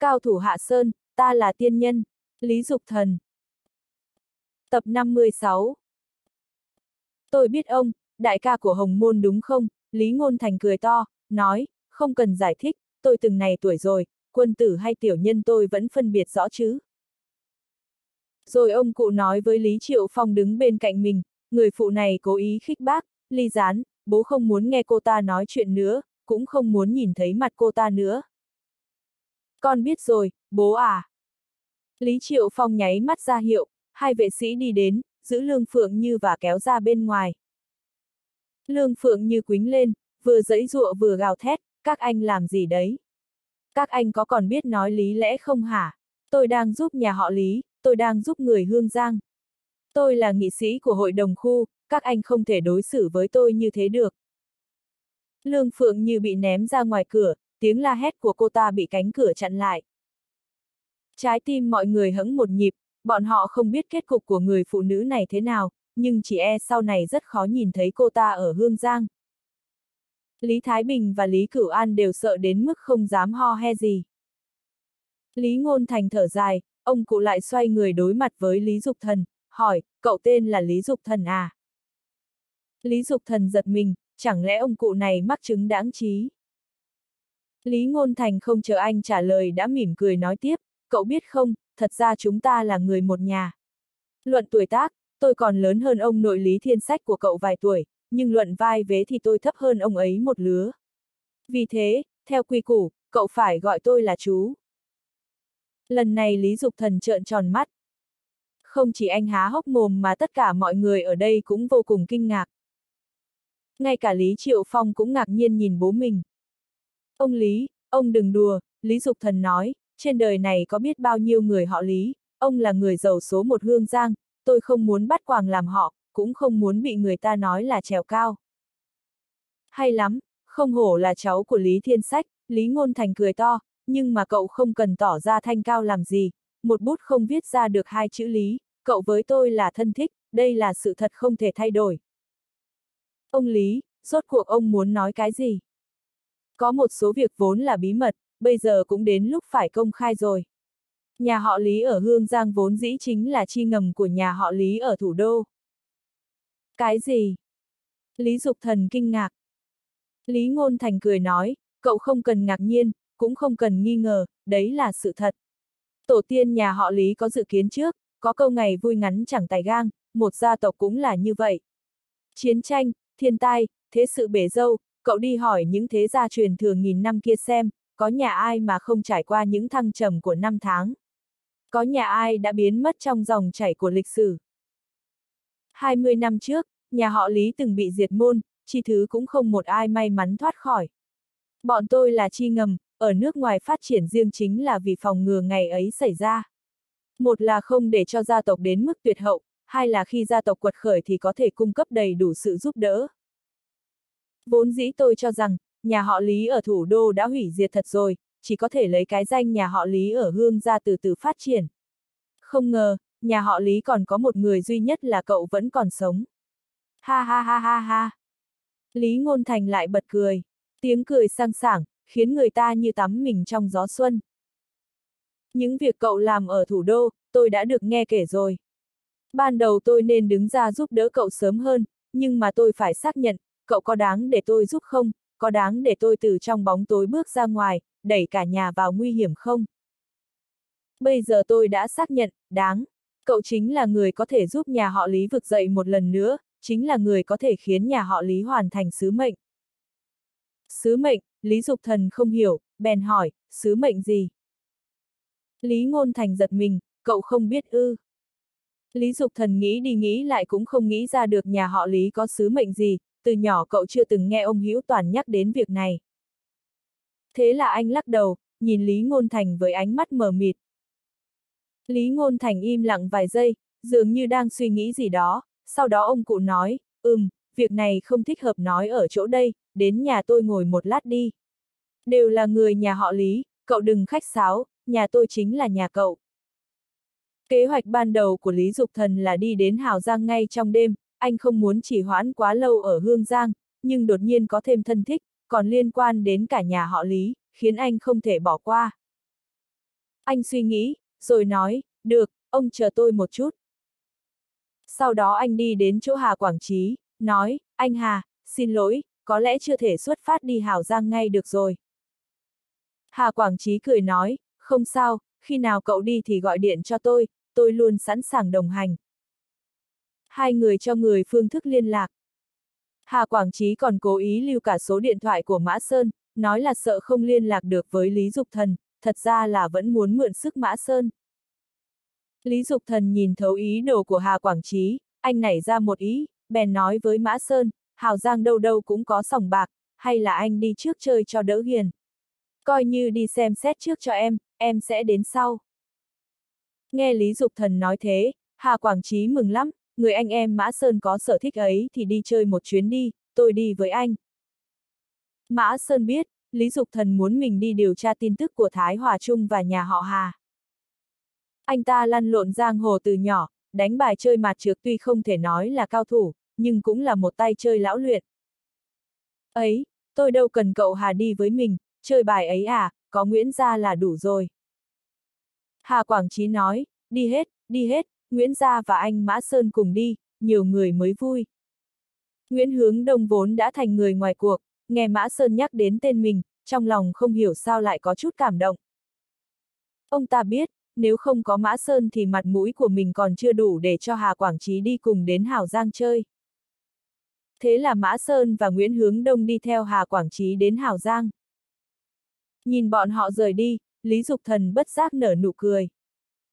Cao thủ hạ sơn, ta là tiên nhân. Lý Dục Thần. Tập 56 Tôi biết ông, đại ca của Hồng Môn đúng không? Lý Ngôn Thành cười to, nói, không cần giải thích, tôi từng này tuổi rồi, quân tử hay tiểu nhân tôi vẫn phân biệt rõ chứ. Rồi ông cụ nói với Lý Triệu Phong đứng bên cạnh mình, người phụ này cố ý khích bác, ly gián, bố không muốn nghe cô ta nói chuyện nữa, cũng không muốn nhìn thấy mặt cô ta nữa. Con biết rồi, bố à. Lý Triệu Phong nháy mắt ra hiệu, hai vệ sĩ đi đến, giữ Lương Phượng Như và kéo ra bên ngoài. Lương Phượng Như quính lên, vừa dẫy dụa vừa gào thét, các anh làm gì đấy? Các anh có còn biết nói lý lẽ không hả? Tôi đang giúp nhà họ Lý, tôi đang giúp người Hương Giang. Tôi là nghị sĩ của hội đồng khu, các anh không thể đối xử với tôi như thế được. Lương Phượng như bị ném ra ngoài cửa, tiếng la hét của cô ta bị cánh cửa chặn lại. Trái tim mọi người hững một nhịp, bọn họ không biết kết cục của người phụ nữ này thế nào, nhưng chỉ e sau này rất khó nhìn thấy cô ta ở Hương Giang. Lý Thái Bình và Lý Cửu An đều sợ đến mức không dám ho he gì. Lý Ngôn Thành thở dài, ông cụ lại xoay người đối mặt với Lý Dục Thần, hỏi, cậu tên là Lý Dục Thần à? Lý Dục Thần giật mình, chẳng lẽ ông cụ này mắc chứng đáng trí? Lý Ngôn Thành không chờ anh trả lời đã mỉm cười nói tiếp, cậu biết không, thật ra chúng ta là người một nhà. Luận tuổi tác, tôi còn lớn hơn ông nội Lý Thiên Sách của cậu vài tuổi, nhưng luận vai vế thì tôi thấp hơn ông ấy một lứa. Vì thế, theo quy củ, cậu phải gọi tôi là chú. Lần này Lý Dục Thần trợn tròn mắt. Không chỉ anh há hốc mồm mà tất cả mọi người ở đây cũng vô cùng kinh ngạc. Ngay cả Lý Triệu Phong cũng ngạc nhiên nhìn bố mình. Ông Lý, ông đừng đùa, Lý Dục Thần nói, trên đời này có biết bao nhiêu người họ Lý, ông là người giàu số một hương giang, tôi không muốn bắt quàng làm họ, cũng không muốn bị người ta nói là trèo cao. Hay lắm, không hổ là cháu của Lý Thiên Sách, Lý Ngôn Thành cười to, nhưng mà cậu không cần tỏ ra thanh cao làm gì, một bút không viết ra được hai chữ Lý, cậu với tôi là thân thích, đây là sự thật không thể thay đổi. Ông Lý, rốt cuộc ông muốn nói cái gì? Có một số việc vốn là bí mật, bây giờ cũng đến lúc phải công khai rồi. Nhà họ Lý ở Hương Giang vốn dĩ chính là chi ngầm của nhà họ Lý ở thủ đô. Cái gì? Lý Dục Thần kinh ngạc. Lý Ngôn Thành cười nói, cậu không cần ngạc nhiên, cũng không cần nghi ngờ, đấy là sự thật. Tổ tiên nhà họ Lý có dự kiến trước, có câu ngày vui ngắn chẳng tài gang, một gia tộc cũng là như vậy. Chiến tranh, thiên tai, thế sự bể dâu, cậu đi hỏi những thế gia truyền thường nghìn năm kia xem, có nhà ai mà không trải qua những thăng trầm của năm tháng. Có nhà ai đã biến mất trong dòng chảy của lịch sử. 20 năm trước, nhà họ Lý từng bị diệt môn, chi thứ cũng không một ai may mắn thoát khỏi. Bọn tôi là chi ngầm, ở nước ngoài phát triển riêng chính là vì phòng ngừa ngày ấy xảy ra. Một là không để cho gia tộc đến mức tuyệt hậu, hai là khi gia tộc quật khởi thì có thể cung cấp đầy đủ sự giúp đỡ. Vốn dĩ tôi cho rằng, nhà họ Lý ở thủ đô đã hủy diệt thật rồi, chỉ có thể lấy cái danh nhà họ Lý ở Hương ra từ từ phát triển. Không ngờ, nhà họ Lý còn có một người duy nhất là cậu vẫn còn sống. Ha ha ha ha ha. Lý Ngôn Thành lại bật cười. Tiếng cười sang sảng, khiến người ta như tắm mình trong gió xuân. Những việc cậu làm ở thủ đô, tôi đã được nghe kể rồi. Ban đầu tôi nên đứng ra giúp đỡ cậu sớm hơn, nhưng mà tôi phải xác nhận, cậu có đáng để tôi giúp không, có đáng để tôi từ trong bóng tối bước ra ngoài, đẩy cả nhà vào nguy hiểm không? Bây giờ tôi đã xác nhận, đáng. Cậu chính là người có thể giúp nhà họ Lý vực dậy một lần nữa, chính là người có thể khiến nhà họ Lý hoàn thành sứ mệnh. Sứ mệnh, Lý Dục Thần không hiểu, bèn hỏi, sứ mệnh gì? Lý Ngôn Thành giật mình, cậu không biết ư. Lý Dục Thần nghĩ đi nghĩ lại cũng không nghĩ ra được nhà họ Lý có sứ mệnh gì, từ nhỏ cậu chưa từng nghe ông Hữu Toàn nhắc đến việc này. Thế là anh lắc đầu, nhìn Lý Ngôn Thành với ánh mắt mờ mịt. Lý Ngôn Thành im lặng vài giây, dường như đang suy nghĩ gì đó, sau đó ông cụ nói, ừm, việc này không thích hợp nói ở chỗ đây, đến nhà tôi ngồi một lát đi. Đều là người nhà họ Lý, cậu đừng khách sáo, nhà tôi chính là nhà cậu. Kế hoạch ban đầu của Lý Dục Thần là đi đến Hào Giang ngay trong đêm, anh không muốn chỉ hoãn quá lâu ở Hương Giang, nhưng đột nhiên có thêm thân thích, còn liên quan đến cả nhà họ Lý, khiến anh không thể bỏ qua. Anh suy nghĩ, rồi nói, được, ông chờ tôi một chút. Sau đó anh đi đến chỗ Hà Quảng Trí, nói, anh Hà, xin lỗi, có lẽ chưa thể xuất phát đi Hào Giang ngay được rồi. Hà Quảng Trí cười nói, không sao, khi nào cậu đi thì gọi điện cho tôi, tôi luôn sẵn sàng đồng hành. Hai người cho người phương thức liên lạc. Hà Quảng Trí còn cố ý lưu cả số điện thoại của Mã Sơn, nói là sợ không liên lạc được với Lý Dục Thần, thật ra là vẫn muốn mượn sức Mã Sơn. Lý Dục Thần nhìn thấu ý đồ của Hà Quảng Trí, anh nảy ra một ý, bèn nói với Mã Sơn, Hào Giang đâu đâu cũng có sòng bạc, hay là anh đi trước chơi cho đỡ hiền. Coi như đi xem xét trước cho em, em sẽ đến sau. Nghe Lý Dục Thần nói thế, Hà Quảng Trí mừng lắm, người anh em Mã Sơn có sở thích ấy thì đi chơi một chuyến đi, tôi đi với anh. Mã Sơn biết, Lý Dục Thần muốn mình đi điều tra tin tức của Thái Hòa Trung và nhà họ Hà. Anh ta lăn lộn giang hồ từ nhỏ, đánh bài chơi mặt trược tuy không thể nói là cao thủ, nhưng cũng là một tay chơi lão luyện. Ấy, tôi đâu cần cậu Hà đi với mình, chơi bài ấy à, có Nguyễn Gia là đủ rồi. Hà Quảng Trí nói, đi hết, đi hết, Nguyễn Gia và anh Mã Sơn cùng đi, nhiều người mới vui. Nguyễn Hướng Đông vốn đã thành người ngoài cuộc, nghe Mã Sơn nhắc đến tên mình, trong lòng không hiểu sao lại có chút cảm động. Ông ta biết, nếu không có Mã Sơn thì mặt mũi của mình còn chưa đủ để cho Hà Quảng Trí đi cùng đến Hào Giang chơi. Thế là Mã Sơn và Nguyễn Hướng Đông đi theo Hà Quảng Trí đến Hào Giang. Nhìn bọn họ rời đi, Lý Dục Thần bất giác nở nụ cười.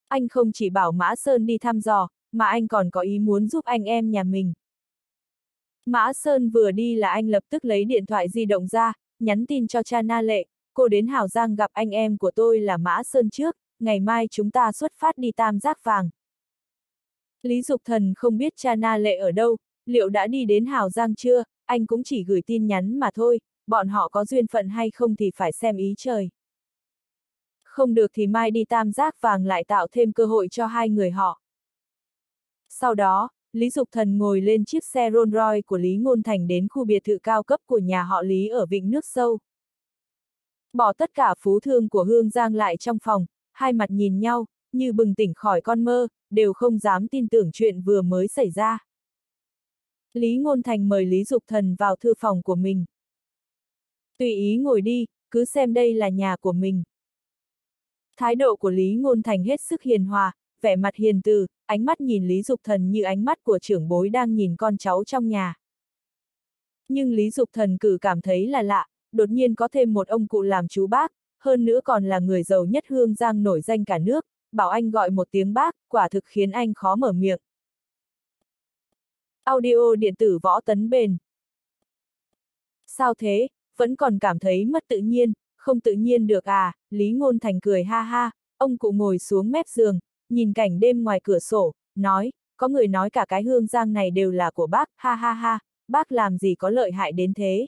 Anh không chỉ bảo Mã Sơn đi thăm dò, mà anh còn có ý muốn giúp anh em nhà mình. Mã Sơn vừa đi là anh lập tức lấy điện thoại di động ra, nhắn tin cho cha Na Lệ, cô đến Hảo Giang gặp anh em của tôi là Mã Sơn trước, ngày mai chúng ta xuất phát đi tam giác vàng. Lý Dục Thần không biết cha Na Lệ ở đâu, liệu đã đi đến Hảo Giang chưa, anh cũng chỉ gửi tin nhắn mà thôi, bọn họ có duyên phận hay không thì phải xem ý trời. Không được thì mai đi tam giác vàng lại tạo thêm cơ hội cho hai người họ. Sau đó, Lý Dục Thần ngồi lên chiếc xe Rolls Royce của Lý Ngôn Thành đến khu biệt thự cao cấp của nhà họ Lý ở Vịnh Nước Sâu. Bỏ tất cả phú thương của Hương Giang lại trong phòng, hai mặt nhìn nhau, như bừng tỉnh khỏi con mơ, đều không dám tin tưởng chuyện vừa mới xảy ra. Lý Ngôn Thành mời Lý Dục Thần vào thư phòng của mình. Tùy ý ngồi đi, cứ xem đây là nhà của mình. Thái độ của Lý Ngôn Thành hết sức hiền hòa, vẻ mặt hiền từ, ánh mắt nhìn Lý Dục Thần như ánh mắt của trưởng bối đang nhìn con cháu trong nhà. Nhưng Lý Dục Thần cử cảm thấy là lạ, đột nhiên có thêm một ông cụ làm chú bác, hơn nữa còn là người giàu nhất Hương Giang nổi danh cả nước, bảo anh gọi một tiếng bác, quả thực khiến anh khó mở miệng. Audio điện tử võ tấn bền. Sao thế, vẫn còn cảm thấy mất tự nhiên, không tự nhiên được à, Lý Ngôn Thành cười ha ha, ông cụ ngồi xuống mép giường, nhìn cảnh đêm ngoài cửa sổ, nói, có người nói cả cái hương giang này đều là của bác, ha ha ha, bác làm gì có lợi hại đến thế.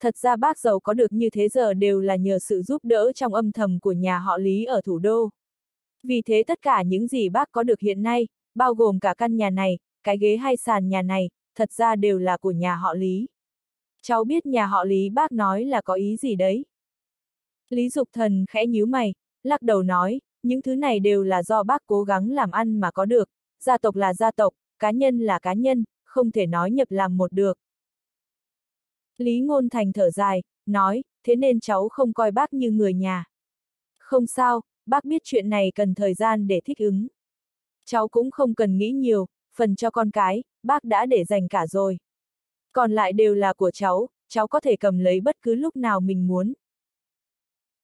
Thật ra bác giàu có được như thế giờ đều là nhờ sự giúp đỡ trong âm thầm của nhà họ Lý ở thủ đô. Vì thế tất cả những gì bác có được hiện nay, bao gồm cả căn nhà này, cái ghế hay sàn nhà này, thật ra đều là của nhà họ Lý. Cháu biết nhà họ Lý bác nói là có ý gì đấy. Lý Dục Thần khẽ nhíu mày, lắc đầu nói, những thứ này đều là do bác cố gắng làm ăn mà có được, gia tộc là gia tộc, cá nhân là cá nhân, không thể nói nhập làm một được. Lý Ngôn Thành thở dài, nói, thế nên cháu không coi bác như người nhà. Không sao, bác biết chuyện này cần thời gian để thích ứng. Cháu cũng không cần nghĩ nhiều, phần cho con cái, bác đã để dành cả rồi. Còn lại đều là của cháu, cháu có thể cầm lấy bất cứ lúc nào mình muốn.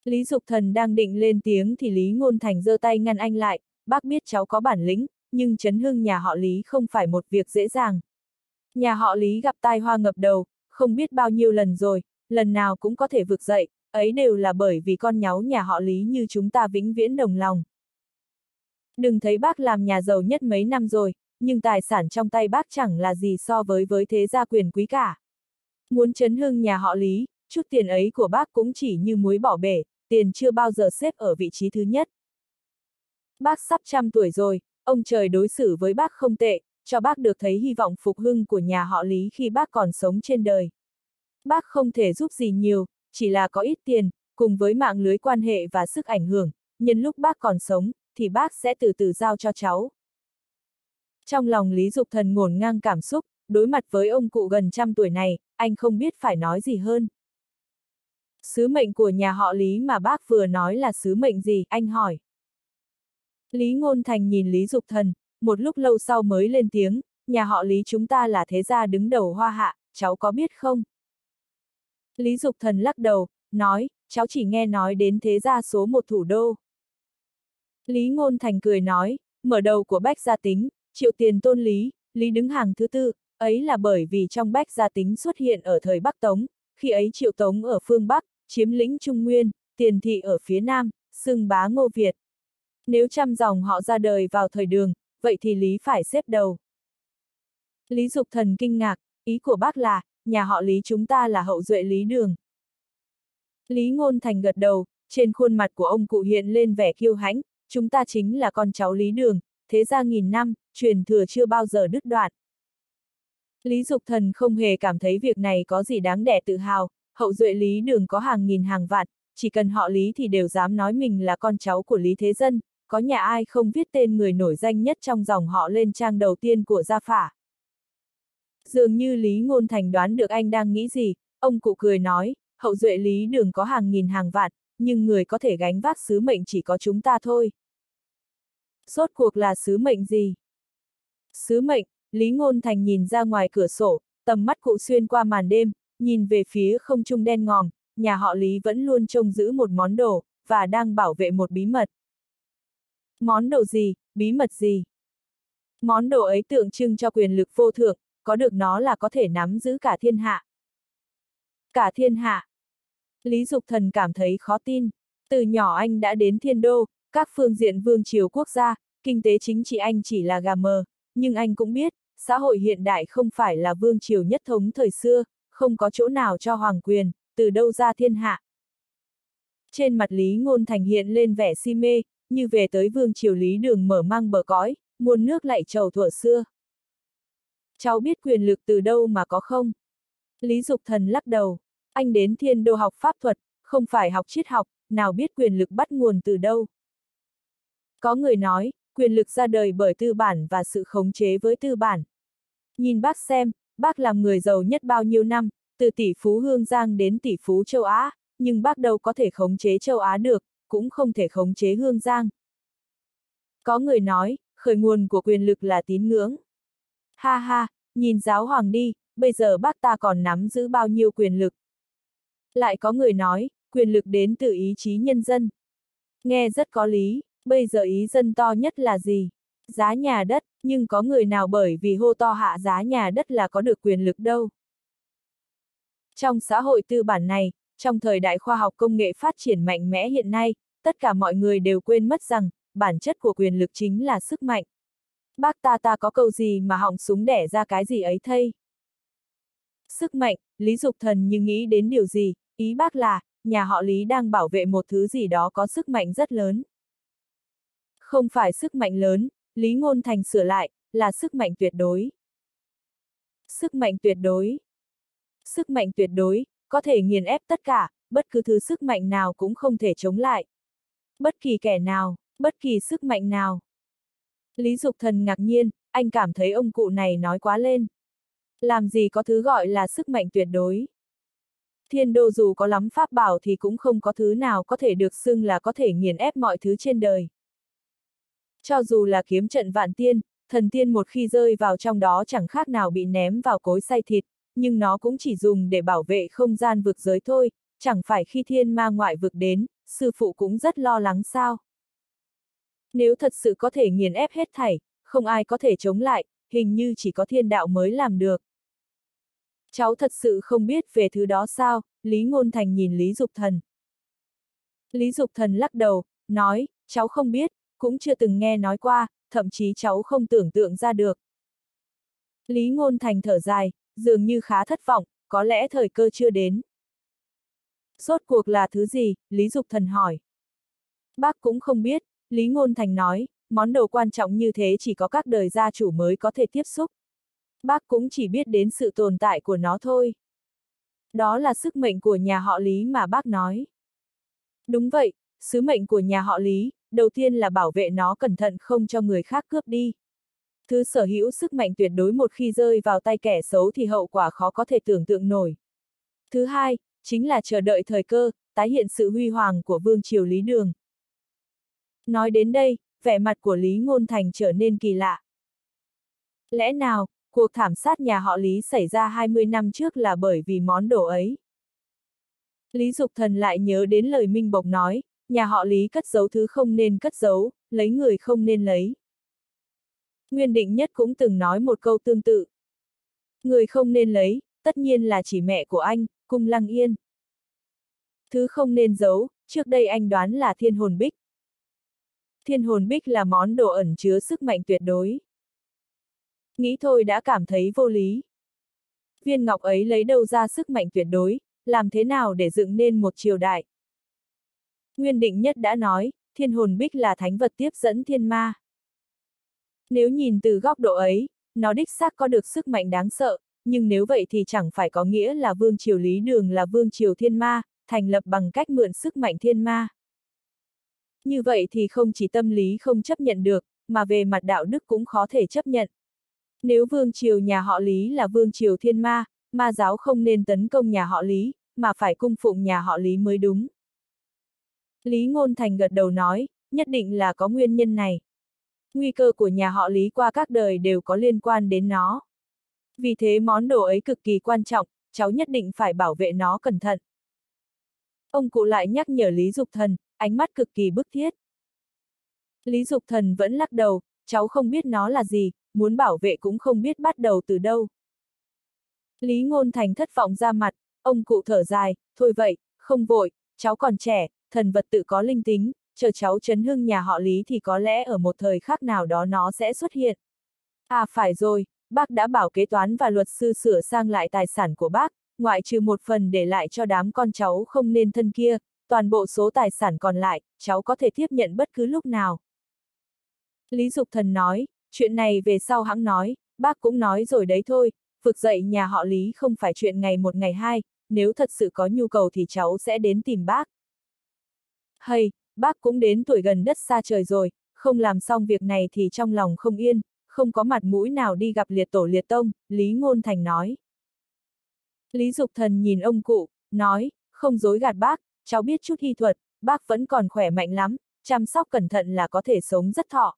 Lý Dục Thần đang định lên tiếng thì Lý Ngôn Thành giơ tay ngăn anh lại, bác biết cháu có bản lĩnh, nhưng chấn hưng nhà họ Lý không phải một việc dễ dàng. Nhà họ Lý gặp tai hoa ngập đầu, không biết bao nhiêu lần rồi, lần nào cũng có thể vực dậy, ấy đều là bởi vì con nháo nhà họ Lý như chúng ta vĩnh viễn đồng lòng. Đừng thấy bác làm nhà giàu nhất mấy năm rồi, nhưng tài sản trong tay bác chẳng là gì so với với thế gia quyền quý cả. Muốn chấn hưng nhà họ Lý, chút tiền ấy của bác cũng chỉ như muối bỏ bể, tiền chưa bao giờ xếp ở vị trí thứ nhất. Bác sắp trăm tuổi rồi, ông trời đối xử với bác không tệ, cho bác được thấy hy vọng phục hưng của nhà họ Lý khi bác còn sống trên đời. Bác không thể giúp gì nhiều, chỉ là có ít tiền, cùng với mạng lưới quan hệ và sức ảnh hưởng, nhân lúc bác còn sống, thì bác sẽ từ từ giao cho cháu. Trong lòng Lý Dục Thần ngổn ngang cảm xúc, đối mặt với ông cụ gần trăm tuổi này, anh không biết phải nói gì hơn. Sứ mệnh của nhà họ Lý mà bác vừa nói là sứ mệnh gì, anh hỏi. Lý Ngôn Thành nhìn Lý Dục Thần, một lúc lâu sau mới lên tiếng, nhà họ Lý chúng ta là thế gia đứng đầu hoa hạ, cháu có biết không? Lý Dục Thần lắc đầu, nói, cháu chỉ nghe nói đến thế gia số một thủ đô. Lý Ngôn Thành cười nói, mở đầu của Bách gia tính, triệu tiền tôn Lý, Lý đứng hàng thứ tư, ấy là bởi vì trong Bách gia tính xuất hiện ở thời Bắc Tống, khi ấy triệu Tống ở phương Bắc, chiếm lĩnh Trung Nguyên, tiền thị ở phía Nam, xưng bá Ngô Việt. Nếu trăm dòng họ ra đời vào thời đường, vậy thì Lý phải xếp đầu. Lý Dục Thần kinh ngạc, ý của bác là, nhà họ Lý chúng ta là hậu duệ Lý Đường. Lý Ngôn Thành gật đầu, trên khuôn mặt của ông cụ hiện lên vẻ kiêu hãnh, chúng ta chính là con cháu Lý Đường, thế ra nghìn năm, truyền thừa chưa bao giờ đứt đoạn. Lý Dục Thần không hề cảm thấy việc này có gì đáng đẻ tự hào, hậu duệ Lý Đường có hàng nghìn hàng vạn, chỉ cần họ Lý thì đều dám nói mình là con cháu của Lý Thế Dân, có nhà ai không viết tên người nổi danh nhất trong dòng họ lên trang đầu tiên của gia phả. Dường như Lý Ngôn Thành đoán được anh đang nghĩ gì, ông cụ cười nói, hậu duệ Lý Đường có hàng nghìn hàng vạn, nhưng người có thể gánh vác sứ mệnh chỉ có chúng ta thôi. Rốt cuộc là sứ mệnh gì? Sứ mệnh, Lý Ngôn Thành nhìn ra ngoài cửa sổ, tầm mắt cụ xuyên qua màn đêm, nhìn về phía không trung đen ngòm, nhà họ Lý vẫn luôn trông giữ một món đồ, và đang bảo vệ một bí mật. Món đồ gì, bí mật gì? Món đồ ấy tượng trưng cho quyền lực vô thượng, có được nó là có thể nắm giữ cả thiên hạ. Cả thiên hạ. Lý Dục Thần cảm thấy khó tin. Từ nhỏ anh đã đến thiên đô, các phương diện vương triều quốc gia, kinh tế chính trị anh chỉ là gà mờ, nhưng anh cũng biết, xã hội hiện đại không phải là vương triều nhất thống thời xưa, không có chỗ nào cho hoàng quyền, từ đâu ra thiên hạ. Trên mặt Lý Ngôn Thành hiện lên vẻ si mê, như về tới vương triều Lý Đường mở mang bờ cõi, muôn nước lạy trầu thuở xưa. Cháu biết quyền lực từ đâu mà có không? Lý Dục Thần lắc đầu, anh đến thiên đô học pháp thuật, không phải học triết học, nào biết quyền lực bắt nguồn từ đâu. Có người nói, quyền lực ra đời bởi tư bản và sự khống chế với tư bản. Nhìn bác xem, bác làm người giàu nhất bao nhiêu năm, từ tỷ phú Hương Giang đến tỷ phú châu Á, nhưng bác đâu có thể khống chế châu Á được, cũng không thể khống chế Hương Giang. Có người nói, khởi nguồn của quyền lực là tín ngưỡng. Ha ha, nhìn giáo hoàng đi, bây giờ bác ta còn nắm giữ bao nhiêu quyền lực. Lại có người nói, quyền lực đến từ ý chí nhân dân. Nghe rất có lý, bây giờ ý dân to nhất là gì? Giá nhà đất, nhưng có người nào bởi vì hô to hạ giá nhà đất là có được quyền lực đâu. Trong xã hội tư bản này, trong thời đại khoa học công nghệ phát triển mạnh mẽ hiện nay, tất cả mọi người đều quên mất rằng, bản chất của quyền lực chính là sức mạnh. Bác ta ta có câu gì mà họng súng đẻ ra cái gì ấy thây. Sức mạnh, Lý Dục Thần như nghĩ đến điều gì, ý bác là, nhà họ Lý đang bảo vệ một thứ gì đó có sức mạnh rất lớn. Không phải sức mạnh lớn, Lý Ngôn Thành sửa lại, là sức mạnh tuyệt đối. Sức mạnh tuyệt đối. Sức mạnh tuyệt đối, có thể nghiền ép tất cả, bất cứ thứ sức mạnh nào cũng không thể chống lại. Bất kỳ kẻ nào, bất kỳ sức mạnh nào. Lý Dục Thần ngạc nhiên, anh cảm thấy ông cụ này nói quá lên. Làm gì có thứ gọi là sức mạnh tuyệt đối. Thiên đô dù có lắm pháp bảo thì cũng không có thứ nào có thể được xưng là có thể nghiền ép mọi thứ trên đời. Cho dù là kiếm trận vạn tiên, thần tiên một khi rơi vào trong đó chẳng khác nào bị ném vào cối xay thịt, nhưng nó cũng chỉ dùng để bảo vệ không gian vực giới thôi, chẳng phải khi thiên ma ngoại vực đến, sư phụ cũng rất lo lắng sao. Nếu thật sự có thể nghiền ép hết thảy, không ai có thể chống lại, hình như chỉ có thiên đạo mới làm được. Cháu thật sự không biết về thứ đó sao, Lý Ngôn Thành nhìn Lý Dục Thần. Lý Dục Thần lắc đầu, nói, cháu không biết, cũng chưa từng nghe nói qua, thậm chí cháu không tưởng tượng ra được. Lý Ngôn Thành thở dài, dường như khá thất vọng, có lẽ thời cơ chưa đến. Rốt cuộc là thứ gì, Lý Dục Thần hỏi. Bác cũng không biết, Lý Ngôn Thành nói, món đồ quan trọng như thế chỉ có các đời gia chủ mới có thể tiếp xúc. Bác cũng chỉ biết đến sự tồn tại của nó thôi. Đó là sức mệnh của nhà họ Lý mà bác nói. Đúng vậy, sứ mệnh của nhà họ Lý, đầu tiên là bảo vệ nó cẩn thận không cho người khác cướp đi. Thứ sở hữu sức mạnh tuyệt đối một khi rơi vào tay kẻ xấu thì hậu quả khó có thể tưởng tượng nổi. Thứ hai, chính là chờ đợi thời cơ, tái hiện sự huy hoàng của vương triều Lý Đường. Nói đến đây, vẻ mặt của Lý Ngôn Thành trở nên kỳ lạ. Lẽ nào, cuộc thảm sát nhà họ Lý xảy ra 20 năm trước là bởi vì món đồ ấy? Lý Dục Thần lại nhớ đến lời Minh Bộc nói, nhà họ Lý cất giấu thứ không nên cất giấu, lấy người không nên lấy. Nguyên Định Nhất cũng từng nói một câu tương tự. Người không nên lấy, tất nhiên là chỉ mẹ của anh, Cung Lăng Yên. Thứ không nên giấu, trước đây anh đoán là thiên hồn bích. Thiên hồn bích là món đồ ẩn chứa sức mạnh tuyệt đối. Nghĩ thôi đã cảm thấy vô lý. Viên ngọc ấy lấy đâu ra sức mạnh tuyệt đối, làm thế nào để dựng nên một triều đại. Nguyên định nhất đã nói, thiên hồn bích là thánh vật tiếp dẫn thiên ma. Nếu nhìn từ góc độ ấy, nó đích xác có được sức mạnh đáng sợ, nhưng nếu vậy thì chẳng phải có nghĩa là vương triều lý đường là vương triều thiên ma, thành lập bằng cách mượn sức mạnh thiên ma. Như vậy thì không chỉ tâm lý không chấp nhận được, mà về mặt đạo đức cũng khó thể chấp nhận. Nếu vương triều nhà họ Lý là vương triều thiên ma, ma giáo không nên tấn công nhà họ Lý, mà phải cung phụng nhà họ Lý mới đúng. Lý Ngôn Thành gật đầu nói, nhất định là có nguyên nhân này. Nguy cơ của nhà họ Lý qua các đời đều có liên quan đến nó. Vì thế món đồ ấy cực kỳ quan trọng, cháu nhất định phải bảo vệ nó cẩn thận. Ông cụ lại nhắc nhở Lý Dục Thần, ánh mắt cực kỳ bức thiết. Lý Dục Thần vẫn lắc đầu, cháu không biết nó là gì, muốn bảo vệ cũng không biết bắt đầu từ đâu. Lý Ngôn Thành thất vọng ra mặt, ông cụ thở dài, thôi vậy, không vội, cháu còn trẻ, thần vật tự có linh tính, chờ cháu chấn hưng nhà họ Lý thì có lẽ ở một thời khắc nào đó nó sẽ xuất hiện. À phải rồi, bác đã bảo kế toán và luật sư sửa sang lại tài sản của bác, ngoại trừ một phần để lại cho đám con cháu không nên thân kia, toàn bộ số tài sản còn lại, cháu có thể tiếp nhận bất cứ lúc nào. Lý Dục Thần nói, chuyện này về sau hãng nói, bác cũng nói rồi đấy thôi, vực dậy nhà họ Lý không phải chuyện ngày một ngày hai, nếu thật sự có nhu cầu thì cháu sẽ đến tìm bác. Hay, bác cũng đến tuổi gần đất xa trời rồi, không làm xong việc này thì trong lòng không yên, không có mặt mũi nào đi gặp liệt tổ liệt tông, Lý Ngôn Thành nói. Lý Dục Thần nhìn ông cụ, nói, không dối gạt bác, cháu biết chút y thuật, bác vẫn còn khỏe mạnh lắm, chăm sóc cẩn thận là có thể sống rất thọ.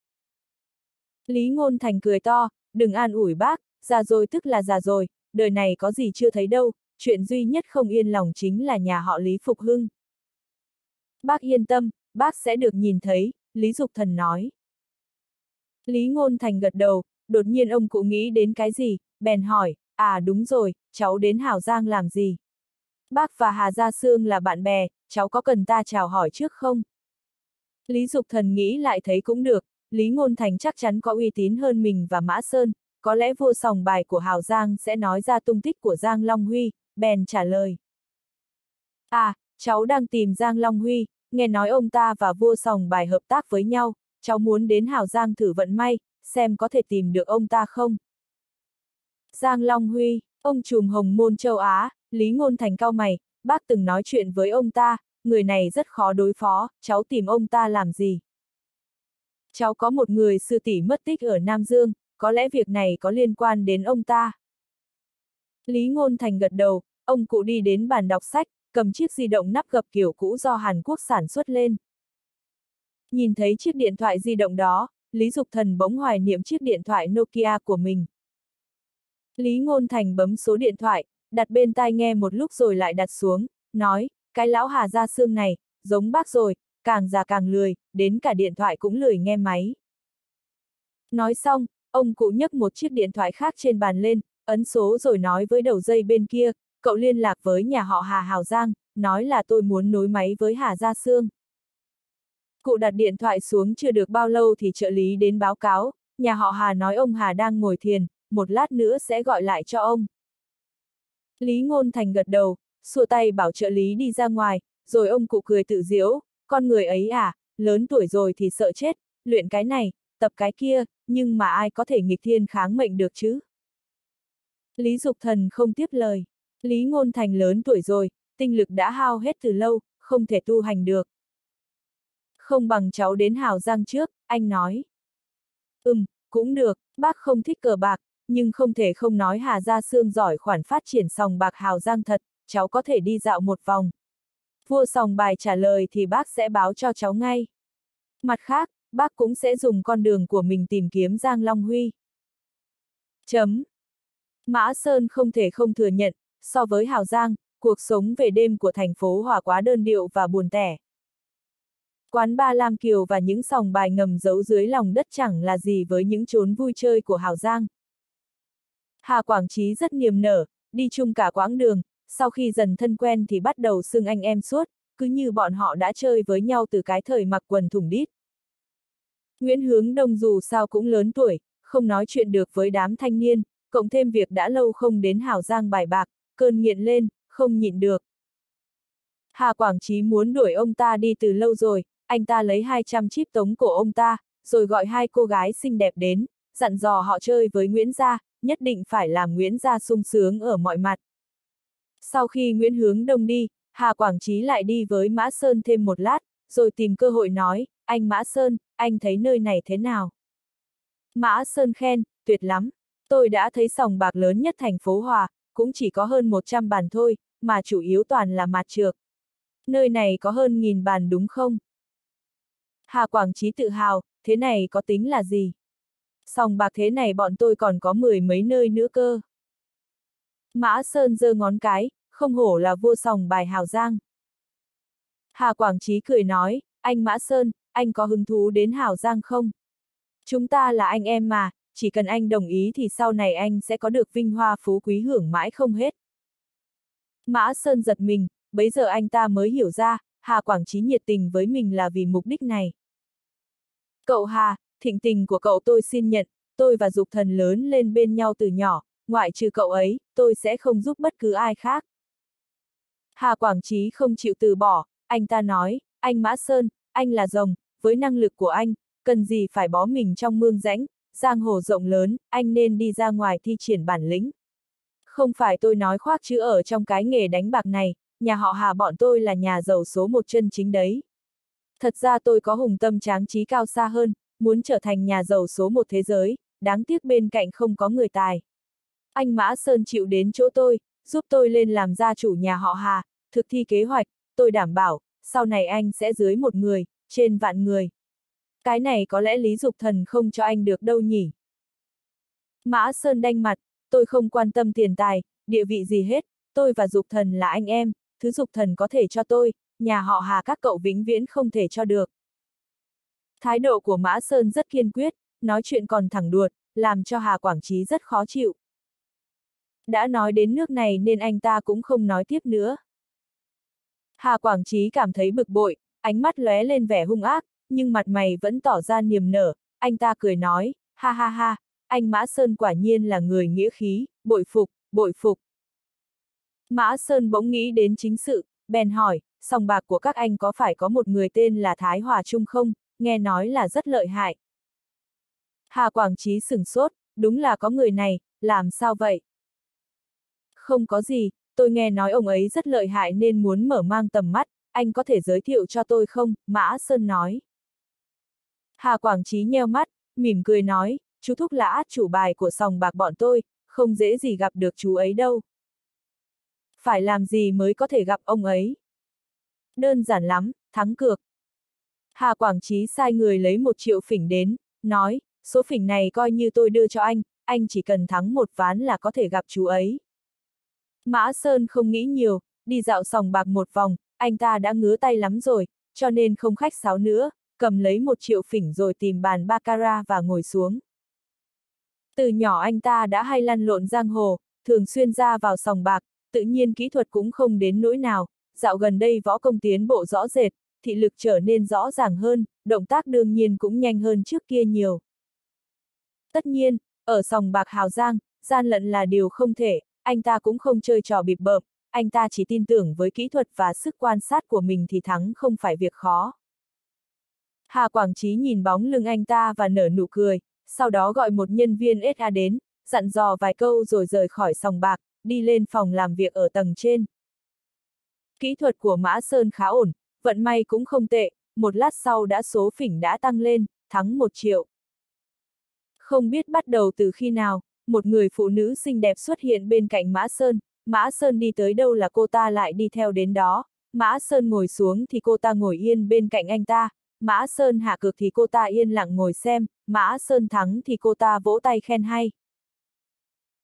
Lý Ngôn Thành cười to, đừng an ủi bác, già rồi tức là già rồi, đời này có gì chưa thấy đâu, chuyện duy nhất không yên lòng chính là nhà họ Lý Phục Hưng. Bác yên tâm, bác sẽ được nhìn thấy, Lý Dục Thần nói. Lý Ngôn Thành gật đầu, đột nhiên ông cụ nghĩ đến cái gì, bèn hỏi, à đúng rồi, cháu đến Hảo Giang làm gì? Bác và Hà Gia Sương là bạn bè, cháu có cần ta chào hỏi trước không? Lý Dục Thần nghĩ lại thấy cũng được, Lý Ngôn Thành chắc chắn có uy tín hơn mình và Mã Sơn, có lẽ vua sòng bài của Hào Giang sẽ nói ra tung tích của Giang Long Huy, bèn trả lời. À, cháu đang tìm Giang Long Huy, nghe nói ông ta và vua sòng bài hợp tác với nhau, cháu muốn đến Hào Giang thử vận may, xem có thể tìm được ông ta không. Giang Long Huy, ông trùm hồng môn châu Á, Lý Ngôn Thành cao mày, bác từng nói chuyện với ông ta, người này rất khó đối phó, cháu tìm ông ta làm gì? Cháu có một người sư tỷ mất tích ở Nam Dương, có lẽ việc này có liên quan đến ông ta. Lý Ngôn Thành gật đầu, ông cụ đi đến bàn đọc sách, cầm chiếc di động nắp gập kiểu cũ do Hàn Quốc sản xuất lên. Nhìn thấy chiếc điện thoại di động đó, Lý Dục Thần bỗng hoài niệm chiếc điện thoại Nokia của mình. Lý Ngôn Thành bấm số điện thoại, đặt bên tai nghe một lúc rồi lại đặt xuống, nói, cái lão Hà Gia Sương này, giống bác rồi, càng già càng lười, đến cả điện thoại cũng lười nghe máy. Nói xong, ông cụ nhấc một chiếc điện thoại khác trên bàn lên, ấn số rồi nói với đầu dây bên kia, cậu liên lạc với nhà họ Hà Hào Giang, nói là tôi muốn nối máy với Hà Gia Sương. Cụ đặt điện thoại xuống chưa được bao lâu thì trợ lý đến báo cáo, nhà họ Hà nói ông Hà đang ngồi thiền, một lát nữa sẽ gọi lại cho ông. Lý Ngôn Thành gật đầu, xua tay bảo trợ lý đi ra ngoài, rồi ông cụ cười tự diễu, con người ấy à, lớn tuổi rồi thì sợ chết, luyện cái này, tập cái kia, nhưng mà ai có thể nghịch thiên kháng mệnh được chứ? Lý Dục Thần không tiếp lời. Lý Ngôn Thành lớn tuổi rồi, tinh lực đã hao hết từ lâu, không thể tu hành được. Không bằng cháu đến Hào Giang trước, anh nói. Ừm, cũng được, bác không thích cờ bạc, nhưng không thể không nói Hà Gia Sương giỏi khoản phát triển sòng bạc Hào Giang thật, cháu có thể đi dạo một vòng. Vua sòng bài trả lời thì bác sẽ báo cho cháu ngay. Mặt khác, bác cũng sẽ dùng con đường của mình tìm kiếm Giang Long Huy. Chấm. Mã Sơn không thể không thừa nhận, so với Hào Giang, cuộc sống về đêm của thành phố Hòa quá đơn điệu và buồn tẻ. Quán ba Lam Kiều và những sòng bài ngầm giấu dưới lòng đất chẳng là gì với những chốn vui chơi của Hào Giang. Hà Quảng Trí rất niềm nở, đi chung cả quãng đường, sau khi dần thân quen thì bắt đầu xưng anh em suốt, cứ như bọn họ đã chơi với nhau từ cái thời mặc quần thủng đít. Nguyễn Hướng Đông dù sao cũng lớn tuổi, không nói chuyện được với đám thanh niên, cộng thêm việc đã lâu không đến Hào Giang bài bạc, cơn nghiện lên, không nhịn được. Hà Quảng Trí muốn đuổi ông ta đi từ lâu rồi, anh ta lấy 200 chip tống của ông ta, rồi gọi hai cô gái xinh đẹp đến, dặn dò họ chơi với Nguyễn Gia, nhất định phải làm Nguyễn Gia sung sướng ở mọi mặt. Sau khi Nguyễn Hướng Đông đi, Hà Quảng Trí lại đi với Mã Sơn thêm một lát, rồi tìm cơ hội nói, anh Mã Sơn, anh thấy nơi này thế nào? Mã Sơn khen, tuyệt lắm, tôi đã thấy sòng bạc lớn nhất thành phố Hòa, cũng chỉ có hơn 100 bàn thôi, mà chủ yếu toàn là mặt trược. Nơi này có hơn nghìn bàn đúng không? Hà Quảng Trí tự hào, thế này có tính là gì? Sòng bạc thế này bọn tôi còn có mười mấy nơi nữa cơ. Mã Sơn giơ ngón cái, không hổ là vua sòng bài hào giang. Hà Quảng Trí cười nói, anh Mã Sơn, anh có hứng thú đến hào giang không? Chúng ta là anh em mà, chỉ cần anh đồng ý thì sau này anh sẽ có được vinh hoa phú quý hưởng mãi không hết. Mã Sơn giật mình, bấy giờ anh ta mới hiểu ra, Hà Quảng Trí nhiệt tình với mình là vì mục đích này. Cậu Hà, thịnh tình của cậu tôi xin nhận, tôi và Dục Thần lớn lên bên nhau từ nhỏ, ngoại trừ cậu ấy, tôi sẽ không giúp bất cứ ai khác. Hà Quảng Trí không chịu từ bỏ, anh ta nói, anh Mã Sơn, anh là rồng, với năng lực của anh, cần gì phải bó mình trong mương rãnh, giang hồ rộng lớn, anh nên đi ra ngoài thi triển bản lĩnh. Không phải tôi nói khoác chứ ở trong cái nghề đánh bạc này, nhà họ Hà bọn tôi là nhà giàu số một chân chính đấy. Thật ra tôi có hùng tâm tráng trí cao xa hơn, muốn trở thành nhà giàu số một thế giới, đáng tiếc bên cạnh không có người tài. Anh Mã Sơn chịu đến chỗ tôi, giúp tôi lên làm gia chủ nhà họ Hà, thực thi kế hoạch, tôi đảm bảo, sau này anh sẽ dưới một người, trên vạn người. Cái này có lẽ Lý Dục Thần không cho anh được đâu nhỉ. Mã Sơn đanh mặt, tôi không quan tâm tiền tài, địa vị gì hết, tôi và Dục Thần là anh em, thứ Dục Thần có thể cho tôi, nhà họ Hà các cậu vĩnh viễn không thể cho được. Thái độ của Mã Sơn rất kiên quyết, nói chuyện còn thẳng đuột, làm cho Hà Quảng Trí rất khó chịu. Đã nói đến nước này nên anh ta cũng không nói tiếp nữa. Hà Quảng Trí cảm thấy bực bội, ánh mắt lóe lên vẻ hung ác, nhưng mặt mày vẫn tỏ ra niềm nở, anh ta cười nói, ha ha ha, anh Mã Sơn quả nhiên là người nghĩa khí, bội phục, bội phục. Mã Sơn bỗng nghĩ đến chính sự, bèn hỏi, sòng bạc của các anh có phải có một người tên là Thái Hòa Trung không, nghe nói là rất lợi hại. Hà Quảng Trí sửng sốt, đúng là có người này, làm sao vậy? Không có gì, tôi nghe nói ông ấy rất lợi hại nên muốn mở mang tầm mắt, anh có thể giới thiệu cho tôi không? Mã Sơn nói. Hà Quảng Trí nheo mắt, mỉm cười nói, chú Thúc là át chủ bài của sòng bạc bọn tôi, không dễ gì gặp được chú ấy đâu. Phải làm gì mới có thể gặp ông ấy? Đơn giản lắm, thắng cược. Hà Quảng Trí sai người lấy một triệu phỉnh đến, nói, số phỉnh này coi như tôi đưa cho anh, anh chỉ cần thắng một ván là có thể gặp chú ấy. Mã Sơn không nghĩ nhiều, đi dạo sòng bạc một vòng, anh ta đã ngứa tay lắm rồi, cho nên không khách sáo nữa, cầm lấy một triệu phỉnh rồi tìm bàn baccarat và ngồi xuống. Từ nhỏ anh ta đã hay lăn lộn giang hồ, thường xuyên ra vào sòng bạc, tự nhiên kỹ thuật cũng không đến nỗi nào, dạo gần đây võ công tiến bộ rõ rệt, thị lực trở nên rõ ràng hơn, động tác đương nhiên cũng nhanh hơn trước kia nhiều. Tất nhiên, ở sòng bạc Hào Giang, gian lận là điều không thể, anh ta cũng không chơi trò bịp bợm, anh ta chỉ tin tưởng với kỹ thuật và sức quan sát của mình thì thắng không phải việc khó. Hà Quảng Trí nhìn bóng lưng anh ta và nở nụ cười, sau đó gọi một nhân viên SA đến, dặn dò vài câu rồi rời khỏi sòng bạc, đi lên phòng làm việc ở tầng trên. Kỹ thuật của Mã Sơn khá ổn, vận may cũng không tệ, một lát sau đã số phỉnh đã tăng lên, thắng một triệu. Không biết bắt đầu từ khi nào, một người phụ nữ xinh đẹp xuất hiện bên cạnh Mã Sơn, Mã Sơn đi tới đâu là cô ta lại đi theo đến đó, Mã Sơn ngồi xuống thì cô ta ngồi yên bên cạnh anh ta, Mã Sơn hạ cược thì cô ta yên lặng ngồi xem, Mã Sơn thắng thì cô ta vỗ tay khen hay.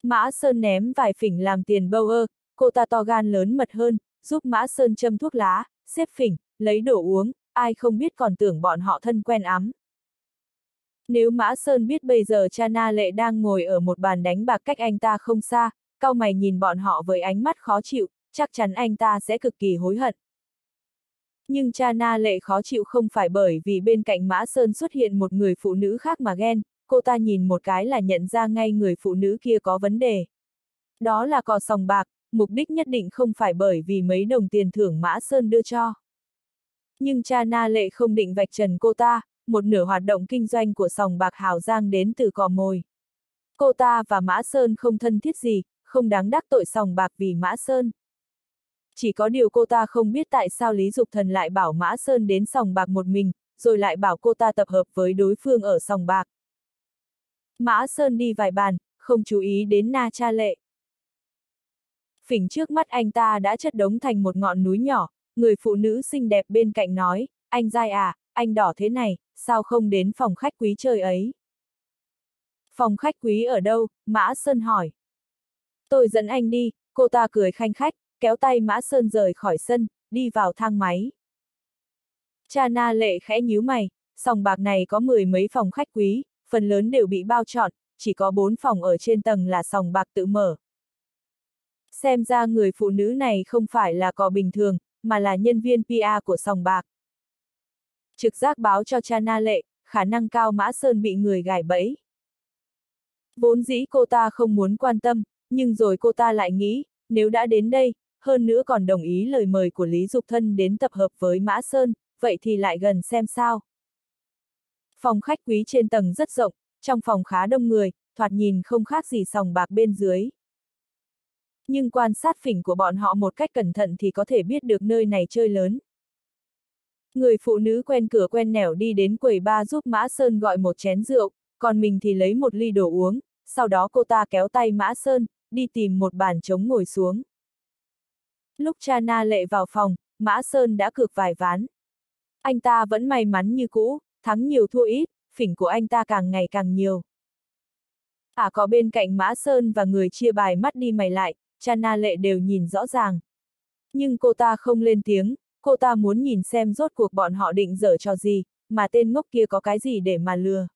Mã Sơn ném vài phỉnh làm tiền bâu ơ, cô ta to gan lớn mật hơn, giúp Mã Sơn châm thuốc lá, xếp phỉnh, lấy đồ uống, ai không biết còn tưởng bọn họ thân quen ắm. Nếu Mã Sơn biết bây giờ cha Na Lệ đang ngồi ở một bàn đánh bạc cách anh ta không xa, cao mày nhìn bọn họ với ánh mắt khó chịu, chắc chắn anh ta sẽ cực kỳ hối hận. Nhưng cha Na Lệ khó chịu không phải bởi vì bên cạnh Mã Sơn xuất hiện một người phụ nữ khác mà ghen, cô ta nhìn một cái là nhận ra ngay người phụ nữ kia có vấn đề. Đó là cò sòng bạc, mục đích nhất định không phải bởi vì mấy đồng tiền thưởng Mã Sơn đưa cho. Nhưng cha Na Lệ không định vạch trần cô ta, một nửa hoạt động kinh doanh của sòng bạc Hào Giang đến từ cò mồi. Cô ta và Mã Sơn không thân thiết gì, không đáng đắc tội sòng bạc vì Mã Sơn. Chỉ có điều cô ta không biết tại sao Lý Dục Thần lại bảo Mã Sơn đến sòng bạc một mình, rồi lại bảo cô ta tập hợp với đối phương ở sòng bạc. Mã Sơn đi vài bàn, không chú ý đến Na Cha Lệ. Phỉnh trước mắt anh ta đã chất đống thành một ngọn núi nhỏ, người phụ nữ xinh đẹp bên cạnh nói, anh dai à, anh đỏ thế này, sao không đến phòng khách quý chơi ấy? Phòng khách quý ở đâu? Mã Sơn hỏi. Tôi dẫn anh đi, cô ta cười khanh khách, kéo tay Mã Sơn rời khỏi sân, đi vào thang máy. Cha na lệ khẽ nhíu mày, sòng bạc này có mười mấy phòng khách quý, phần lớn đều bị bao trọn, chỉ có bốn phòng ở trên tầng là sòng bạc tự mở. Xem ra người phụ nữ này không phải là cò bình thường, mà là nhân viên PA của sòng bạc. Trực giác báo cho cha na lệ, khả năng cao Mã Sơn bị người gài bẫy. Vốn dĩ cô ta không muốn quan tâm, nhưng rồi cô ta lại nghĩ, nếu đã đến đây, hơn nữa còn đồng ý lời mời của Lý Dục Thân đến tập hợp với Mã Sơn, vậy thì lại gần xem sao. Phòng khách quý trên tầng rất rộng, trong phòng khá đông người, thoạt nhìn không khác gì sòng bạc bên dưới. Nhưng quan sát phỉnh của bọn họ một cách cẩn thận thì có thể biết được nơi này chơi lớn. Người phụ nữ quen cửa quen nẻo đi đến quầy ba giúp Mã Sơn gọi một chén rượu, còn mình thì lấy một ly đồ uống, sau đó cô ta kéo tay Mã Sơn, đi tìm một bàn trống ngồi xuống. Lúc cha na lệ vào phòng, Mã Sơn đã cược vài ván. Anh ta vẫn may mắn như cũ, thắng nhiều thua ít, phỉnh của anh ta càng ngày càng nhiều. À có bên cạnh Mã Sơn và người chia bài mắt đi mày lại, cha na lệ đều nhìn rõ ràng. Nhưng cô ta không lên tiếng, cô ta muốn nhìn xem rốt cuộc bọn họ định dở cho gì, mà tên ngốc kia có cái gì để mà lừa.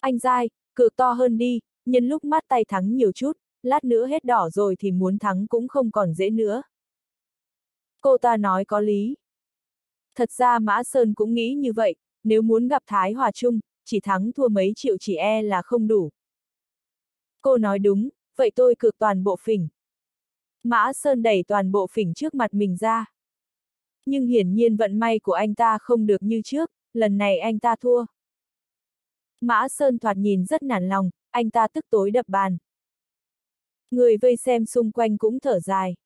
Anh dai, cược to hơn đi, nhân lúc mắt tay thắng nhiều chút, lát nữa hết đỏ rồi thì muốn thắng cũng không còn dễ nữa. Cô ta nói có lý. Thật ra Mã Sơn cũng nghĩ như vậy, nếu muốn gặp Thái Hòa Trung, chỉ thắng thua mấy triệu chỉ e là không đủ. Cô nói đúng, vậy tôi cược toàn bộ phỉnh. Mã Sơn đẩy toàn bộ phỉnh trước mặt mình ra. Nhưng hiển nhiên vận may của anh ta không được như trước, lần này anh ta thua. Mã Sơn thoạt nhìn rất nản lòng, anh ta tức tối đập bàn. Người vây xem xung quanh cũng thở dài.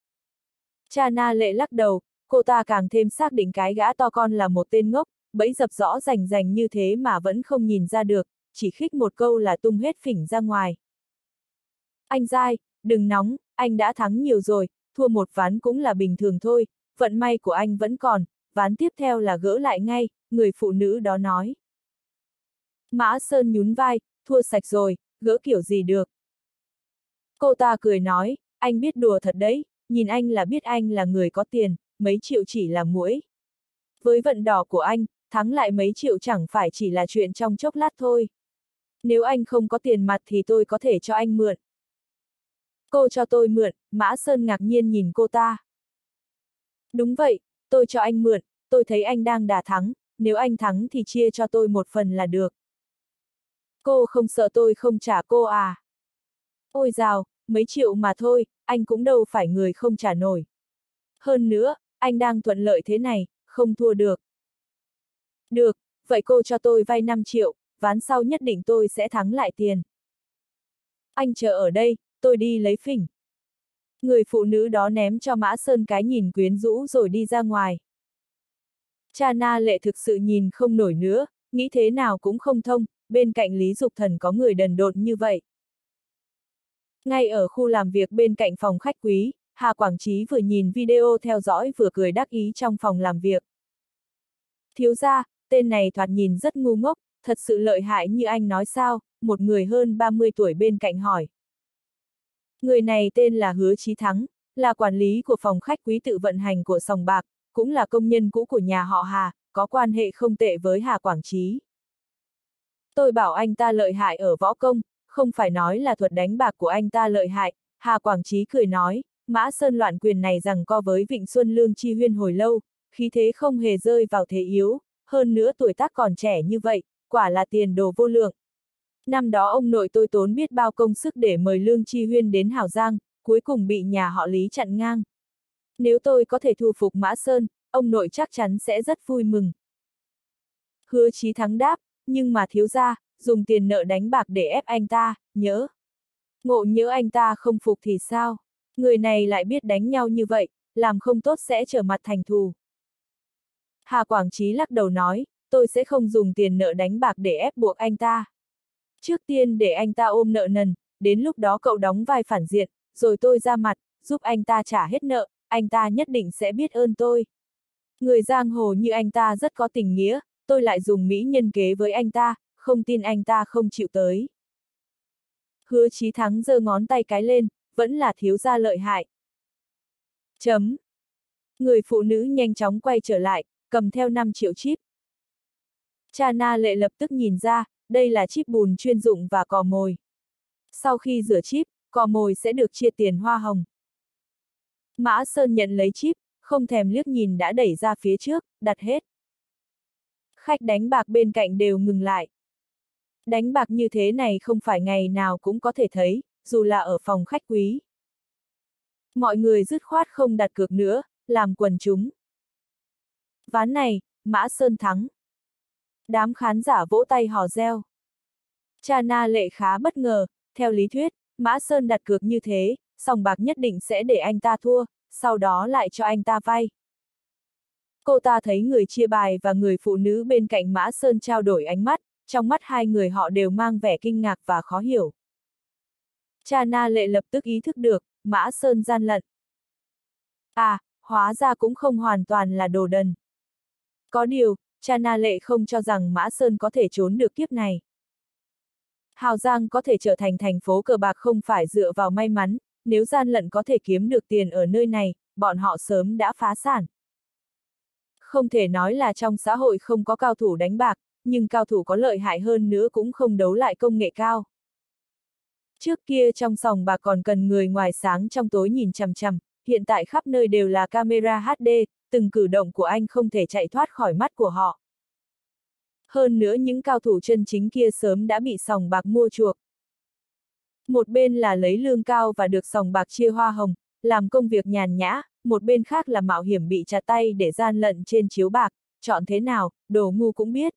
Cha na lệ lắc đầu, cô ta càng thêm xác định cái gã to con là một tên ngốc, bẫy dập rõ rành rành như thế mà vẫn không nhìn ra được, chỉ khích một câu là tung hết phỉnh ra ngoài. Anh dai, đừng nóng, anh đã thắng nhiều rồi, thua một ván cũng là bình thường thôi, vận may của anh vẫn còn, ván tiếp theo là gỡ lại ngay, người phụ nữ đó nói. Mã Sơn nhún vai, thua sạch rồi, gỡ kiểu gì được. Cô ta cười nói, anh biết đùa thật đấy, nhìn anh là biết anh là người có tiền, mấy triệu chỉ là mũi. Với vận đỏ của anh, thắng lại mấy triệu chẳng phải chỉ là chuyện trong chốc lát thôi. Nếu anh không có tiền mặt thì tôi có thể cho anh mượn. Cô cho tôi mượn, Mã Sơn ngạc nhiên nhìn cô ta. Đúng vậy, tôi cho anh mượn, tôi thấy anh đang đà thắng, nếu anh thắng thì chia cho tôi một phần là được. Cô không sợ tôi không trả cô à? Ôi dào, mấy triệu mà thôi, anh cũng đâu phải người không trả nổi. Hơn nữa, anh đang thuận lợi thế này, không thua được. Được, vậy cô cho tôi vay 5 triệu, ván sau nhất định tôi sẽ thắng lại tiền. Anh chờ ở đây, tôi đi lấy phỉnh. Người phụ nữ đó ném cho Mã Sơn cái nhìn quyến rũ rồi đi ra ngoài. Cha na lệ thực sự nhìn không nổi nữa, nghĩ thế nào cũng không thông, bên cạnh Lý Dục Thần có người đần độn như vậy. Ngay ở khu làm việc bên cạnh phòng khách quý, Hà Quảng Trí vừa nhìn video theo dõi vừa cười đắc ý trong phòng làm việc. Thiếu gia, tên này thoạt nhìn rất ngu ngốc, thật sự lợi hại như anh nói sao, một người hơn 30 tuổi bên cạnh hỏi. Người này tên là Hứa Chí Thắng, là quản lý của phòng khách quý tự vận hành của sòng bạc, cũng là công nhân cũ của nhà họ Hà, có quan hệ không tệ với Hà Quảng Trí. Tôi bảo anh ta lợi hại ở võ công, không phải nói là thuật đánh bạc của anh ta lợi hại, Hà Quảng Trí cười nói, Mã Sơn loạn quyền này rằng co với Vịnh Xuân Lương chi huyên hồi lâu, khí thế không hề rơi vào thế yếu, hơn nữa tuổi tác còn trẻ như vậy, quả là tiền đồ vô lượng. Năm đó ông nội tôi tốn biết bao công sức để mời Lương Chi Huyên đến Hảo Giang, cuối cùng bị nhà họ Lý chặn ngang. Nếu tôi có thể thu phục Mã Sơn, ông nội chắc chắn sẽ rất vui mừng. Hứa Chí Thắng đáp, nhưng mà thiếu gia, dùng tiền nợ đánh bạc để ép anh ta, nhớ. Ngộ nhớ anh ta không phục thì sao? Người này lại biết đánh nhau như vậy, làm không tốt sẽ trở mặt thành thù. Hà Quảng Trí lắc đầu nói, tôi sẽ không dùng tiền nợ đánh bạc để ép buộc anh ta. Trước tiên để anh ta ôm nợ nần, đến lúc đó cậu đóng vai phản diện, rồi tôi ra mặt, giúp anh ta trả hết nợ, anh ta nhất định sẽ biết ơn tôi. Người giang hồ như anh ta rất có tình nghĩa, tôi lại dùng mỹ nhân kế với anh ta, không tin anh ta không chịu tới. Hứa Chí Thắng giơ ngón tay cái lên, vẫn là thiếu gia lợi hại. Chấm. Người phụ nữ nhanh chóng quay trở lại, cầm theo 5 triệu chip. Cha na lệ lập tức nhìn ra, đây là chip bùn chuyên dụng và cò mồi. Sau khi rửa chip, cò mồi sẽ được chia tiền hoa hồng. Mã Sơn nhận lấy chip, không thèm liếc nhìn đã đẩy ra phía trước, đặt hết. Khách đánh bạc bên cạnh đều ngừng lại. Đánh bạc như thế này không phải ngày nào cũng có thể thấy, dù là ở phòng khách quý. Mọi người dứt khoát không đặt cược nữa, làm quần chúng. Ván này, Mã Sơn thắng. Đám khán giả vỗ tay hò reo. Cha na lệ khá bất ngờ, theo lý thuyết, Mã Sơn đặt cược như thế, sòng bạc nhất định sẽ để anh ta thua, sau đó lại cho anh ta vay. Cô ta thấy người chia bài và người phụ nữ bên cạnh Mã Sơn trao đổi ánh mắt, trong mắt hai người họ đều mang vẻ kinh ngạc và khó hiểu. Cha na lệ lập tức ý thức được, Mã Sơn gian lận. À, hóa ra cũng không hoàn toàn là đồ đần. Có điều, cha na lệ không cho rằng Mã Sơn có thể trốn được kiếp này. Hào Giang có thể trở thành thành phố cờ bạc không phải dựa vào may mắn, nếu gian lận có thể kiếm được tiền ở nơi này, bọn họ sớm đã phá sản. Không thể nói là trong xã hội không có cao thủ đánh bạc, nhưng cao thủ có lợi hại hơn nữa cũng không đấu lại công nghệ cao. Trước kia trong sòng bạc còn cần người ngoài sáng trong tối nhìn chằm chằm, hiện tại khắp nơi đều là camera HD, từng cử động của anh không thể chạy thoát khỏi mắt của họ. Hơn nữa những cao thủ chân chính kia sớm đã bị sòng bạc mua chuộc. Một bên là lấy lương cao và được sòng bạc chia hoa hồng, làm công việc nhàn nhã, một bên khác là mạo hiểm bị chặt tay để gian lận trên chiếu bạc, chọn thế nào, đồ ngu cũng biết.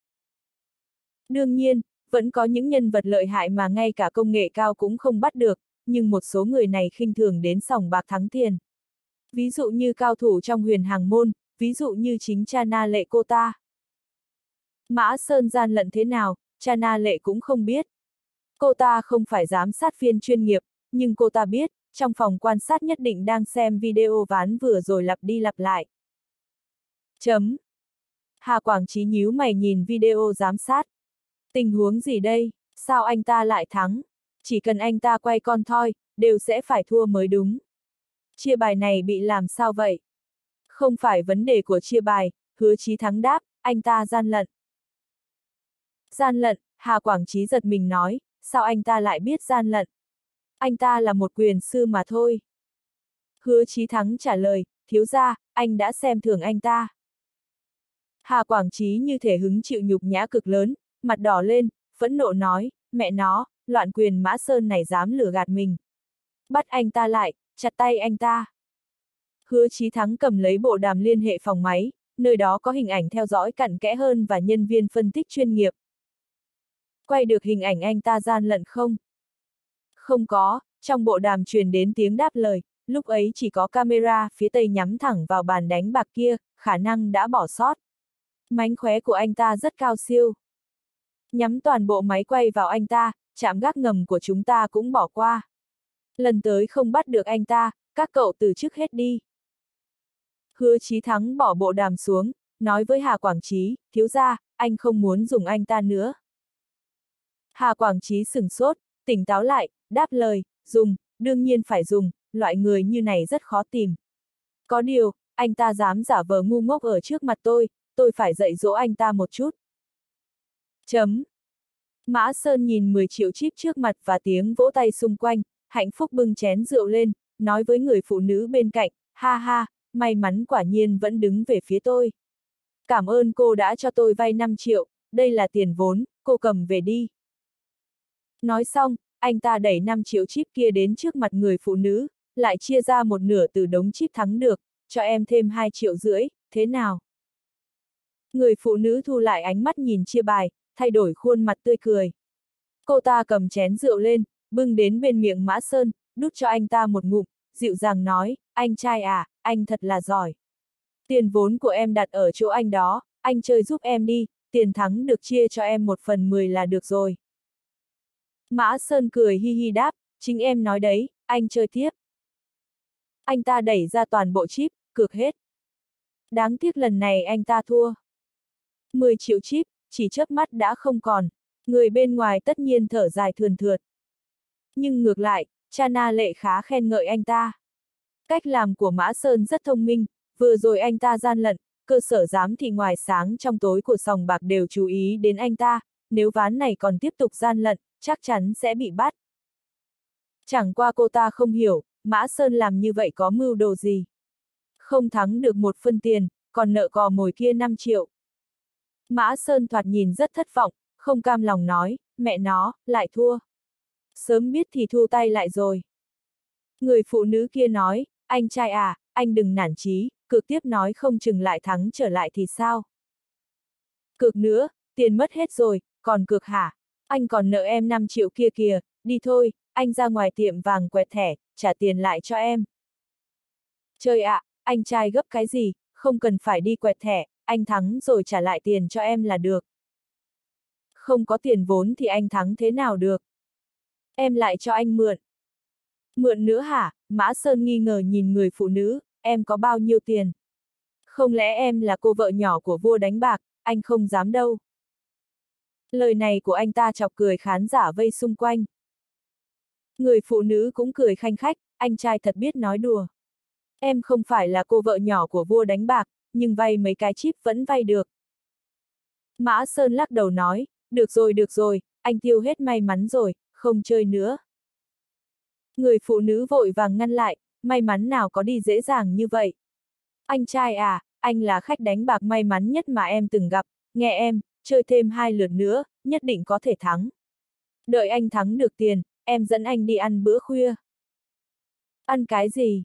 Đương nhiên, vẫn có những nhân vật lợi hại mà ngay cả công nghệ cao cũng không bắt được, nhưng một số người này khinh thường đến sòng bạc thắng tiền. Ví dụ như cao thủ trong huyền hàng môn, ví dụ như chính cha na lệ cô ta. Mã Sơn gian lận thế nào, cha na lệ cũng không biết. Cô ta không phải giám sát viên chuyên nghiệp, nhưng cô ta biết, trong phòng quan sát nhất định đang xem video ván vừa rồi lặp đi lặp lại. Chấm. Hà Quảng Trí nhíu mày nhìn video giám sát. Tình huống gì đây, sao anh ta lại thắng? Chỉ cần anh ta quay con thoi, đều sẽ phải thua mới đúng. Chia bài này bị làm sao vậy? Không phải vấn đề của chia bài, hứa chí thắng đáp, anh ta gian lận. Gian lận, Hà Quảng Trí giật mình nói, sao anh ta lại biết gian lận? Anh ta là một quyền sư mà thôi. Hứa Chí Thắng trả lời, thiếu gia, anh đã xem thường anh ta. Hà Quảng Trí như thể hứng chịu nhục nhã cực lớn, mặt đỏ lên, phẫn nộ nói, mẹ nó, loạn quyền mã sơn này dám lừa gạt mình. Bắt anh ta lại, chặt tay anh ta. Hứa Chí Thắng cầm lấy bộ đàm liên hệ phòng máy, nơi đó có hình ảnh theo dõi cặn kẽ hơn và nhân viên phân tích chuyên nghiệp. Quay được hình ảnh anh ta gian lận không? Không có, trong bộ đàm truyền đến tiếng đáp lời, lúc ấy chỉ có camera phía tây nhắm thẳng vào bàn đánh bạc kia, khả năng đã bỏ sót. Mánh khóe của anh ta rất cao siêu. Nhắm toàn bộ máy quay vào anh ta, chạm gác ngầm của chúng ta cũng bỏ qua. Lần tới không bắt được anh ta, các cậu từ chức hết đi. Hứa Chí Thắng bỏ bộ đàm xuống, nói với Hà Quảng Trí, thiếu ra, anh không muốn dùng anh ta nữa. Hà Quảng Trí sừng sốt, tỉnh táo lại, đáp lời, dùng, đương nhiên phải dùng, loại người như này rất khó tìm. Có điều, anh ta dám giả vờ ngu ngốc ở trước mặt tôi, tôi phải dạy dỗ anh ta một chút. Chấm. Mã Sơn nhìn 10 triệu chip trước mặt và tiếng vỗ tay xung quanh, hạnh phúc bưng chén rượu lên, nói với người phụ nữ bên cạnh, ha ha, may mắn quả nhiên vẫn đứng về phía tôi. Cảm ơn cô đã cho tôi vay 5 triệu, đây là tiền vốn, cô cầm về đi. Nói xong, anh ta đẩy 5 triệu chip kia đến trước mặt người phụ nữ, lại chia ra một nửa từ đống chip thắng được, cho em thêm 2 triệu rưỡi, thế nào? Người phụ nữ thu lại ánh mắt nhìn chia bài, thay đổi khuôn mặt tươi cười. Cô ta cầm chén rượu lên, bưng đến bên miệng Mã Sơn, đút cho anh ta một ngụm, dịu dàng nói, anh trai à, anh thật là giỏi. Tiền vốn của em đặt ở chỗ anh đó, anh chơi giúp em đi, tiền thắng được chia cho em một phần mười là được rồi. Mã Sơn cười hi hi đáp, chính em nói đấy, anh chơi tiếp. Anh ta đẩy ra toàn bộ chip, cược hết. Đáng tiếc lần này anh ta thua. 10 triệu chip, chỉ chớp mắt đã không còn. Người bên ngoài tất nhiên thở dài thườn thượt. Nhưng ngược lại, cha na lệ khá khen ngợi anh ta. Cách làm của Mã Sơn rất thông minh, vừa rồi anh ta gian lận, cơ sở giám thị ngoài sáng trong tối của sòng bạc đều chú ý đến anh ta, nếu ván này còn tiếp tục gian lận, chắc chắn sẽ bị bắt. Chẳng qua cô ta không hiểu, Mã Sơn làm như vậy có mưu đồ gì. Không thắng được một phân tiền, còn nợ cò mồi kia 5 triệu. Mã Sơn thoạt nhìn rất thất vọng, không cam lòng nói, mẹ nó, lại thua. Sớm biết thì thu tay lại rồi. Người phụ nữ kia nói, anh trai à, anh đừng nản chí, cực tiếp nói không chừng lại thắng trở lại thì sao? Cực nữa, tiền mất hết rồi, còn cực hả? Anh còn nợ em 5 triệu kia kìa, đi thôi, anh ra ngoài tiệm vàng quẹt thẻ, trả tiền lại cho em. Trời ạ, à, anh trai gấp cái gì, không cần phải đi quẹt thẻ, anh thắng rồi trả lại tiền cho em là được. Không có tiền vốn thì anh thắng thế nào được? Em lại cho anh mượn. Mượn nữa hả? Mã Sơn nghi ngờ nhìn người phụ nữ, em có bao nhiêu tiền? Không lẽ em là cô vợ nhỏ của vua đánh bạc, anh không dám đâu. Lời này của anh ta chọc cười khán giả vây xung quanh. Người phụ nữ cũng cười khanh khách, anh trai thật biết nói đùa. Em không phải là cô vợ nhỏ của vua đánh bạc, nhưng vay mấy cái chip vẫn vay được. Mã Sơn lắc đầu nói, được rồi được rồi, anh tiêu hết may mắn rồi, không chơi nữa. Người phụ nữ vội vàng ngăn lại, may mắn nào có đi dễ dàng như vậy. Anh trai à, anh là khách đánh bạc may mắn nhất mà em từng gặp, nghe em, chơi thêm hai lượt nữa, nhất định có thể thắng. Đợi anh thắng được tiền, em dẫn anh đi ăn bữa khuya. Ăn cái gì?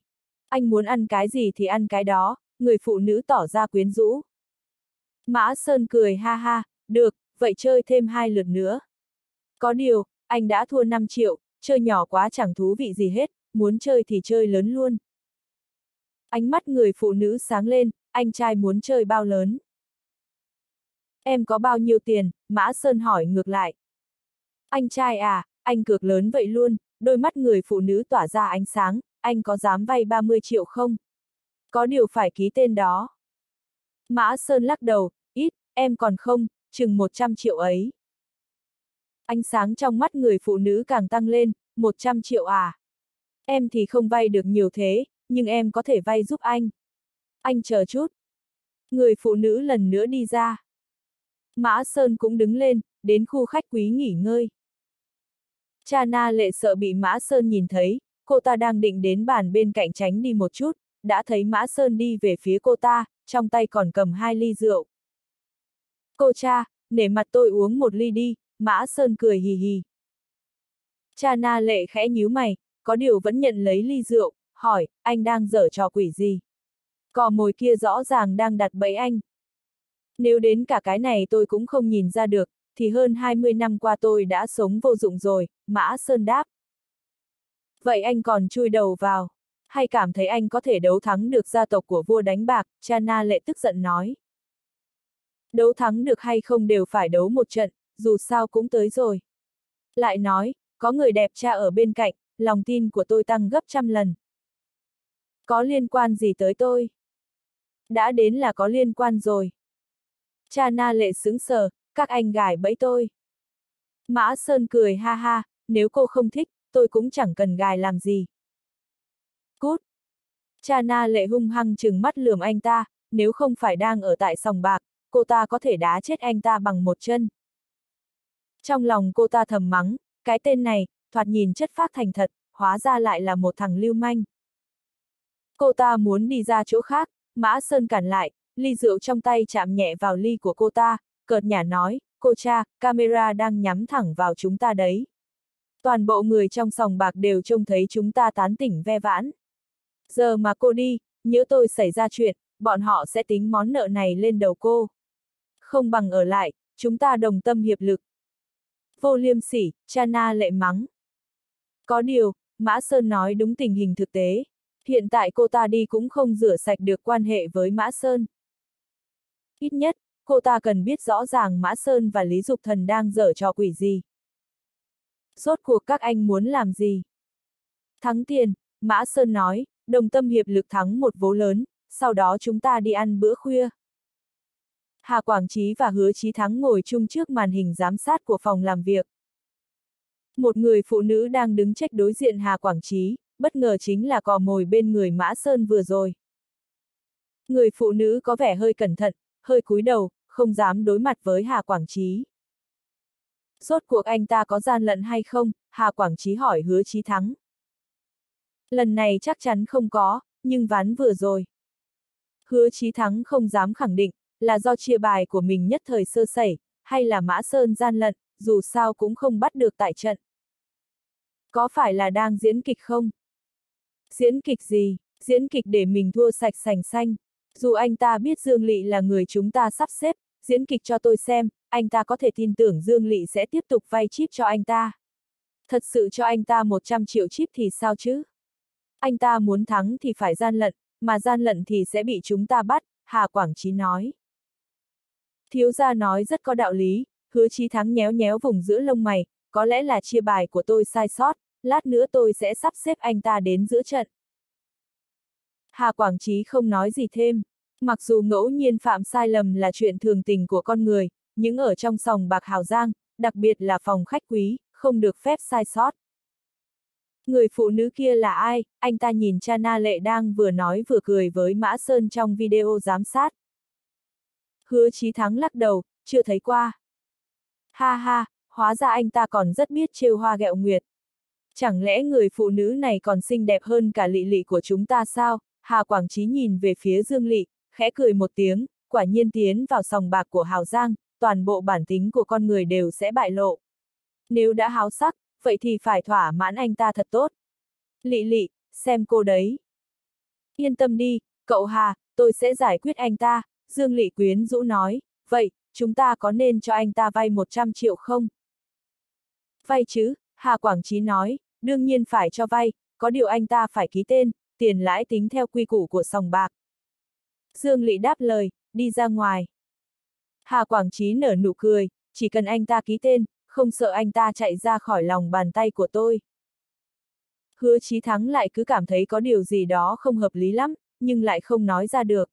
Anh muốn ăn cái gì thì ăn cái đó, người phụ nữ tỏ ra quyến rũ. Mã Sơn cười ha ha, được, vậy chơi thêm hai lượt nữa. Có điều, anh đã thua 5 triệu, chơi nhỏ quá chẳng thú vị gì hết, muốn chơi thì chơi lớn luôn. Ánh mắt người phụ nữ sáng lên, anh trai muốn chơi bao lớn. Em có bao nhiêu tiền? Mã Sơn hỏi ngược lại. Anh trai à, anh cược lớn vậy luôn, đôi mắt người phụ nữ tỏa ra ánh sáng, anh có dám vay 30 triệu không? Có điều phải ký tên đó. Mã Sơn lắc đầu, ít, em còn không, chừng 100 triệu ấy. Ánh sáng trong mắt người phụ nữ càng tăng lên, 100 triệu à? Em thì không vay được nhiều thế, nhưng em có thể vay giúp anh. Anh chờ chút. Người phụ nữ lần nữa đi ra. Mã Sơn cũng đứng lên, đến khu khách quý nghỉ ngơi. Cha Na lệ sợ bị Mã Sơn nhìn thấy, cô ta đang định đến bàn bên cạnh tránh đi một chút, đã thấy Mã Sơn đi về phía cô ta, trong tay còn cầm hai ly rượu. Cô cha, nể mặt tôi uống một ly đi, Mã Sơn cười hì hì. Cha na lệ khẽ nhíu mày, có điều vẫn nhận lấy ly rượu, hỏi, anh đang dở trò quỷ gì? Cò mồi kia rõ ràng đang đặt bẫy anh. Nếu đến cả cái này tôi cũng không nhìn ra được, thì hơn 20 năm qua tôi đã sống vô dụng rồi, Mã Sơn đáp. Vậy anh còn chui đầu vào, hay cảm thấy anh có thể đấu thắng được gia tộc của vua đánh bạc, cha na lệ tức giận nói. Đấu thắng được hay không đều phải đấu một trận, dù sao cũng tới rồi. Lại nói, có người đẹp cha ở bên cạnh, lòng tin của tôi tăng gấp trăm lần. Có liên quan gì tới tôi? Đã đến là có liên quan rồi. Cha na lệ sững sờ, các anh gài bẫy tôi. Mã Sơn cười ha ha, nếu cô không thích, tôi cũng chẳng cần gài làm gì. Cút! Cha na lệ hung hăng chừng mắt lườm anh ta, nếu không phải đang ở tại sòng bạc, cô ta có thể đá chết anh ta bằng một chân. Trong lòng cô ta thầm mắng, cái tên này, thoạt nhìn chất phác thành thật, hóa ra lại là một thằng lưu manh. Cô ta muốn đi ra chỗ khác, Mã Sơn cản lại, ly rượu trong tay chạm nhẹ vào ly của cô ta, cợt nhả nói, cô cha, camera đang nhắm thẳng vào chúng ta đấy. Toàn bộ người trong sòng bạc đều trông thấy chúng ta tán tỉnh ve vãn. Giờ mà cô đi, nhớ tôi xảy ra chuyện, bọn họ sẽ tính món nợ này lên đầu cô. Không bằng ở lại, chúng ta đồng tâm hiệp lực. Vô liêm sỉ, Chana lệ mắng. Có điều, Mã Sơn nói đúng tình hình thực tế. Hiện tại cô ta đi cũng không rửa sạch được quan hệ với Mã Sơn. Ít nhất, cô ta cần biết rõ ràng Mã Sơn và Lý Dục Thần đang dở trò quỷ gì. Rốt cuộc các anh muốn làm gì? Thắng tiền, Mã Sơn nói, đồng tâm hiệp lực thắng một vố lớn, sau đó chúng ta đi ăn bữa khuya. Hà Quảng Trí và Hứa Chí Thắng ngồi chung trước màn hình giám sát của phòng làm việc. Một người phụ nữ đang đứng trách đối diện Hà Quảng Trí, bất ngờ chính là cò mồi bên người Mã Sơn vừa rồi. Người phụ nữ có vẻ hơi cẩn thận, hơi cúi đầu, không dám đối mặt với Hà Quảng Trí. Rốt cuộc anh ta có gian lận hay không? Hà Quảng Trí hỏi hứa Chí Thắng. Lần này chắc chắn không có, nhưng ván vừa rồi. Hứa Chí Thắng không dám khẳng định, là do chia bài của mình nhất thời sơ sẩy, hay là Mã Sơn gian lận, dù sao cũng không bắt được tại trận. Có phải là đang diễn kịch không? Diễn kịch gì? Diễn kịch để mình thua sạch sành xanh. Dù anh ta biết Dương Lị là người chúng ta sắp xếp, diễn kịch cho tôi xem, anh ta có thể tin tưởng Dương Lị sẽ tiếp tục vay chip cho anh ta. Thật sự cho anh ta 100 triệu chip thì sao chứ? Anh ta muốn thắng thì phải gian lận, mà gian lận thì sẽ bị chúng ta bắt, Hà Quảng Trí nói. Thiếu gia nói rất có đạo lý, hứa chí thắng nhéo nhéo vùng giữa lông mày, có lẽ là chia bài của tôi sai sót, lát nữa tôi sẽ sắp xếp anh ta đến giữa trận. Hà Quảng Trí không nói gì thêm, mặc dù ngẫu nhiên phạm sai lầm là chuyện thường tình của con người, nhưng ở trong sòng bạc hào giang, đặc biệt là phòng khách quý, không được phép sai sót. Người phụ nữ kia là ai? Anh ta nhìn cha na lệ đang vừa nói vừa cười với Mã Sơn trong video giám sát. Hứa Chí Thắng lắc đầu, chưa thấy qua. Ha ha, hóa ra anh ta còn rất biết trêu hoa gẹo nguyệt. Chẳng lẽ người phụ nữ này còn xinh đẹp hơn cả lị lị của chúng ta sao? Hà Quảng Trí nhìn về phía Dương Lị, khẽ cười một tiếng, quả nhiên tiến vào sòng bạc của Hào Giang, toàn bộ bản tính của con người đều sẽ bại lộ. Nếu đã háo sắc, vậy thì phải thỏa mãn anh ta thật tốt. Lị lị, xem cô đấy. Yên tâm đi, cậu Hà, tôi sẽ giải quyết anh ta, Dương Lị quyến rũ nói, vậy, chúng ta có nên cho anh ta vay 100 triệu không? Vay chứ, Hà Quảng Trí nói, đương nhiên phải cho vay, có điều anh ta phải ký tên, tiền lãi tính theo quy củ của sòng bạc. Dương Lị đáp lời, đi ra ngoài. Hà Quảng Trí nở nụ cười, chỉ cần anh ta ký tên, không sợ anh ta chạy ra khỏi lòng bàn tay của tôi. Hứa Chí Thắng lại cứ cảm thấy có điều gì đó không hợp lý lắm, nhưng lại không nói ra được.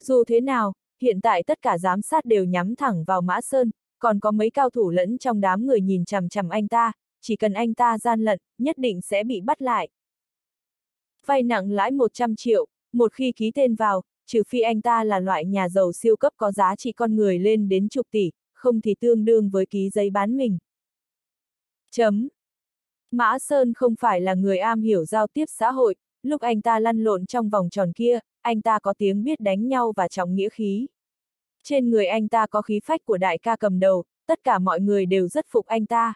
Dù thế nào, hiện tại tất cả giám sát đều nhắm thẳng vào Mã Sơn, còn có mấy cao thủ lẫn trong đám người nhìn chằm chằm anh ta, chỉ cần anh ta gian lận, nhất định sẽ bị bắt lại. Vay nặng lãi 100 triệu, một khi ký tên vào, trừ phi anh ta là loại nhà giàu siêu cấp có giá trị con người lên đến chục tỷ, không thì tương đương với ký giấy bán mình. Chấm. Mã Sơn không phải là người am hiểu giao tiếp xã hội, lúc anh ta lăn lộn trong vòng tròn kia, anh ta có tiếng biết đánh nhau và trọng nghĩa khí. Trên người anh ta có khí phách của đại ca cầm đầu, tất cả mọi người đều rất phục anh ta.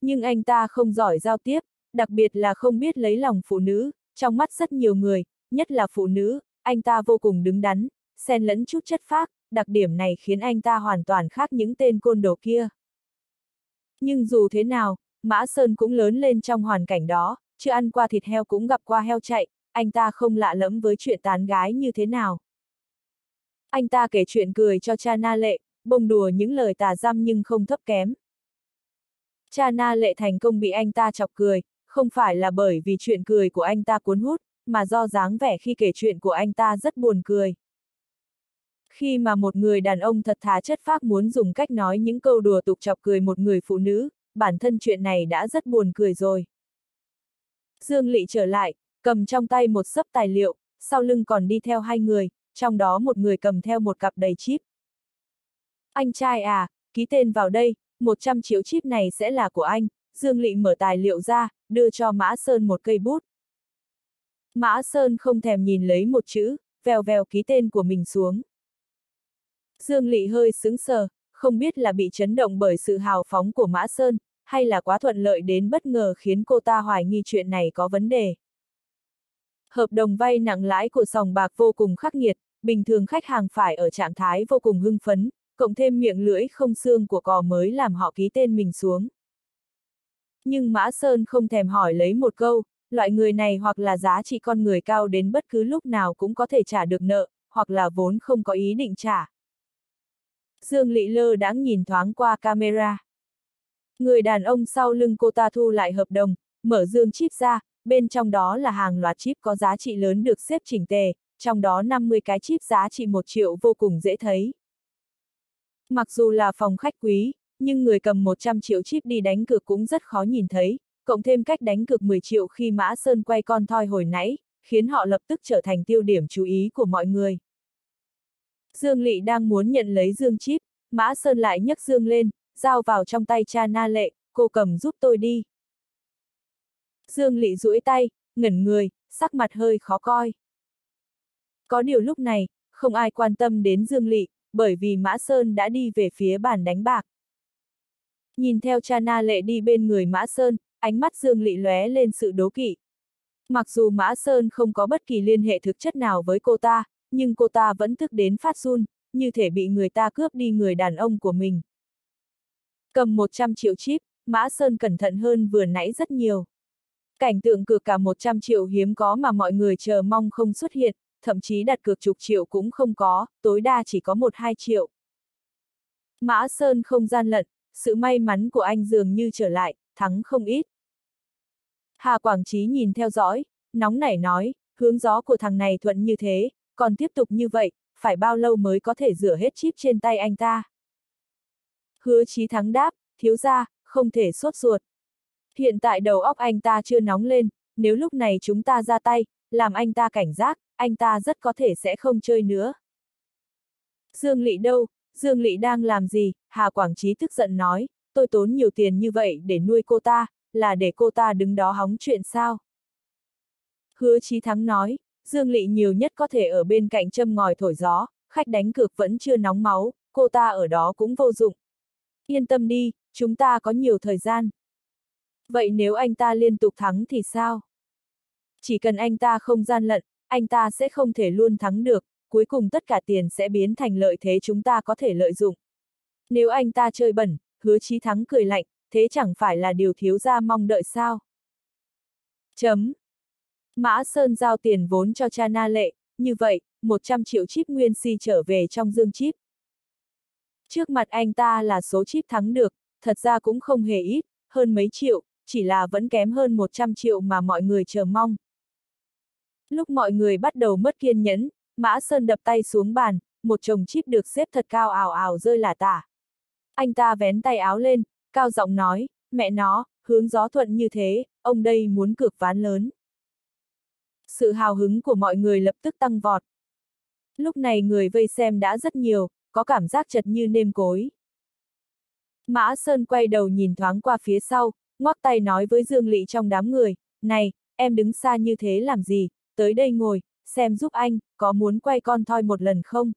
Nhưng anh ta không giỏi giao tiếp, đặc biệt là không biết lấy lòng phụ nữ, trong mắt rất nhiều người, nhất là phụ nữ, anh ta vô cùng đứng đắn, xen lẫn chút chất phác, đặc điểm này khiến anh ta hoàn toàn khác những tên côn đồ kia. Nhưng dù thế nào, Mã Sơn cũng lớn lên trong hoàn cảnh đó, chưa ăn qua thịt heo cũng gặp qua heo chạy, anh ta không lạ lẫm với chuyện tán gái như thế nào. Anh ta kể chuyện cười cho cha na lệ, bông đùa những lời tà dăm nhưng không thấp kém. Cha na lệ thành công bị anh ta chọc cười, không phải là bởi vì chuyện cười của anh ta cuốn hút, mà do dáng vẻ khi kể chuyện của anh ta rất buồn cười. Khi mà một người đàn ông thật thà chất phác muốn dùng cách nói những câu đùa tục chọc cười một người phụ nữ, bản thân chuyện này đã rất buồn cười rồi. Dương Lị trở lại, cầm trong tay một sấp tài liệu, sau lưng còn đi theo hai người, trong đó một người cầm theo một cặp đầy chip. Anh trai à, ký tên vào đây, 100 triệu chip này sẽ là của anh, Dương Lị mở tài liệu ra, đưa cho Mã Sơn một cây bút. Mã Sơn không thèm nhìn lấy một chữ, vèo vèo ký tên của mình xuống. Dương Lị hơi sững sờ, không biết là bị chấn động bởi sự hào phóng của Mã Sơn, hay là quá thuận lợi đến bất ngờ khiến cô ta hoài nghi chuyện này có vấn đề. Hợp đồng vay nặng lãi của sòng bạc vô cùng khắc nghiệt, bình thường khách hàng phải ở trạng thái vô cùng hưng phấn, cộng thêm miệng lưỡi không xương của cò mới làm họ ký tên mình xuống. Nhưng Mã Sơn không thèm hỏi lấy một câu, loại người này hoặc là giá trị con người cao đến bất cứ lúc nào cũng có thể trả được nợ, hoặc là vốn không có ý định trả. Dương Lị Lơ đáng nhìn thoáng qua camera. Người đàn ông sau lưng cô ta thu lại hợp đồng, mở dương chip ra, bên trong đó là hàng loạt chip có giá trị lớn được xếp chỉnh tề, trong đó 50 cái chip giá trị 1 triệu vô cùng dễ thấy. Mặc dù là phòng khách quý, nhưng người cầm 100 triệu chip đi đánh cược cũng rất khó nhìn thấy, cộng thêm cách đánh cược 10 triệu khi Mã Sơn quay con thoi hồi nãy, khiến họ lập tức trở thành tiêu điểm chú ý của mọi người. Dương Lị đang muốn nhận lấy Dương chip, Mã Sơn lại nhấc Dương lên, giao vào trong tay cha na lệ, cô cầm giúp tôi đi. Dương Lị duỗi tay, ngẩn người, sắc mặt hơi khó coi. Có điều lúc này, không ai quan tâm đến Dương Lị, bởi vì Mã Sơn đã đi về phía bàn đánh bạc. Nhìn theo cha na lệ đi bên người Mã Sơn, ánh mắt Dương Lị lóe lên sự đố kỵ. Mặc dù Mã Sơn không có bất kỳ liên hệ thực chất nào với cô ta, nhưng cô ta vẫn thức đến phát run, như thể bị người ta cướp đi người đàn ông của mình. Cầm 100 triệu chip, Mã Sơn cẩn thận hơn vừa nãy rất nhiều. Cảnh tượng cược cả 100 triệu hiếm có mà mọi người chờ mong không xuất hiện, thậm chí đặt cược chục triệu cũng không có, tối đa chỉ có 1-2 triệu. Mã Sơn không gian lận, sự may mắn của anh dường như trở lại, thắng không ít. Hà Quảng Trí nhìn theo dõi, nóng nảy nói, hướng gió của thằng này thuận như thế, còn tiếp tục như vậy, phải bao lâu mới có thể rửa hết chip trên tay anh ta. Hứa Chí Thắng đáp, thiếu ra, không thể sốt ruột. Hiện tại đầu óc anh ta chưa nóng lên, nếu lúc này chúng ta ra tay, làm anh ta cảnh giác, anh ta rất có thể sẽ không chơi nữa. Dương Lị đâu, Dương Lị đang làm gì? Hà Quảng Trí tức giận nói, tôi tốn nhiều tiền như vậy để nuôi cô ta, là để cô ta đứng đó hóng chuyện sao? Hứa Chí Thắng nói, Dương Lị nhiều nhất có thể ở bên cạnh châm ngòi thổi gió, khách đánh cược vẫn chưa nóng máu, cô ta ở đó cũng vô dụng. Yên tâm đi, chúng ta có nhiều thời gian. Vậy nếu anh ta liên tục thắng thì sao? Chỉ cần anh ta không gian lận, anh ta sẽ không thể luôn thắng được, cuối cùng tất cả tiền sẽ biến thành lợi thế chúng ta có thể lợi dụng. Nếu anh ta chơi bẩn, hứa chí thắng cười lạnh, thế chẳng phải là điều thiếu gia mong đợi sao? Chấm. Mã Sơn giao tiền vốn cho cha na lệ, như vậy, 100 triệu chip nguyên si trở về trong dương chip. Trước mặt anh ta là số chip thắng được, thật ra cũng không hề ít, hơn mấy triệu, chỉ là vẫn kém hơn 100 triệu mà mọi người chờ mong. Lúc mọi người bắt đầu mất kiên nhẫn, Mã Sơn đập tay xuống bàn, một chồng chip được xếp thật cao ảo ảo rơi là tả. Anh ta vén tay áo lên, cao giọng nói, mẹ nó, hướng gió thuận như thế, ông đây muốn cược ván lớn. Sự hào hứng của mọi người lập tức tăng vọt. Lúc này người vây xem đã rất nhiều, có cảm giác chật như nêm cối. Mã Sơn quay đầu nhìn thoáng qua phía sau, ngoắc tay nói với Dương Lị trong đám người, này, em đứng xa như thế làm gì, tới đây ngồi, xem giúp anh, có muốn quay con thoi một lần không?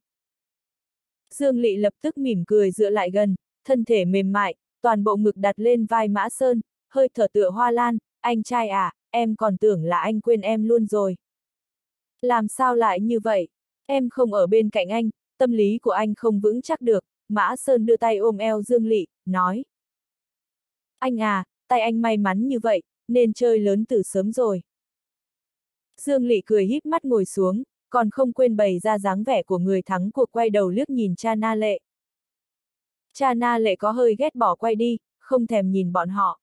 Dương Lị lập tức mỉm cười dựa lại gần, thân thể mềm mại, toàn bộ ngực đặt lên vai Mã Sơn, hơi thở tựa hoa lan, anh trai à, em còn tưởng là anh quên em luôn rồi. Làm sao lại như vậy? Em không ở bên cạnh anh, tâm lý của anh không vững chắc được, Mã Sơn đưa tay ôm eo Dương Lị, nói. Anh à, tay anh may mắn như vậy, nên chơi lớn từ sớm rồi. Dương Lị cười híp mắt ngồi xuống, còn không quên bày ra dáng vẻ của người thắng cuộc quay đầu liếc nhìn cha na lệ. Cha na lệ có hơi ghét bỏ quay đi, không thèm nhìn bọn họ.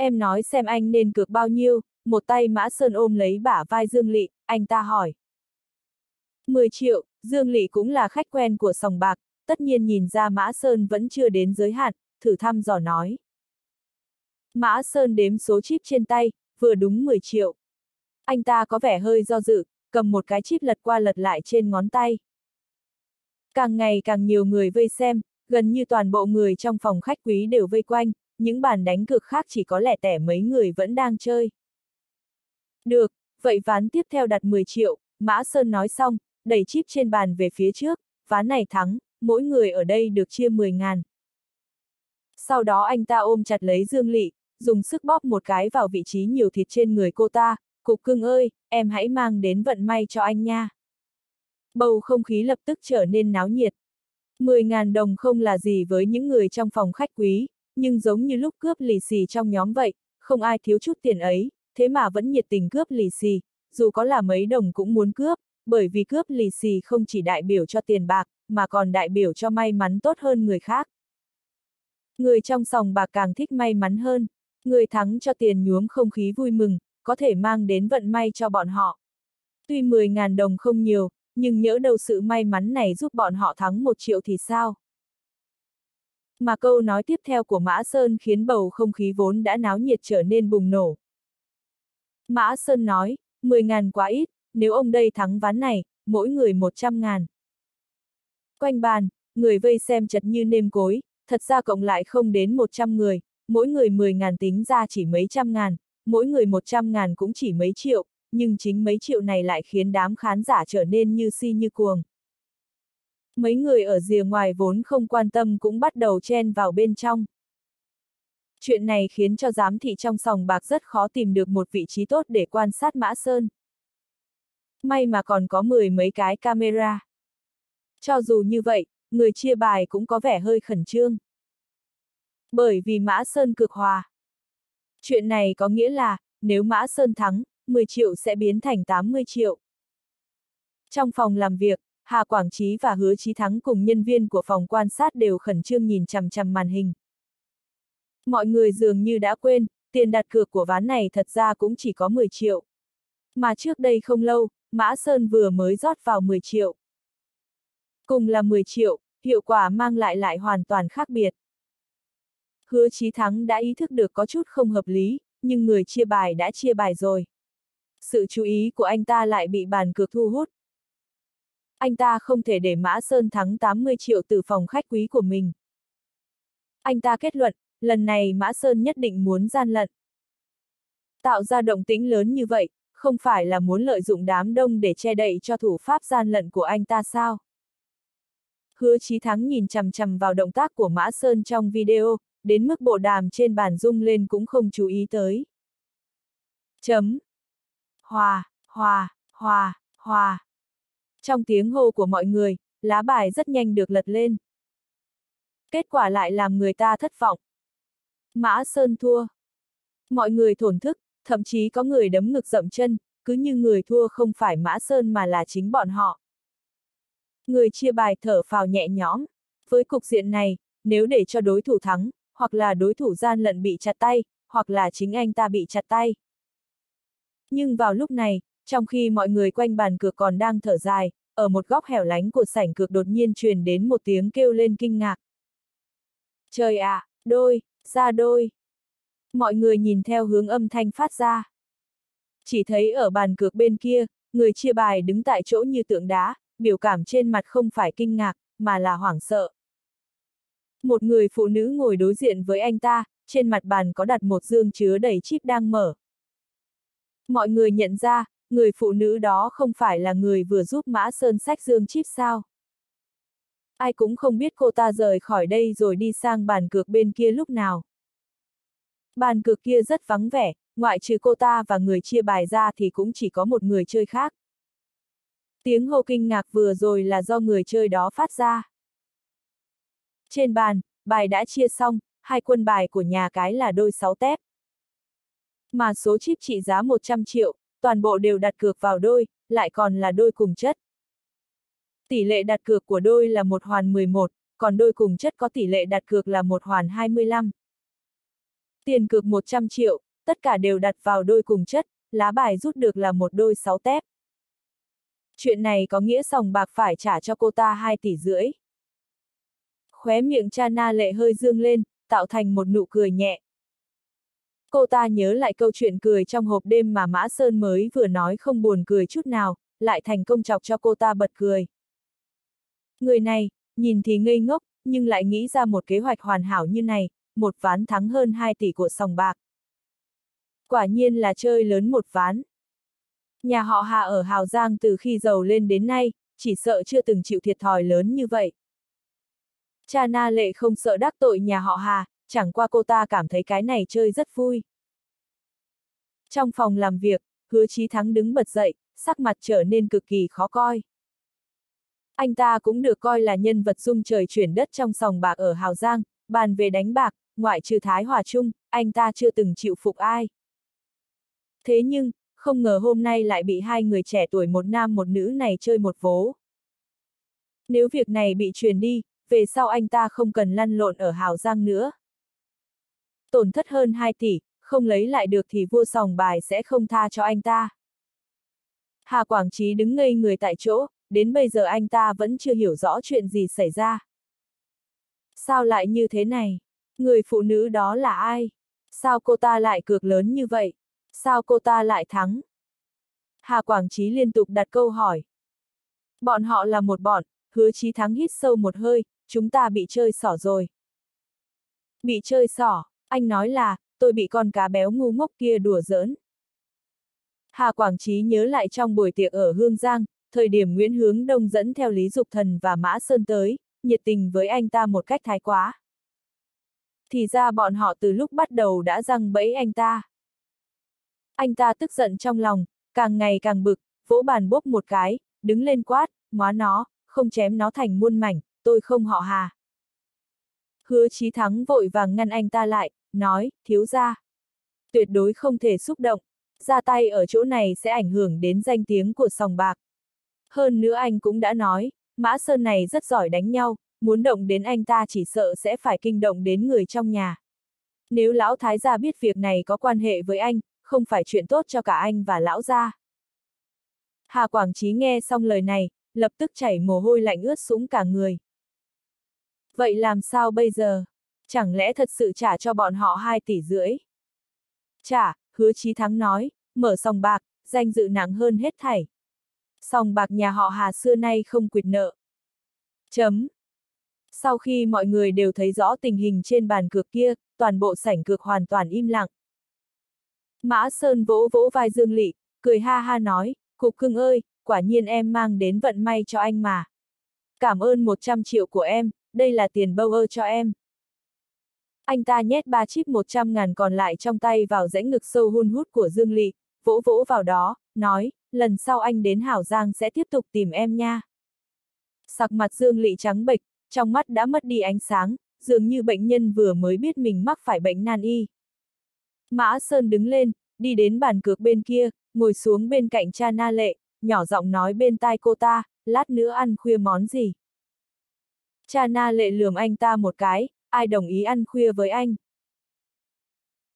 Em nói xem anh nên cược bao nhiêu, một tay Mã Sơn ôm lấy bả vai Dương Lị, anh ta hỏi. 10 triệu, Dương Lị cũng là khách quen của sòng bạc, tất nhiên nhìn ra Mã Sơn vẫn chưa đến giới hạn, thử thăm dò nói. Mã Sơn đếm số chip trên tay, vừa đúng 10 triệu. Anh ta có vẻ hơi do dự, cầm một cái chip lật qua lật lại trên ngón tay. Càng ngày càng nhiều người vây xem, gần như toàn bộ người trong phòng khách quý đều vây quanh, những bàn đánh cược khác chỉ có lẻ tẻ mấy người vẫn đang chơi. Được, vậy ván tiếp theo đặt 10 triệu, Mã Sơn nói xong, đẩy chip trên bàn về phía trước, ván này thắng, mỗi người ở đây được chia 10 ngàn. Sau đó anh ta ôm chặt lấy Dương Lị, dùng sức bóp một cái vào vị trí nhiều thịt trên người cô ta, cục cưng ơi, em hãy mang đến vận may cho anh nha. Bầu không khí lập tức trở nên náo nhiệt. 10.000 đồng không là gì với những người trong phòng khách quý, nhưng giống như lúc cướp lì xì trong nhóm vậy, không ai thiếu chút tiền ấy, thế mà vẫn nhiệt tình cướp lì xì, dù có là mấy đồng cũng muốn cướp, bởi vì cướp lì xì không chỉ đại biểu cho tiền bạc, mà còn đại biểu cho may mắn tốt hơn người khác. Người trong sòng bạc càng thích may mắn hơn, người thắng cho tiền nhuốm không khí vui mừng, có thể mang đến vận may cho bọn họ. Tuy 10.000 đồng không nhiều, nhưng nhỡ đâu sự may mắn này giúp bọn họ thắng một triệu thì sao? Mà câu nói tiếp theo của Mã Sơn khiến bầu không khí vốn đã náo nhiệt trở nên bùng nổ. Mã Sơn nói, 10 ngàn quá ít, nếu ông đây thắng ván này, mỗi người 100 ngàn. Quanh bàn, người vây xem chật như nêm cối, thật ra cộng lại không đến 100 người, mỗi người 10 ngàn tính ra chỉ mấy trăm ngàn, mỗi người 100 ngàn cũng chỉ mấy triệu, nhưng chính mấy triệu này lại khiến đám khán giả trở nên như si như cuồng. Mấy người ở rìa ngoài vốn không quan tâm cũng bắt đầu chen vào bên trong. Chuyện này khiến cho giám thị trong sòng bạc rất khó tìm được một vị trí tốt để quan sát Mã Sơn. May mà còn có mười mấy cái camera. Cho dù như vậy, người chia bài cũng có vẻ hơi khẩn trương. Bởi vì Mã Sơn cực hòa. Chuyện này có nghĩa là, nếu Mã Sơn thắng, 10 triệu sẽ biến thành 80 triệu. Trong phòng làm việc, Hà Quảng Trí và Hứa Chí Thắng cùng nhân viên của phòng quan sát đều khẩn trương nhìn chằm chằm màn hình. Mọi người dường như đã quên, tiền đặt cược của ván này thật ra cũng chỉ có 10 triệu. Mà trước đây không lâu, Mã Sơn vừa mới rót vào 10 triệu. Cùng là 10 triệu, hiệu quả mang lại lại hoàn toàn khác biệt. Hứa Chí Thắng đã ý thức được có chút không hợp lý, nhưng người chia bài đã chia bài rồi. Sự chú ý của anh ta lại bị bàn cược thu hút. Anh ta không thể để Mã Sơn thắng 80 triệu từ phòng khách quý của mình. Anh ta kết luận, lần này Mã Sơn nhất định muốn gian lận. Tạo ra động tĩnh lớn như vậy, không phải là muốn lợi dụng đám đông để che đậy cho thủ pháp gian lận của anh ta sao? Hứa Chí Thắng nhìn chằm chằm vào động tác của Mã Sơn trong video, đến mức bộ đàm trên bàn rung lên cũng không chú ý tới. Chấm. Hòa, hòa, hòa, hòa. Trong tiếng hô của mọi người, lá bài rất nhanh được lật lên. Kết quả lại làm người ta thất vọng. Mã Sơn thua. Mọi người thổn thức, thậm chí có người đấm ngực dậm chân, cứ như người thua không phải Mã Sơn mà là chính bọn họ. Người chia bài thở phào nhẹ nhõm. Với cục diện này, nếu để cho đối thủ thắng, hoặc là đối thủ gian lận bị chặt tay, hoặc là chính anh ta bị chặt tay. Nhưng vào lúc này, trong khi mọi người quanh bàn cược còn đang thở dài, ở một góc hẻo lánh của sảnh cược đột nhiên truyền đến một tiếng kêu lên kinh ngạc. Trời ạ, à, đôi, ra đôi. Mọi người nhìn theo hướng âm thanh phát ra. Chỉ thấy ở bàn cược bên kia, người chia bài đứng tại chỗ như tượng đá, biểu cảm trên mặt không phải kinh ngạc, mà là hoảng sợ. Một người phụ nữ ngồi đối diện với anh ta, trên mặt bàn có đặt một dương chứa đầy chip đang mở. Mọi người nhận ra, người phụ nữ đó không phải là người vừa giúp Mã Sơn sách dương chip sao. Ai cũng không biết cô ta rời khỏi đây rồi đi sang bàn cược bên kia lúc nào. Bàn cược kia rất vắng vẻ, ngoại trừ cô ta và người chia bài ra thì cũng chỉ có một người chơi khác. Tiếng hô kinh ngạc vừa rồi là do người chơi đó phát ra. Trên bàn, bài đã chia xong, hai quân bài của nhà cái là đôi sáu tép. Mà số chip trị giá 100 triệu, toàn bộ đều đặt cược vào đôi, lại còn là đôi cùng chất. Tỷ lệ đặt cược của đôi là một hoàn 11, còn đôi cùng chất có tỷ lệ đặt cược là một hoàn 25. Tiền cược 100 triệu, tất cả đều đặt vào đôi cùng chất, lá bài rút được là một đôi 6 tép. Chuyện này có nghĩa sòng bạc phải trả cho cô ta 2 tỷ rưỡi. Khóe miệng cha na lệ hơi dương lên, tạo thành một nụ cười nhẹ. Cô ta nhớ lại câu chuyện cười trong hộp đêm mà Mã Sơn mới vừa nói không buồn cười chút nào, lại thành công chọc cho cô ta bật cười. Người này, nhìn thì ngây ngốc, nhưng lại nghĩ ra một kế hoạch hoàn hảo như này, một ván thắng hơn 2 tỷ của sòng bạc. Quả nhiên là chơi lớn một ván. Nhà họ Hà ở Hào Giang từ khi giàu lên đến nay, chỉ sợ chưa từng chịu thiệt thòi lớn như vậy. Cha Na Lệ không sợ đắc tội nhà họ Hà, chẳng qua cô ta cảm thấy cái này chơi rất vui. Trong phòng làm việc, hứa Chí Thắng đứng bật dậy, sắc mặt trở nên cực kỳ khó coi. Anh ta cũng được coi là nhân vật dung trời chuyển đất trong sòng bạc ở Hào Giang, bàn về đánh bạc, ngoại trừ Thái Hòa Trung, anh ta chưa từng chịu phục ai. Thế nhưng, không ngờ hôm nay lại bị hai người trẻ tuổi một nam một nữ này chơi một vố. Nếu việc này bị truyền đi, về sau anh ta không cần lăn lộn ở Hào Giang nữa. Tổn thất hơn 2 tỷ, không lấy lại được thì vua sòng bài sẽ không tha cho anh ta. Hà Quảng Trí đứng ngây người tại chỗ, đến bây giờ anh ta vẫn chưa hiểu rõ chuyện gì xảy ra. Sao lại như thế này? Người phụ nữ đó là ai? Sao cô ta lại cược lớn như vậy? Sao cô ta lại thắng? Hà Quảng Trí liên tục đặt câu hỏi. Bọn họ là một bọn, hứa chí thắng hít sâu một hơi, chúng ta bị chơi xỏ rồi. Bị chơi xỏ, anh nói là, tôi bị con cá béo ngu ngốc kia đùa giỡn. Hà Quảng Trí nhớ lại trong buổi tiệc ở Hương Giang, thời điểm Nguyễn Hướng Đông dẫn theo Lý Dục Thần và Mã Sơn tới, nhiệt tình với anh ta một cách thái quá. Thì ra bọn họ từ lúc bắt đầu đã răng bẫy anh ta. Anh ta tức giận trong lòng, càng ngày càng bực, vỗ bàn bốc một cái, đứng lên quát, ngóa nó, không chém nó thành muôn mảnh, tôi không họ hà. Hứa Chí Thắng vội vàng ngăn anh ta lại, nói, thiếu ra. Tuyệt đối không thể xúc động, ra tay ở chỗ này sẽ ảnh hưởng đến danh tiếng của sòng bạc. Hơn nữa anh cũng đã nói, Mã Sơn này rất giỏi đánh nhau, muốn động đến anh ta chỉ sợ sẽ phải kinh động đến người trong nhà. Nếu lão thái gia biết việc này có quan hệ với anh, không phải chuyện tốt cho cả anh và lão gia. Hà Quảng Trí nghe xong lời này, lập tức chảy mồ hôi lạnh ướt sũng cả người. Vậy làm sao bây giờ? Chẳng lẽ thật sự trả cho bọn họ 2 tỷ rưỡi? Trả, hứa chí thắng nói, mở sòng bạc, danh dự nặng hơn hết thảy. Sòng bạc nhà họ Hà xưa nay không quyệt nợ. Chấm. Sau khi mọi người đều thấy rõ tình hình trên bàn cược kia, toàn bộ sảnh cược hoàn toàn im lặng. Mã Sơn vỗ vỗ vai Dương Lị, cười ha ha nói, Cục cưng ơi, quả nhiên em mang đến vận may cho anh mà. Cảm ơn 100 triệu của em, đây là tiền bâu ơ cho em. Anh ta nhét ba chip 100 ngàn còn lại trong tay vào rãnh ngực sâu hun hút của Dương Lị, vỗ vỗ vào đó, nói, lần sau anh đến Hảo Giang sẽ tiếp tục tìm em nha. Sặc mặt Dương Lị trắng bệch, trong mắt đã mất đi ánh sáng, dường như bệnh nhân vừa mới biết mình mắc phải bệnh nan y. Mã Sơn đứng lên, đi đến bàn cược bên kia, ngồi xuống bên cạnh cha na lệ, nhỏ giọng nói bên tai cô ta, lát nữa ăn khuya món gì. Cha na lệ lườm anh ta một cái, ai đồng ý ăn khuya với anh.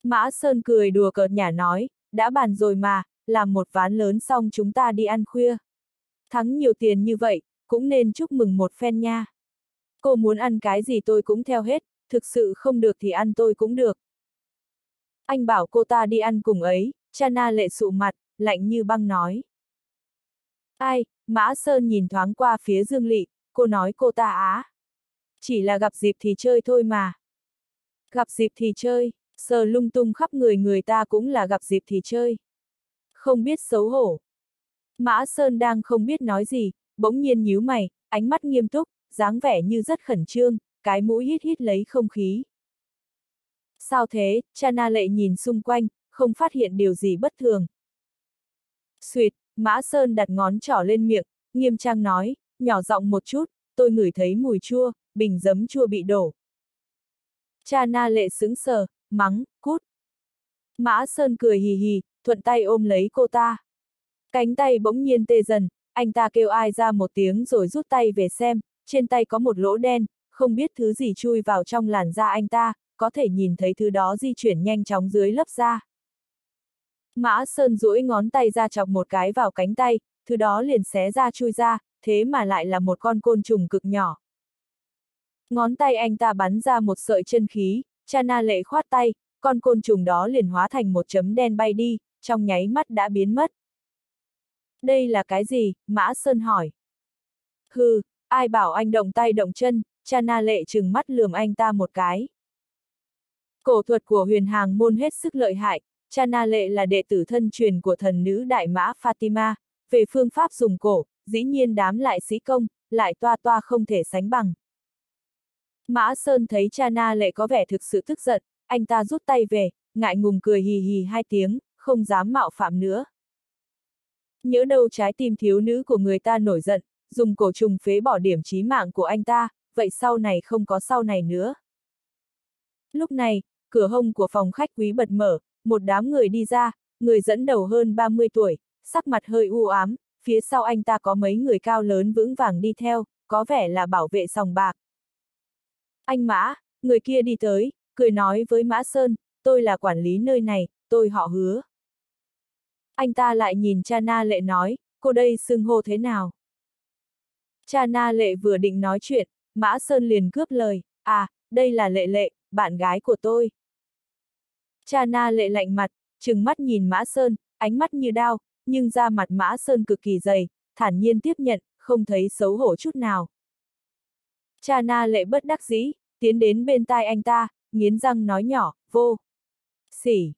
Mã Sơn cười đùa cợt nhả nói, đã bàn rồi mà, làm một ván lớn xong chúng ta đi ăn khuya. Thắng nhiều tiền như vậy, cũng nên chúc mừng một phen nha. Cô muốn ăn cái gì tôi cũng theo hết, thực sự không được thì ăn tôi cũng được. Anh bảo cô ta đi ăn cùng ấy, Chana lệ sụ mặt, lạnh như băng nói. Ai, Mã Sơn nhìn thoáng qua phía Dương Lị, cô nói cô ta á. Chỉ là gặp dịp thì chơi thôi mà. Gặp dịp thì chơi, sờ lung tung khắp người người ta cũng là gặp dịp thì chơi. Không biết xấu hổ. Mã Sơn đang không biết nói gì, bỗng nhiên nhíu mày, ánh mắt nghiêm túc, dáng vẻ như rất khẩn trương, cái mũi hít hít lấy không khí. Sao thế, cha na lệ nhìn xung quanh, không phát hiện điều gì bất thường. Xuyệt, Mã Sơn đặt ngón trỏ lên miệng, nghiêm trang nói, nhỏ giọng một chút, tôi ngửi thấy mùi chua, bình giấm chua bị đổ. Cha na lệ sững sờ, mắng, cút. Mã Sơn cười hì hì, thuận tay ôm lấy cô ta. Cánh tay bỗng nhiên tê dần, anh ta kêu ai ra một tiếng rồi rút tay về xem, trên tay có một lỗ đen, không biết thứ gì chui vào trong làn da anh ta, có thể nhìn thấy thứ đó di chuyển nhanh chóng dưới lớp da. Mã Sơn duỗi ngón tay ra chọc một cái vào cánh tay, thứ đó liền xé ra chui ra, thế mà lại là một con côn trùng cực nhỏ. Ngón tay anh ta bắn ra một sợi chân khí, Chana lệ khoát tay, con côn trùng đó liền hóa thành một chấm đen bay đi, trong nháy mắt đã biến mất. Đây là cái gì? Mã Sơn hỏi. Hừ, ai bảo anh động tay động chân, Chana lệ trừng mắt lườm anh ta một cái. Cổ thuật của huyền hàng môn hết sức lợi hại, Chana lệ là đệ tử thân truyền của thần nữ Đại Mã Fatima, về phương pháp dùng cổ, dĩ nhiên đám lại sĩ công, lại toa toa không thể sánh bằng. Mã Sơn thấy cha na lệ có vẻ thực sự tức giận, anh ta rút tay về, ngại ngùng cười hì hì hai tiếng, không dám mạo phạm nữa. Nhớ đâu trái tim thiếu nữ của người ta nổi giận, dùng cổ trùng phế bỏ điểm chí mạng của anh ta, vậy sau này không có sau này nữa. Lúc này, cửa hông của phòng khách quý bật mở, một đám người đi ra, người dẫn đầu hơn 30 tuổi, sắc mặt hơi u ám, phía sau anh ta có mấy người cao lớn vững vàng đi theo, có vẻ là bảo vệ sòng bạc. Anh Mã, người kia đi tới, cười nói với Mã Sơn, tôi là quản lý nơi này, tôi họ hứa. Anh ta lại nhìn cha na lệ nói, cô đây xưng hô thế nào? Cha na lệ vừa định nói chuyện, Mã Sơn liền cướp lời, à, đây là lệ lệ, bạn gái của tôi. Cha na lệ lạnh mặt, trừng mắt nhìn Mã Sơn, ánh mắt như đao, nhưng da mặt Mã Sơn cực kỳ dày, thản nhiên tiếp nhận, không thấy xấu hổ chút nào. Cha na lệ bất đắc dĩ, tiến đến bên tai anh ta, nghiến răng nói nhỏ, vô. Xỉ.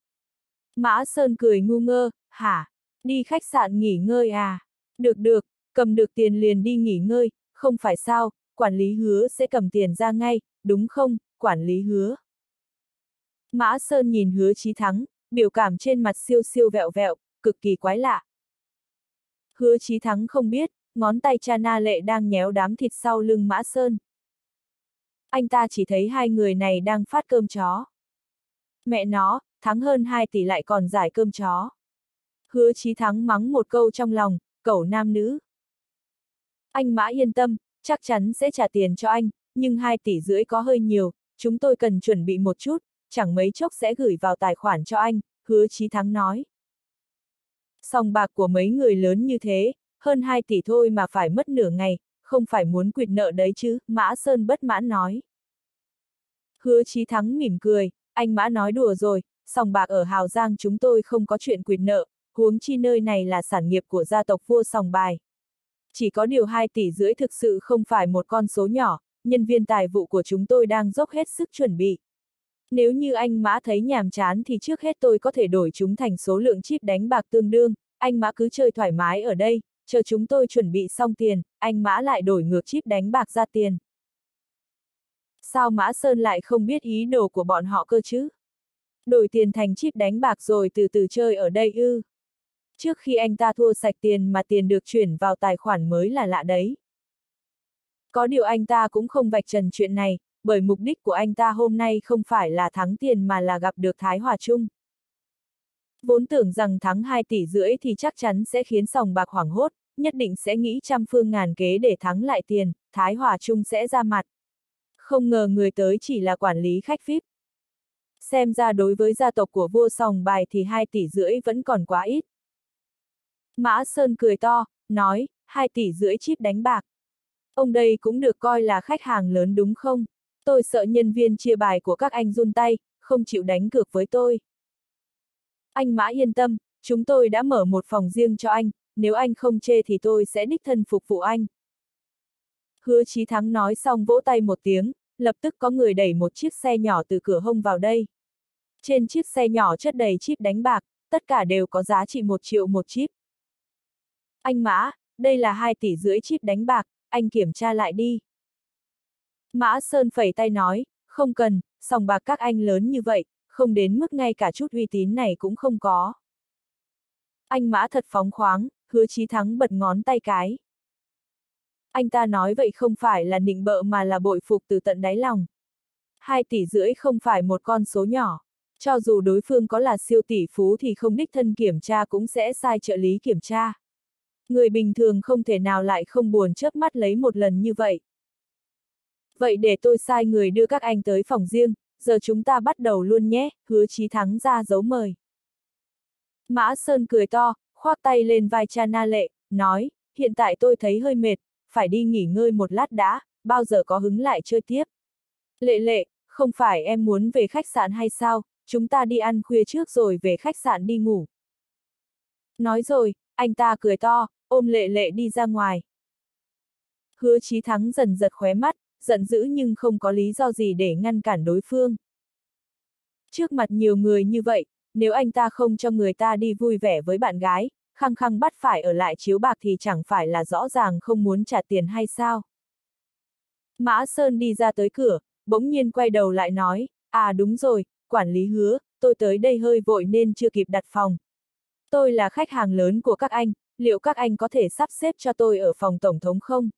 Mã Sơn cười ngu ngơ, hả, đi khách sạn nghỉ ngơi à? Được được, cầm được tiền liền đi nghỉ ngơi, không phải sao, quản lý hứa sẽ cầm tiền ra ngay, đúng không, quản lý hứa. Mã Sơn nhìn hứa chí thắng, biểu cảm trên mặt siêu siêu vẹo vẹo, cực kỳ quái lạ. Hứa chí thắng không biết, ngón tay cha na lệ đang nhéo đám thịt sau lưng Mã Sơn. Anh ta chỉ thấy hai người này đang phát cơm chó. Mẹ nó, thắng hơn 2 tỷ lại còn giải cơm chó. Hứa chí thắng mắng một câu trong lòng, cẩu nam nữ. Anh Mã yên tâm, chắc chắn sẽ trả tiền cho anh, nhưng 2 tỷ rưỡi có hơi nhiều, chúng tôi cần chuẩn bị một chút, chẳng mấy chốc sẽ gửi vào tài khoản cho anh, hứa chí thắng nói. Sòng bạc của mấy người lớn như thế, hơn 2 tỷ thôi mà phải mất nửa ngày, không phải muốn quyệt nợ đấy chứ, Mã Sơn bất mãn nói. Hứa Chí Thắng mỉm cười, anh Mã nói đùa rồi, sòng bạc ở Hào Giang chúng tôi không có chuyện quyệt nợ, huống chi nơi này là sản nghiệp của gia tộc vua sòng bài. Chỉ có điều 2 tỷ rưỡi thực sự không phải một con số nhỏ, nhân viên tài vụ của chúng tôi đang dốc hết sức chuẩn bị. Nếu như anh Mã thấy nhàm chán thì trước hết tôi có thể đổi chúng thành số lượng chip đánh bạc tương đương, anh Mã cứ chơi thoải mái ở đây, chờ chúng tôi chuẩn bị xong tiền, anh Mã lại đổi ngược chip đánh bạc ra tiền. Sao Mã Sơn lại không biết ý đồ của bọn họ cơ chứ? Đổi tiền thành chip đánh bạc rồi từ từ chơi ở đây ư. Trước khi anh ta thua sạch tiền mà tiền được chuyển vào tài khoản mới là lạ đấy. Có điều anh ta cũng không vạch trần chuyện này, bởi mục đích của anh ta hôm nay không phải là thắng tiền mà là gặp được Thái Hòa Trung. Vốn tưởng rằng thắng 2 tỷ rưỡi thì chắc chắn sẽ khiến sòng bạc hoảng hốt, nhất định sẽ nghĩ trăm phương ngàn kế để thắng lại tiền, Thái Hòa Trung sẽ ra mặt. Không ngờ người tới chỉ là quản lý khách VIP. Xem ra đối với gia tộc của vua sòng bài thì 2 tỷ rưỡi vẫn còn quá ít. Mã Sơn cười to, nói, 2 tỷ rưỡi chip đánh bạc. Ông đây cũng được coi là khách hàng lớn đúng không? Tôi sợ nhân viên chia bài của các anh run tay, không chịu đánh cược với tôi. Anh Mã yên tâm, chúng tôi đã mở một phòng riêng cho anh, nếu anh không chê thì tôi sẽ đích thân phục vụ anh. Hứa Chí Thắng nói xong vỗ tay một tiếng, lập tức có người đẩy một chiếc xe nhỏ từ cửa hông vào đây. Trên chiếc xe nhỏ chất đầy chip đánh bạc, tất cả đều có giá trị một triệu một chip. Anh Mã, đây là 2 tỷ rưỡi chip đánh bạc, anh kiểm tra lại đi. Mã Sơn phẩy tay nói, không cần, sòng bạc các anh lớn như vậy, không đến mức ngay cả chút uy tín này cũng không có. Anh Mã thật phóng khoáng, hứa chí thắng bật ngón tay cái. Anh ta nói vậy không phải là nịnh bợ mà là bội phục từ tận đáy lòng. Hai tỷ rưỡi không phải một con số nhỏ. Cho dù đối phương có là siêu tỷ phú thì không đích thân kiểm tra cũng sẽ sai trợ lý kiểm tra. Người bình thường không thể nào lại không buồn chớp mắt lấy một lần như vậy. Vậy để tôi sai người đưa các anh tới phòng riêng, giờ chúng ta bắt đầu luôn nhé, hứa chí thắng ra dấu mời. Mã Sơn cười to, khoác tay lên vai cha na lệ, nói, hiện tại tôi thấy hơi mệt, phải đi nghỉ ngơi một lát đã, bao giờ có hứng lại chơi tiếp. Lệ lệ, không phải em muốn về khách sạn hay sao, chúng ta đi ăn khuya trước rồi về khách sạn đi ngủ. Nói rồi, anh ta cười to, ôm lệ lệ đi ra ngoài. Hứa Chí Thắng dần giật khóe mắt, giận dữ nhưng không có lý do gì để ngăn cản đối phương. Trước mặt nhiều người như vậy, nếu anh ta không cho người ta đi vui vẻ với bạn gái, khăng khăng bắt phải ở lại chiếu bạc thì chẳng phải là rõ ràng không muốn trả tiền hay sao. Mã Sơn đi ra tới cửa, bỗng nhiên quay đầu lại nói, à đúng rồi, quản lý hứa, tôi tới đây hơi vội nên chưa kịp đặt phòng. Tôi là khách hàng lớn của các anh, liệu các anh có thể sắp xếp cho tôi ở phòng tổng thống không?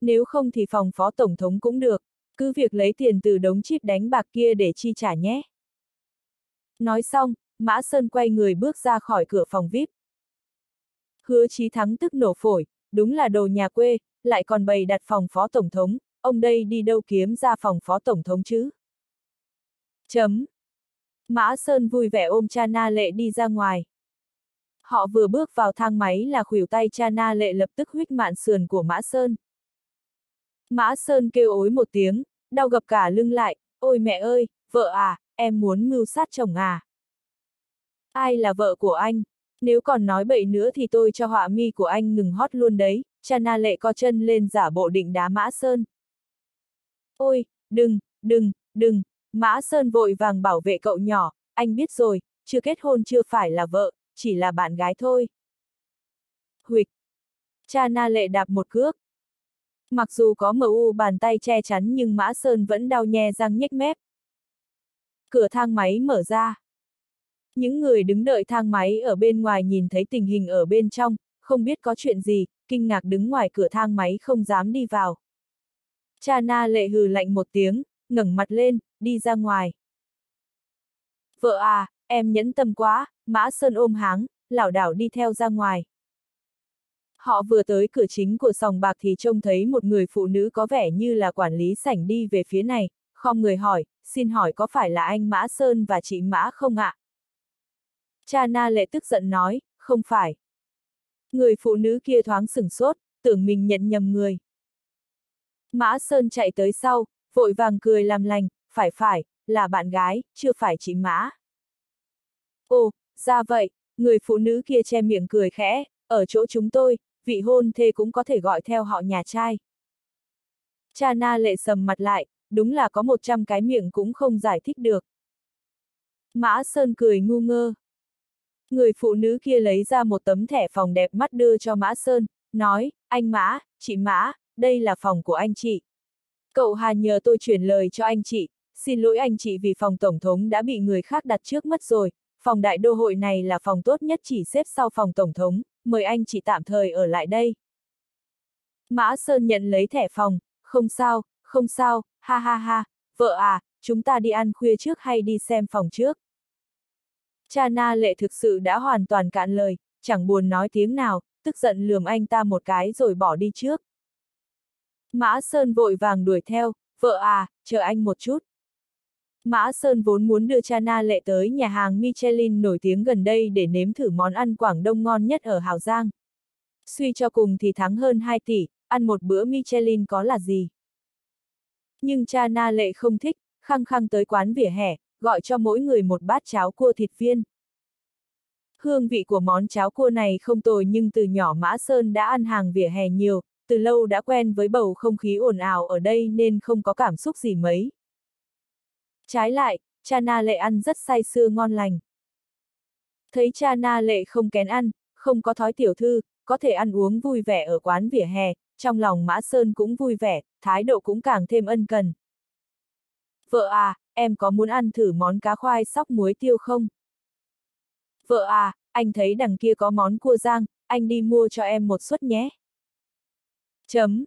Nếu không thì phòng phó tổng thống cũng được, cứ việc lấy tiền từ đống chip đánh bạc kia để chi trả nhé. Nói xong, Mã Sơn quay người bước ra khỏi cửa phòng VIP. Hứa Chí Thắng tức nổ phổi, đúng là đồ nhà quê, lại còn bày đặt phòng phó tổng thống, ông đây đi đâu kiếm ra phòng phó tổng thống chứ? Chấm. Mã Sơn vui vẻ ôm cha na lệ đi ra ngoài. Họ vừa bước vào thang máy là khuỷu tay cha na lệ lập tức huyết mạn sườn của Mã Sơn. Mã Sơn kêu ối một tiếng, đau gập cả lưng lại, ôi mẹ ơi, vợ à, em muốn mưu sát chồng à. Ai là vợ của anh? Nếu còn nói bậy nữa thì tôi cho họa mi của anh ngừng hót luôn đấy, cha na lệ co chân lên giả bộ định đá Mã Sơn. Ôi, đừng, đừng, đừng, Mã Sơn vội vàng bảo vệ cậu nhỏ, anh biết rồi, chưa kết hôn chưa phải là vợ, chỉ là bạn gái thôi. Huịch. Cha na lệ đạp một cước. Mặc dù có mờ u bàn tay che chắn nhưng Mã Sơn vẫn đau nhe răng nhếch mép. Cửa thang máy mở ra. Những người đứng đợi thang máy ở bên ngoài nhìn thấy tình hình ở bên trong, không biết có chuyện gì, kinh ngạc đứng ngoài cửa thang máy không dám đi vào. Cha na lệ hừ lạnh một tiếng, ngẩng mặt lên, đi ra ngoài. Vợ à, em nhẫn tâm quá, Mã Sơn ôm háng, lảo đảo đi theo ra ngoài. Họ vừa tới cửa chính của sòng bạc thì trông thấy một người phụ nữ có vẻ như là quản lý sảnh đi về phía này, không người hỏi, xin hỏi có phải là anh Mã Sơn và chị Mã không ạ? Cha na lệ tức giận nói, không phải. Người phụ nữ kia thoáng sửng sốt, tưởng mình nhận nhầm người. Mã Sơn chạy tới sau, vội vàng cười làm lành, phải phải, là bạn gái, chưa phải chị Mã. Ồ, ra vậy, người phụ nữ kia che miệng cười khẽ, ở chỗ chúng tôi, vị hôn thê cũng có thể gọi theo họ nhà trai. Cha na lệ sầm mặt lại, đúng là có một trăm cái miệng cũng không giải thích được. Mã Sơn cười ngu ngơ. Người phụ nữ kia lấy ra một tấm thẻ phòng đẹp mắt đưa cho Mã Sơn, nói, anh Mã, chị Mã, đây là phòng của anh chị. Cậu Hà nhờ tôi chuyển lời cho anh chị, xin lỗi anh chị vì phòng tổng thống đã bị người khác đặt trước mất rồi, phòng đại đô hội này là phòng tốt nhất chỉ xếp sau phòng tổng thống, mời anh chỉ tạm thời ở lại đây. Mã Sơn nhận lấy thẻ phòng, không sao, không sao, ha ha ha, vợ à, chúng ta đi ăn khuya trước hay đi xem phòng trước. Cha na lệ thực sự đã hoàn toàn cạn lời, chẳng buồn nói tiếng nào, tức giận lườm anh ta một cái rồi bỏ đi trước. Mã Sơn vội vàng đuổi theo, vợ à, chờ anh một chút. Mã Sơn vốn muốn đưa cha na lệ tới nhà hàng Michelin nổi tiếng gần đây để nếm thử món ăn Quảng Đông ngon nhất ở Hào Giang. Suy cho cùng thì thắng hơn 2 tỷ, ăn một bữa Michelin có là gì. Nhưng cha na lệ không thích, khăng khăng tới quán vỉa hè, gọi cho mỗi người một bát cháo cua thịt viên. Hương vị của món cháo cua này không tồi nhưng từ nhỏ Mã Sơn đã ăn hàng vỉa hè nhiều, từ lâu đã quen với bầu không khí ồn ào ở đây nên không có cảm xúc gì mấy. Trái lại, cha na lệ ăn rất say sưa ngon lành. Thấy cha na lệ không kén ăn, không có thói tiểu thư, có thể ăn uống vui vẻ ở quán vỉa hè, trong lòng Mã Sơn cũng vui vẻ, thái độ cũng càng thêm ân cần. Vợ à, em có muốn ăn thử món cá khoai sóc muối tiêu không? Vợ à, anh thấy đằng kia có món cua rang, anh đi mua cho em một suất nhé. Chấm.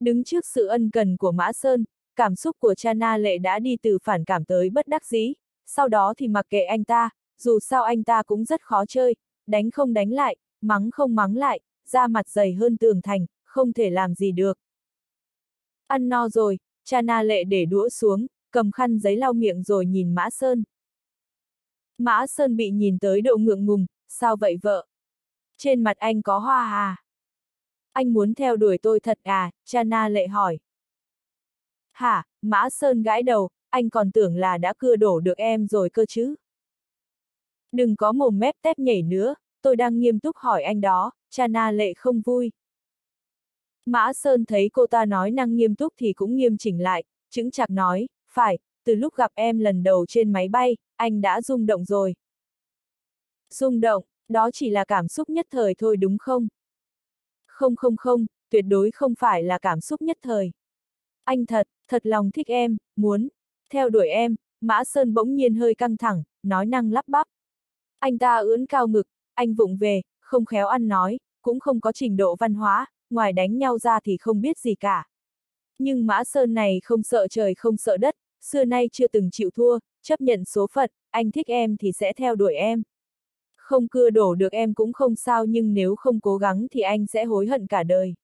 Đứng trước sự ân cần của Mã Sơn, cảm xúc của cha na lệ đã đi từ phản cảm tới bất đắc dĩ, sau đó thì mặc kệ anh ta, dù sao anh ta cũng rất khó chơi, đánh không đánh lại, mắng không mắng lại, da mặt dày hơn tường thành, không thể làm gì được. Ăn no rồi, cha na lệ để đũa xuống, cầm khăn giấy lau miệng rồi nhìn Mã Sơn. Mã Sơn bị nhìn tới độ ngượng ngùng, sao vậy vợ? Trên mặt anh có hoa à? Anh muốn theo đuổi tôi thật à? Cha na lệ hỏi. Hả, Mã Sơn gãi đầu, anh còn tưởng là đã cưa đổ được em rồi cơ chứ. Đừng có mồm mép tép nhảy nữa, tôi đang nghiêm túc hỏi anh đó, cha na lệ không vui. Mã Sơn thấy cô ta nói năng nghiêm túc thì cũng nghiêm chỉnh lại, chứng chặt nói, phải, từ lúc gặp em lần đầu trên máy bay, anh đã rung động rồi. Rung động, đó chỉ là cảm xúc nhất thời thôi đúng không? Không không không, tuyệt đối không phải là cảm xúc nhất thời. Anh thật, thật lòng thích em, muốn, theo đuổi em, Mã Sơn bỗng nhiên hơi căng thẳng, nói năng lắp bắp. Anh ta ưỡn cao ngực, anh vụng về, không khéo ăn nói, cũng không có trình độ văn hóa, ngoài đánh nhau ra thì không biết gì cả. Nhưng Mã Sơn này không sợ trời không sợ đất, xưa nay chưa từng chịu thua, chấp nhận số phận, anh thích em thì sẽ theo đuổi em. Không cưa đổ được em cũng không sao nhưng nếu không cố gắng thì anh sẽ hối hận cả đời.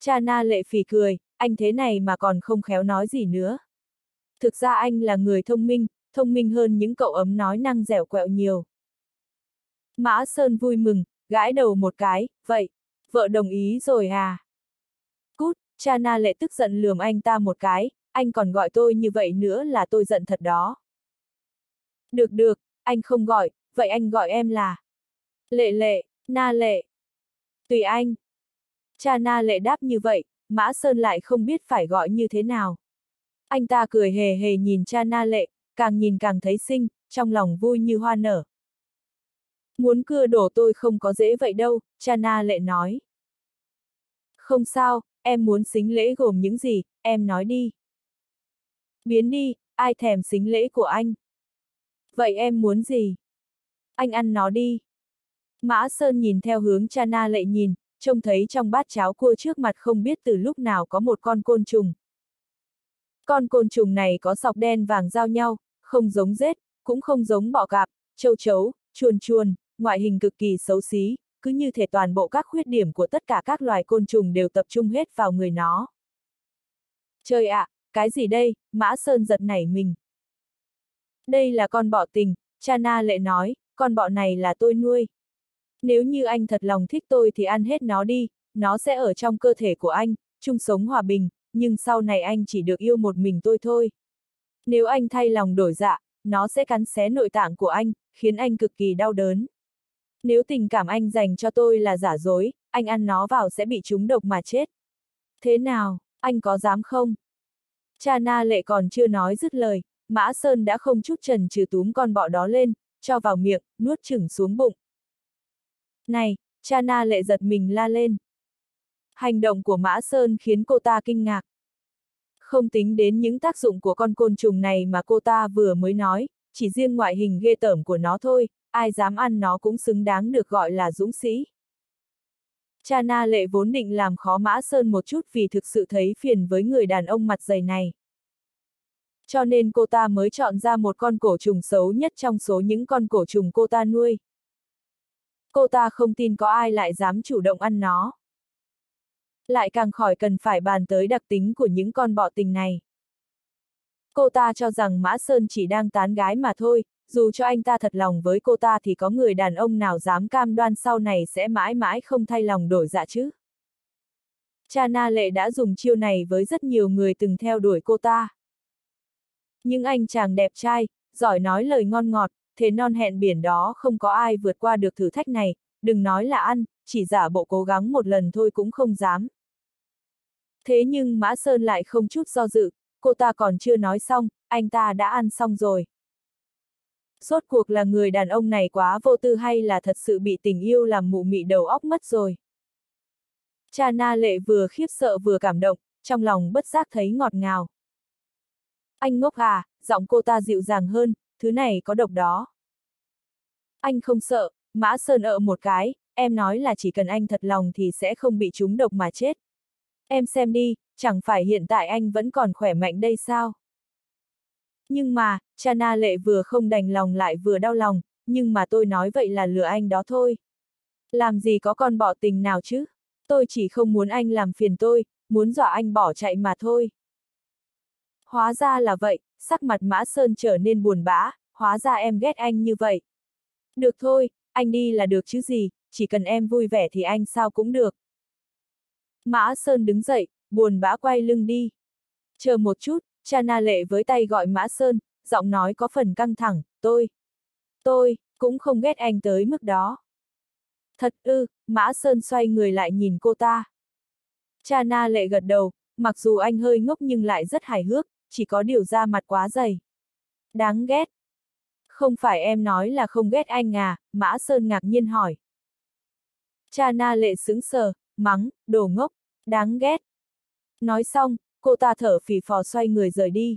Cha na lệ phì cười, anh thế này mà còn không khéo nói gì nữa. Thực ra anh là người thông minh, thông minh hơn những cậu ấm nói năng dẻo quẹo nhiều. Mã Sơn vui mừng, gãi đầu một cái, vậy, vợ đồng ý rồi à? Cút, cha na lệ tức giận lườm anh ta một cái, anh còn gọi tôi như vậy nữa là tôi giận thật đó. Được được, anh không gọi, vậy anh gọi em là Lệ lệ, na lệ. Tùy anh. Cha na lệ đáp như vậy, Mã Sơn lại không biết phải gọi như thế nào. Anh ta cười hề hề nhìn cha na lệ, càng nhìn càng thấy xinh, trong lòng vui như hoa nở. Muốn cưa đổ tôi không có dễ vậy đâu, cha na lệ nói. Không sao, em muốn xính lễ gồm những gì, em nói đi. Biến đi, ai thèm xính lễ của anh. Vậy em muốn gì? Anh ăn nó đi. Mã Sơn nhìn theo hướng cha na lệ nhìn, trông thấy trong bát cháo cua trước mặt không biết từ lúc nào có một con côn trùng. Con côn trùng này có sọc đen vàng giao nhau, không giống rết, cũng không giống bọ cạp, châu chấu, chuồn chuồn, ngoại hình cực kỳ xấu xí, cứ như thể toàn bộ các khuyết điểm của tất cả các loài côn trùng đều tập trung hết vào người nó. Trời ạ, à, cái gì đây, Mã Sơn giật nảy mình. Đây là con bọ tình, cha na lệ nói, con bọ này là tôi nuôi. Nếu như anh thật lòng thích tôi thì ăn hết nó đi, nó sẽ ở trong cơ thể của anh, chung sống hòa bình, nhưng sau này anh chỉ được yêu một mình tôi thôi. Nếu anh thay lòng đổi dạ, nó sẽ cắn xé nội tạng của anh, khiến anh cực kỳ đau đớn. Nếu tình cảm anh dành cho tôi là giả dối, anh ăn nó vào sẽ bị trúng độc mà chết. Thế nào, anh có dám không? Cha na lệ còn chưa nói dứt lời, Mã Sơn đã không chút trần trừ túm con bọ đó lên, cho vào miệng, nuốt chửng xuống bụng. Này, cha na lệ giật mình la lên. Hành động của Mã Sơn khiến cô ta kinh ngạc. Không tính đến những tác dụng của con côn trùng này mà cô ta vừa mới nói, chỉ riêng ngoại hình ghê tởm của nó thôi, ai dám ăn nó cũng xứng đáng được gọi là dũng sĩ. Cha na lệ vốn định làm khó Mã Sơn một chút vì thực sự thấy phiền với người đàn ông mặt dày này. Cho nên cô ta mới chọn ra một con cổ trùng xấu nhất trong số những con cổ trùng cô ta nuôi. Cô ta không tin có ai lại dám chủ động ăn nó. Lại càng khỏi cần phải bàn tới đặc tính của những con bọ tình này. Cô ta cho rằng Mã Sơn chỉ đang tán gái mà thôi, dù cho anh ta thật lòng với cô ta thì có người đàn ông nào dám cam đoan sau này sẽ mãi mãi không thay lòng đổi dạ chứ. Cha Na Lệ đã dùng chiêu này với rất nhiều người từng theo đuổi cô ta. Những anh chàng đẹp trai, giỏi nói lời ngon ngọt, thế non hẹn biển đó không có ai vượt qua được thử thách này, đừng nói là ăn, chỉ giả bộ cố gắng một lần thôi cũng không dám. Thế nhưng Mã Sơn lại không chút do dự, cô ta còn chưa nói xong, anh ta đã ăn xong rồi. Rốt cuộc là người đàn ông này quá vô tư hay là thật sự bị tình yêu làm mụ mị đầu óc mất rồi. Cha na lệ vừa khiếp sợ vừa cảm động, trong lòng bất giác thấy ngọt ngào. Anh ngốc à, giọng cô ta dịu dàng hơn, thứ này có độc đó. Anh không sợ, Mã Sơn ợ một cái, em nói là chỉ cần anh thật lòng thì sẽ không bị trúng độc mà chết. Em xem đi, chẳng phải hiện tại anh vẫn còn khỏe mạnh đây sao? Nhưng mà, cha na lệ vừa không đành lòng lại vừa đau lòng, nhưng mà tôi nói vậy là lừa anh đó thôi. Làm gì có con bỏ tình nào chứ? Tôi chỉ không muốn anh làm phiền tôi, muốn dọa anh bỏ chạy mà thôi. Hóa ra là vậy, sắc mặt Mã Sơn trở nên buồn bã, hóa ra em ghét anh như vậy. Được thôi, anh đi là được chứ gì, chỉ cần em vui vẻ thì anh sao cũng được. Mã Sơn đứng dậy, buồn bã quay lưng đi. Chờ một chút, cha na lệ với tay gọi Mã Sơn, giọng nói có phần căng thẳng, tôi. Tôi, cũng không ghét anh tới mức đó. Thật ư, Mã Sơn xoay người lại nhìn cô ta. Cha na lệ gật đầu, mặc dù anh hơi ngốc nhưng lại rất hài hước, chỉ có điều da mặt quá dày. Đáng ghét. Không phải em nói là không ghét anh à, Mã Sơn ngạc nhiên hỏi. Cha na lệ sững sờ, mắng, đồ ngốc, đáng ghét. Nói xong, cô ta thở phì phò xoay người rời đi.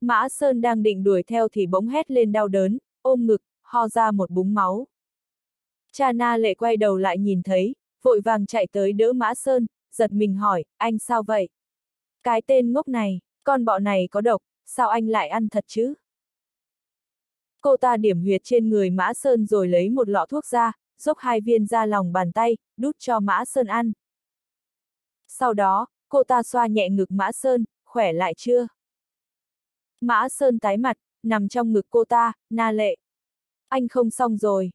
Mã Sơn đang định đuổi theo thì bỗng hét lên đau đớn, ôm ngực, ho ra một búng máu. Cha na lệ quay đầu lại nhìn thấy, vội vàng chạy tới đỡ Mã Sơn, giật mình hỏi, anh sao vậy? Cái tên ngốc này, con bọ này có độc, sao anh lại ăn thật chứ? Cô ta điểm huyệt trên người Mã Sơn rồi lấy một lọ thuốc ra, dốc hai viên ra lòng bàn tay, đút cho Mã Sơn ăn. Sau đó, cô ta xoa nhẹ ngực Mã Sơn, khỏe lại chưa? Mã Sơn tái mặt, nằm trong ngực cô ta, na lệ. Anh không xong rồi.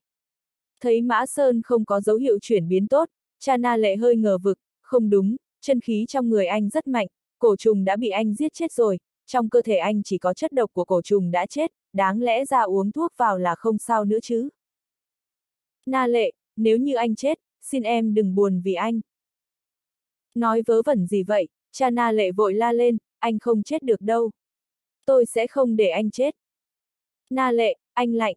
Thấy Mã Sơn không có dấu hiệu chuyển biến tốt, cha na lệ hơi ngờ vực, không đúng, chân khí trong người anh rất mạnh, cổ trùng đã bị anh giết chết rồi, trong cơ thể anh chỉ có chất độc của cổ trùng đã chết, đáng lẽ ra uống thuốc vào là không sao nữa chứ. Na lệ, nếu như anh chết, xin em đừng buồn vì anh. Nói vớ vẩn gì vậy, cha na lệ vội la lên, anh không chết được đâu. Tôi sẽ không để anh chết. Na lệ, anh lạnh.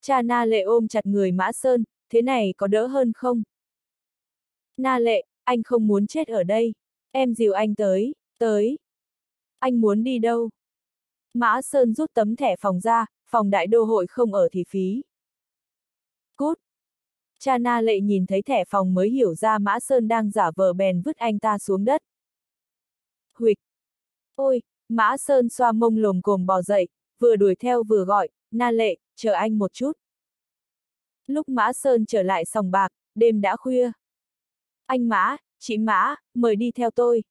Cha na lệ ôm chặt người Mã Sơn, thế này có đỡ hơn không? Na lệ, anh không muốn chết ở đây. Em dìu anh tới, tới. Anh muốn đi đâu? Mã Sơn rút tấm thẻ phòng ra, phòng đại đô hội không ở thì phí. Cút! Cha na lệ nhìn thấy thẻ phòng mới hiểu ra Mã Sơn đang giả vờ bèn vứt anh ta xuống đất. Huịch! Ôi! Mã Sơn xoa mông lồm cồm bò dậy, vừa đuổi theo vừa gọi, na lệ, chờ anh một chút. Lúc Mã Sơn trở lại sòng bạc, đêm đã khuya. Anh Mã, chị Mã, mời đi theo tôi.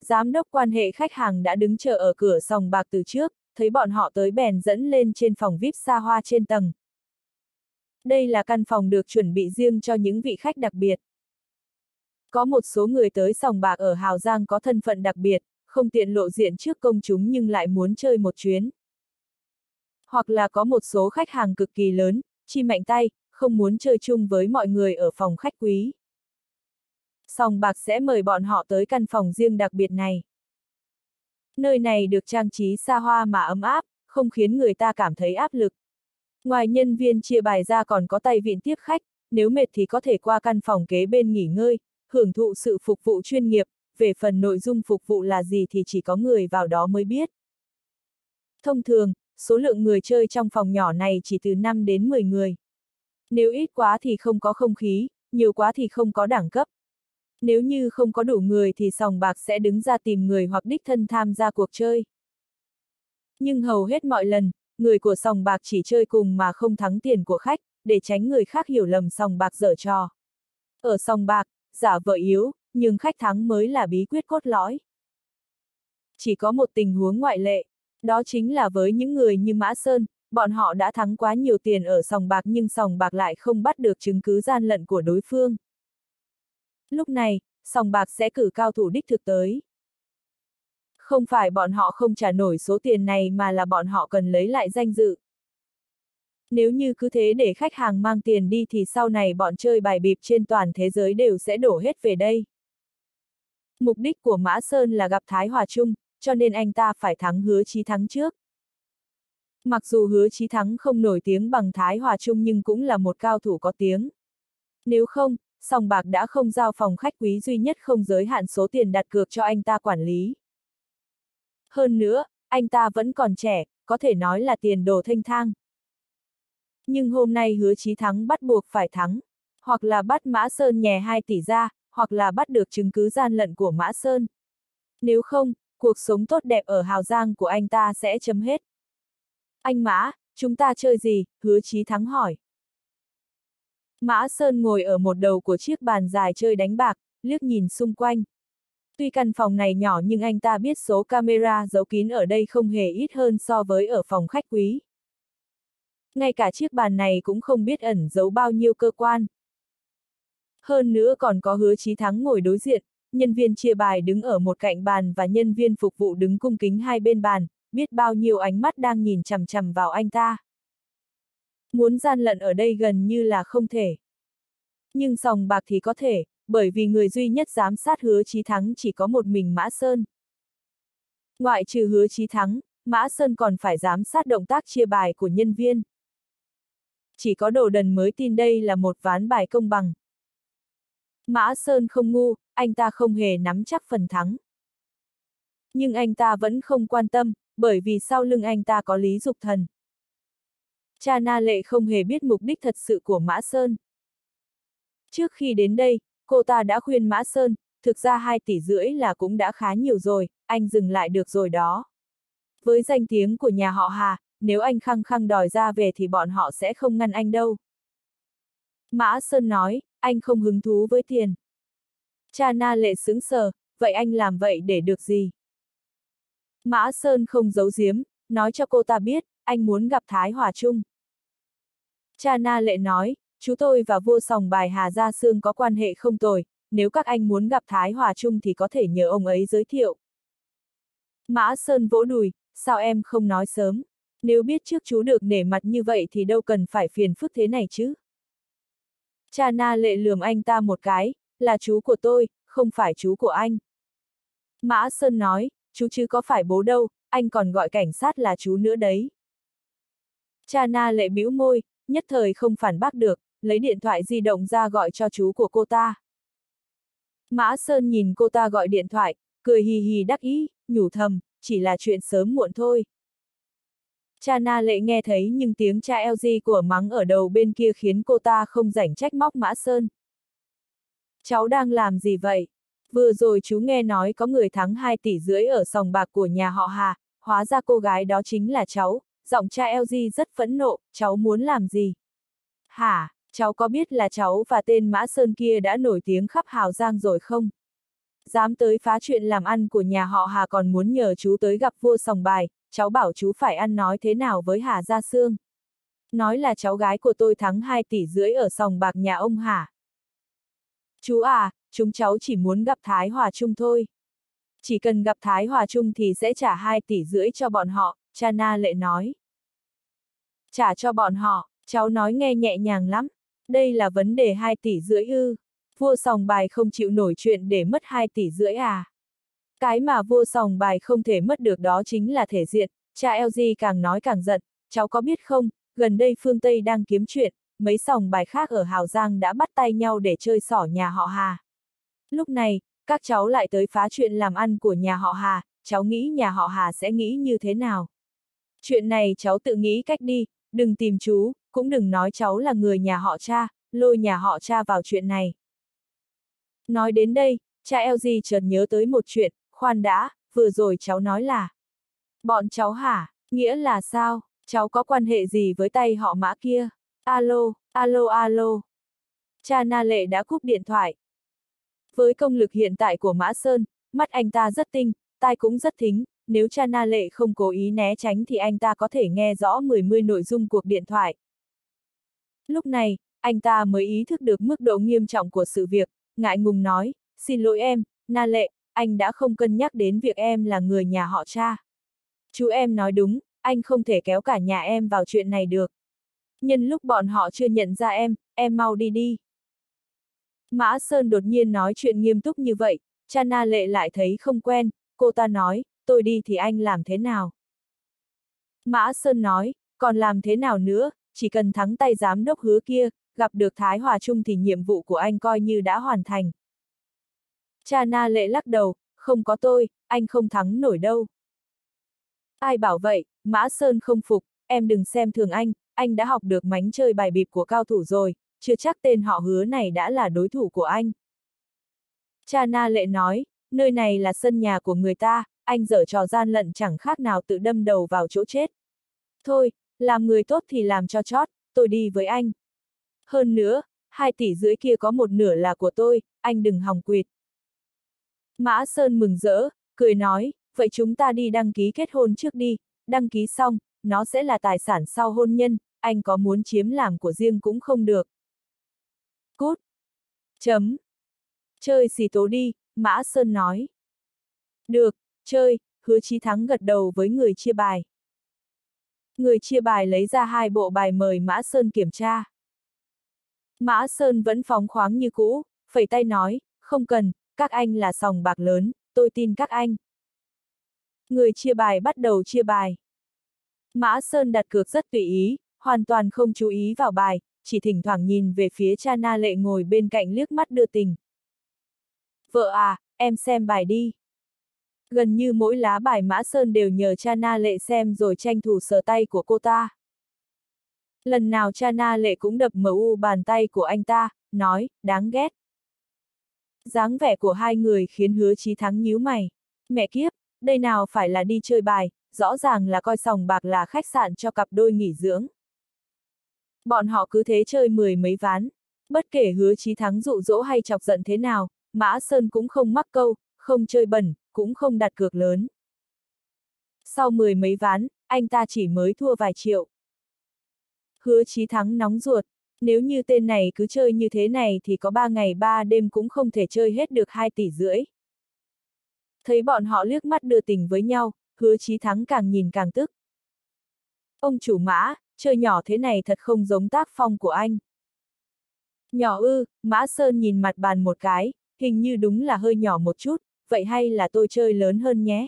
Giám đốc quan hệ khách hàng đã đứng chờ ở cửa sòng bạc từ trước, thấy bọn họ tới bèn dẫn lên trên phòng VIP xa hoa trên tầng. Đây là căn phòng được chuẩn bị riêng cho những vị khách đặc biệt. Có một số người tới sòng bạc ở Hào Giang có thân phận đặc biệt, không tiện lộ diện trước công chúng nhưng lại muốn chơi một chuyến. Hoặc là có một số khách hàng cực kỳ lớn, chi mạnh tay, không muốn chơi chung với mọi người ở phòng khách quý. Sòng bạc sẽ mời bọn họ tới căn phòng riêng đặc biệt này. Nơi này được trang trí xa hoa mà ấm áp, không khiến người ta cảm thấy áp lực. Ngoài nhân viên chia bài ra còn có tay viện tiếp khách, nếu mệt thì có thể qua căn phòng kế bên nghỉ ngơi, hưởng thụ sự phục vụ chuyên nghiệp, về phần nội dung phục vụ là gì thì chỉ có người vào đó mới biết. Thông thường, số lượng người chơi trong phòng nhỏ này chỉ từ 5 đến 10 người. Nếu ít quá thì không có không khí, nhiều quá thì không có đẳng cấp. Nếu như không có đủ người thì sòng bạc sẽ đứng ra tìm người hoặc đích thân tham gia cuộc chơi. Nhưng hầu hết mọi lần, người của sòng bạc chỉ chơi cùng mà không thắng tiền của khách, để tránh người khác hiểu lầm sòng bạc dở trò. Ở sòng bạc, giả vợ yếu, nhưng khách thắng mới là bí quyết cốt lõi. Chỉ có một tình huống ngoại lệ, đó chính là với những người như Mã Sơn, bọn họ đã thắng quá nhiều tiền ở sòng bạc nhưng sòng bạc lại không bắt được chứng cứ gian lận của đối phương. Lúc này, sòng bạc sẽ cử cao thủ đích thực tới. Không phải bọn họ không trả nổi số tiền này mà là bọn họ cần lấy lại danh dự. Nếu như cứ thế để khách hàng mang tiền đi thì sau này bọn chơi bài bịp trên toàn thế giới đều sẽ đổ hết về đây. Mục đích của Mã Sơn là gặp Thái Hòa Trung, cho nên anh ta phải thắng hứa chí thắng trước. Mặc dù hứa chí thắng không nổi tiếng bằng Thái Hòa Trung nhưng cũng là một cao thủ có tiếng. Nếu không, sòng bạc đã không giao phòng khách quý duy nhất không giới hạn số tiền đặt cược cho anh ta quản lý. Hơn nữa, anh ta vẫn còn trẻ, có thể nói là tiền đồ thanh thang. Nhưng hôm nay hứa chí thắng bắt buộc phải thắng, hoặc là bắt Mã Sơn nhè 2 tỷ ra, hoặc là bắt được chứng cứ gian lận của Mã Sơn. Nếu không, cuộc sống tốt đẹp ở Hào Giang của anh ta sẽ chấm hết. Anh Mã, chúng ta chơi gì? Hứa Chí Thắng hỏi. Mã Sơn ngồi ở một đầu của chiếc bàn dài chơi đánh bạc, liếc nhìn xung quanh. Tuy căn phòng này nhỏ nhưng anh ta biết số camera giấu kín ở đây không hề ít hơn so với ở phòng khách quý. Ngay cả chiếc bàn này cũng không biết ẩn giấu bao nhiêu cơ quan. Hơn nữa còn có hứa chí thắng ngồi đối diện, nhân viên chia bài đứng ở một cạnh bàn và nhân viên phục vụ đứng cung kính hai bên bàn, biết bao nhiêu ánh mắt đang nhìn chằm chằm vào anh ta. Muốn gian lận ở đây gần như là không thể. Nhưng sòng bạc thì có thể, bởi vì người duy nhất giám sát hứa chí thắng chỉ có một mình Mã Sơn. Ngoại trừ hứa chí thắng, Mã Sơn còn phải giám sát động tác chia bài của nhân viên. Chỉ có đồ đần mới tin đây là một ván bài công bằng. Mã Sơn không ngu, anh ta không hề nắm chắc phần thắng. Nhưng anh ta vẫn không quan tâm, bởi vì sau lưng anh ta có Lý Dục Thần. Cha Na Lệ không hề biết mục đích thật sự của Mã Sơn. Trước khi đến đây, cô ta đã khuyên Mã Sơn, thực ra 2 tỷ rưỡi là cũng đã khá nhiều rồi, anh dừng lại được rồi đó. Với danh tiếng của nhà họ Hà, nếu anh khăng khăng đòi ra về thì bọn họ sẽ không ngăn anh đâu. Mã Sơn nói, anh không hứng thú với tiền. Cha na lệ sững sờ, vậy anh làm vậy để được gì? Mã Sơn không giấu giếm, nói cho cô ta biết, anh muốn gặp Thái Hòa Trung. Cha na lệ nói, chú tôi và vua sòng bài Hà Gia Sương có quan hệ không tồi, nếu các anh muốn gặp Thái Hòa Trung thì có thể nhờ ông ấy giới thiệu. Mã Sơn vỗ đùi, sao em không nói sớm? Nếu biết trước chú được nể mặt như vậy thì đâu cần phải phiền phức thế này chứ? Cha na lệ lườm anh ta một cái, là chú của tôi, không phải chú của anh. Mã Sơn nói, chú chứ có phải bố đâu, anh còn gọi cảnh sát là chú nữa đấy. Cha na lệ bĩu môi, nhất thời không phản bác được, lấy điện thoại di động ra gọi cho chú của cô ta. Mã Sơn nhìn cô ta gọi điện thoại, cười hì hì đắc ý, nhủ thầm, chỉ là chuyện sớm muộn thôi. Cha na lệ nghe thấy nhưng tiếng cha LG của mắng ở đầu bên kia khiến cô ta không rảnh trách móc Mã Sơn. Cháu đang làm gì vậy? Vừa rồi chú nghe nói có người thắng 2 tỷ rưỡi ở sòng bạc của nhà họ Hà, hóa ra cô gái đó chính là cháu, giọng cha LG rất phẫn nộ, cháu muốn làm gì? Hả, cháu có biết là cháu và tên Mã Sơn kia đã nổi tiếng khắp Hào Giang rồi không? Dám tới phá chuyện làm ăn của nhà họ Hà còn muốn nhờ chú tới gặp vua sòng bài, cháu bảo chú phải ăn nói thế nào với Hà Gia Sương. Nói là cháu gái của tôi thắng 2 tỷ rưỡi ở sòng bạc nhà ông Hà. Chú à, chúng cháu chỉ muốn gặp Thái Hòa Trung thôi. Chỉ cần gặp Thái Hòa Trung thì sẽ trả 2 tỷ rưỡi cho bọn họ, cha na lệ nói. Trả cho bọn họ, cháu nói nghe nhẹ nhàng lắm. Đây là vấn đề 2 tỷ rưỡi ư. Vua sòng bài không chịu nổi chuyện để mất 2 tỷ rưỡi à. Cái mà vua sòng bài không thể mất được đó chính là thể diện, cha LG càng nói càng giận, cháu có biết không, gần đây phương Tây đang kiếm chuyện, mấy sòng bài khác ở Hào Giang đã bắt tay nhau để chơi sỏ nhà họ Hà. Lúc này, các cháu lại tới phá chuyện làm ăn của nhà họ Hà, cháu nghĩ nhà họ Hà sẽ nghĩ như thế nào? Chuyện này cháu tự nghĩ cách đi, đừng tìm chú, cũng đừng nói cháu là người nhà họ cha, lôi nhà họ cha vào chuyện này. Nói đến đây, cha LG chợt nhớ tới một chuyện, khoan đã, vừa rồi cháu nói là. Bọn cháu hả, nghĩa là sao, cháu có quan hệ gì với tay họ mã kia? Alo, alo alo. Cha Na Lệ đã cúp điện thoại. Với công lực hiện tại của Mã Sơn, mắt anh ta rất tinh, tai cũng rất thính, nếu cha Na Lệ không cố ý né tránh thì anh ta có thể nghe rõ mười mươi nội dung cuộc điện thoại. Lúc này, anh ta mới ý thức được mức độ nghiêm trọng của sự việc, ngại ngùng nói, xin lỗi em, Na Lệ, anh đã không cân nhắc đến việc em là người nhà họ cha. Chú em nói đúng, anh không thể kéo cả nhà em vào chuyện này được. Nhân lúc bọn họ chưa nhận ra em, em mau đi đi. Mã Sơn đột nhiên nói chuyện nghiêm túc như vậy, cha na lệ lại thấy không quen, cô ta nói, tôi đi thì anh làm thế nào? Mã Sơn nói, còn làm thế nào nữa, chỉ cần thắng tay giám đốc hứa kia, gặp được Thái Hòa Trung thì nhiệm vụ của anh coi như đã hoàn thành. Cha na lệ lắc đầu, không có tôi, anh không thắng nổi đâu. Ai bảo vậy, Mã Sơn không phục, em đừng xem thường anh, anh đã học được mánh chơi bài bịp của cao thủ rồi, chưa chắc tên họ hứa này đã là đối thủ của anh. Cha na lệ nói, nơi này là sân nhà của người ta, anh dở trò gian lận chẳng khác nào tự đâm đầu vào chỗ chết. Thôi, làm người tốt thì làm cho chót, tôi đi với anh. Hơn nữa, hai tỷ rưỡi kia có một nửa là của tôi, anh đừng hòng quỵt Mã Sơn mừng rỡ, cười nói, vậy chúng ta đi đăng ký kết hôn trước đi, đăng ký xong, nó sẽ là tài sản sau hôn nhân, anh có muốn chiếm làm của riêng cũng không được. Cút. Chấm. Chơi xì tố đi, Mã Sơn nói. Được, chơi, hứa chí thắng gật đầu với người chia bài. Người chia bài lấy ra hai bộ bài mời Mã Sơn kiểm tra. Mã Sơn vẫn phóng khoáng như cũ, phẩy tay nói, không cần, các anh là sòng bạc lớn, tôi tin các anh. Người chia bài bắt đầu chia bài. Mã Sơn đặt cược rất tùy ý, hoàn toàn không chú ý vào bài, chỉ thỉnh thoảng nhìn về phía cha na lệ ngồi bên cạnh liếc mắt đưa tình. Vợ à, em xem bài đi. Gần như mỗi lá bài Mã Sơn đều nhờ cha na lệ xem rồi tranh thủ sờ tay của cô ta. Lần nào cha na lệ cũng đập mở u bàn tay của anh ta, nói, đáng ghét. dáng vẻ của hai người khiến hứa chí thắng nhíu mày. Mẹ kiếp, đây nào phải là đi chơi bài, rõ ràng là coi sòng bạc là khách sạn cho cặp đôi nghỉ dưỡng. Bọn họ cứ thế chơi mười mấy ván. Bất kể hứa chí thắng dụ dỗ hay chọc giận thế nào, Mã Sơn cũng không mắc câu, không chơi bẩn, cũng không đặt cược lớn. Sau mười mấy ván, anh ta chỉ mới thua vài triệu. Hứa chí thắng nóng ruột, nếu như tên này cứ chơi như thế này thì có ba ngày ba đêm cũng không thể chơi hết được hai tỷ rưỡi. Thấy bọn họ liếc mắt đưa tình với nhau, hứa chí thắng càng nhìn càng tức. Ông chủ mã, chơi nhỏ thế này thật không giống tác phong của anh. Nhỏ ư, Mã Sơn nhìn mặt bàn một cái, hình như đúng là hơi nhỏ một chút, vậy hay là tôi chơi lớn hơn nhé?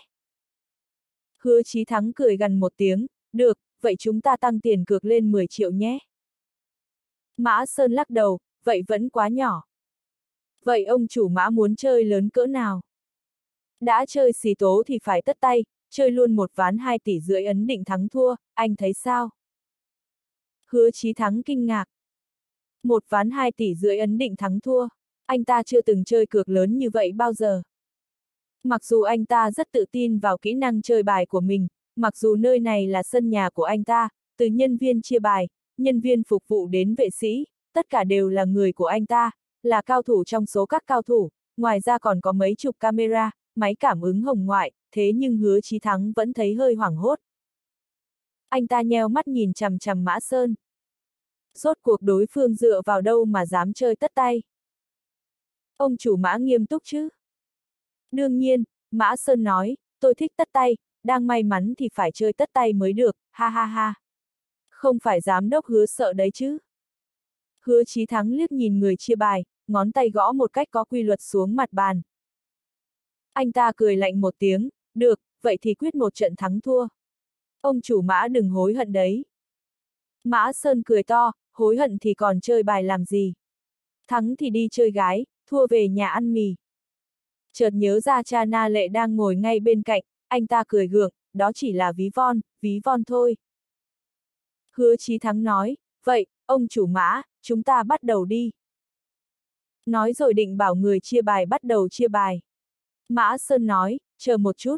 Hứa Chí Thắng cười gần một tiếng, được, vậy chúng ta tăng tiền cược lên 10 triệu nhé. Mã Sơn lắc đầu, vậy vẫn quá nhỏ. Vậy ông chủ mã muốn chơi lớn cỡ nào? Đã chơi xì tố thì phải tất tay, chơi luôn một ván 2 tỷ rưỡi ấn định thắng thua, anh thấy sao? Hứa Chí Thắng kinh ngạc. Một ván 2 tỷ rưỡi ấn định thắng thua, anh ta chưa từng chơi cược lớn như vậy bao giờ. Mặc dù anh ta rất tự tin vào kỹ năng chơi bài của mình, mặc dù nơi này là sân nhà của anh ta, từ nhân viên chia bài, nhân viên phục vụ đến vệ sĩ, tất cả đều là người của anh ta, là cao thủ trong số các cao thủ, ngoài ra còn có mấy chục camera, máy cảm ứng hồng ngoại, thế nhưng hứa chí thắng vẫn thấy hơi hoảng hốt. Anh ta nheo mắt nhìn chằm chằm Mã Sơn. Rốt cuộc đối phương dựa vào đâu mà dám chơi tất tay. Ông chủ Mã nghiêm túc chứ? Đương nhiên, Mã Sơn nói, tôi thích tất tay, đang may mắn thì phải chơi tất tay mới được, ha ha ha. Không phải giám đốc hứa sợ đấy chứ. Hứa chí thắng liếc nhìn người chia bài, ngón tay gõ một cách có quy luật xuống mặt bàn. Anh ta cười lạnh một tiếng, được, vậy thì quyết một trận thắng thua. Ông chủ mã đừng hối hận đấy. Mã Sơn cười to, hối hận thì còn chơi bài làm gì. Thắng thì đi chơi gái, thua về nhà ăn mì. Chợt nhớ ra cha na lệ đang ngồi ngay bên cạnh, anh ta cười gượng, đó chỉ là ví von, ví von thôi. Hứa Chí Thắng nói, vậy, ông chủ mã, chúng ta bắt đầu đi. Nói rồi định bảo người chia bài bắt đầu chia bài. Mã Sơn nói, chờ một chút.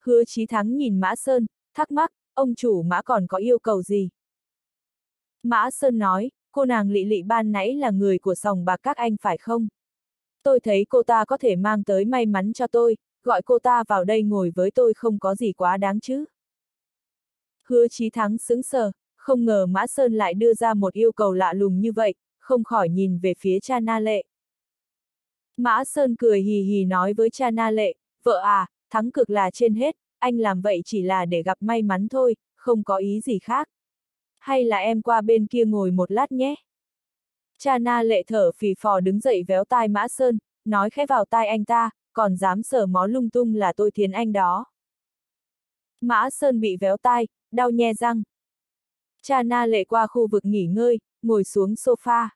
Hứa Chí Thắng nhìn Mã Sơn, thắc mắc, ông chủ Mã còn có yêu cầu gì? Mã Sơn nói, cô nàng lị lị ban nãy là người của sòng bạc các anh phải không? Tôi thấy cô ta có thể mang tới may mắn cho tôi, gọi cô ta vào đây ngồi với tôi không có gì quá đáng chứ. Hứa Chí Thắng sững sờ, không ngờ Mã Sơn lại đưa ra một yêu cầu lạ lùng như vậy, không khỏi nhìn về phía cha Na Lệ. Mã Sơn cười hì hì nói với cha Na Lệ, vợ à, thắng cực là trên hết, anh làm vậy chỉ là để gặp may mắn thôi, không có ý gì khác. Hay là em qua bên kia ngồi một lát nhé. Cha Na Lệ thở phì phò đứng dậy véo tai Mã Sơn, nói khẽ vào tai anh ta, còn dám sờ mó lung tung là tôi thiến anh đó. Mã Sơn bị véo tai, đau nhe răng. Cha na lệ qua khu vực nghỉ ngơi, ngồi xuống sofa.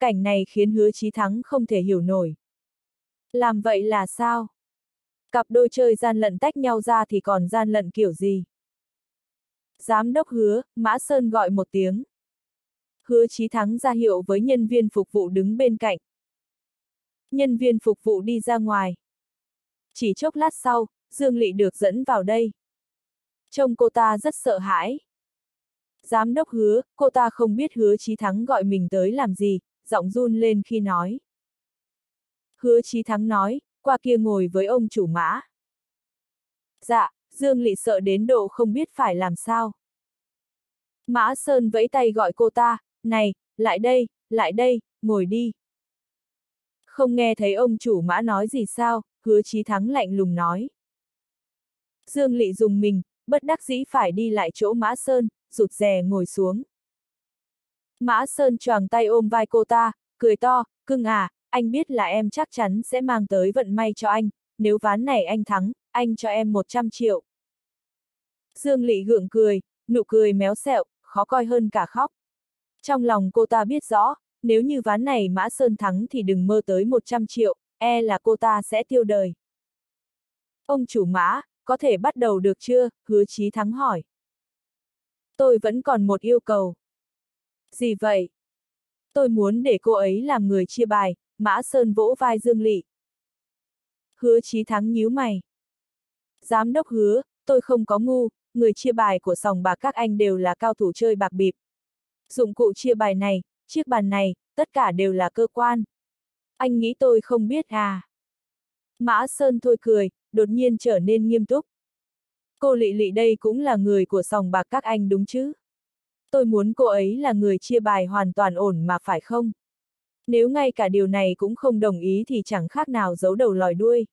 Cảnh này khiến hứa chí thắng không thể hiểu nổi. Làm vậy là sao? Cặp đôi chơi gian lận tách nhau ra thì còn gian lận kiểu gì? Giám đốc hứa, Mã Sơn gọi một tiếng. Hứa chí thắng ra hiệu với nhân viên phục vụ đứng bên cạnh. Nhân viên phục vụ đi ra ngoài. Chỉ chốc lát sau, Dương Lị được dẫn vào đây. Trông cô ta rất sợ hãi. Giám đốc hứa, cô ta không biết hứa Chí Thắng gọi mình tới làm gì, giọng run lên khi nói. Hứa Chí Thắng nói, qua kia ngồi với ông chủ mã. Dạ, Dương Lị sợ đến độ không biết phải làm sao. Mã Sơn vẫy tay gọi cô ta, này, lại đây, lại đây, ngồi đi. Không nghe thấy ông chủ mã nói gì sao, hứa Chí Thắng lạnh lùng nói. Dương Lị dùng mình, bất đắc dĩ phải đi lại chỗ Mã Sơn, rụt rè ngồi xuống. Mã Sơn choàng tay ôm vai cô ta, cười to, cưng à, anh biết là em chắc chắn sẽ mang tới vận may cho anh, nếu ván này anh thắng, anh cho em 100 triệu. Dương Lị gượng cười, nụ cười méo xẹo, khó coi hơn cả khóc. Trong lòng cô ta biết rõ, nếu như ván này Mã Sơn thắng thì đừng mơ tới 100 triệu, e là cô ta sẽ tiêu đời. Ông chủ Mã, có thể bắt đầu được chưa? Hứa Chí Thắng hỏi. Tôi vẫn còn một yêu cầu. Gì vậy? Tôi muốn để cô ấy làm người chia bài, Mã Sơn vỗ vai Dương Lị. Hứa Chí Thắng nhíu mày. Giám đốc hứa, tôi không có ngu, người chia bài của sòng bạc các anh đều là cao thủ chơi bạc bịp. Dụng cụ chia bài này, chiếc bàn này, tất cả đều là cơ quan. Anh nghĩ tôi không biết à? Mã Sơn thôi cười, đột nhiên trở nên nghiêm túc. Cô Lị Lị đây cũng là người của sòng bạc các anh đúng chứ? Tôi muốn cô ấy là người chia bài hoàn toàn ổn mà phải không? Nếu ngay cả điều này cũng không đồng ý thì chẳng khác nào giấu đầu lòi đuôi.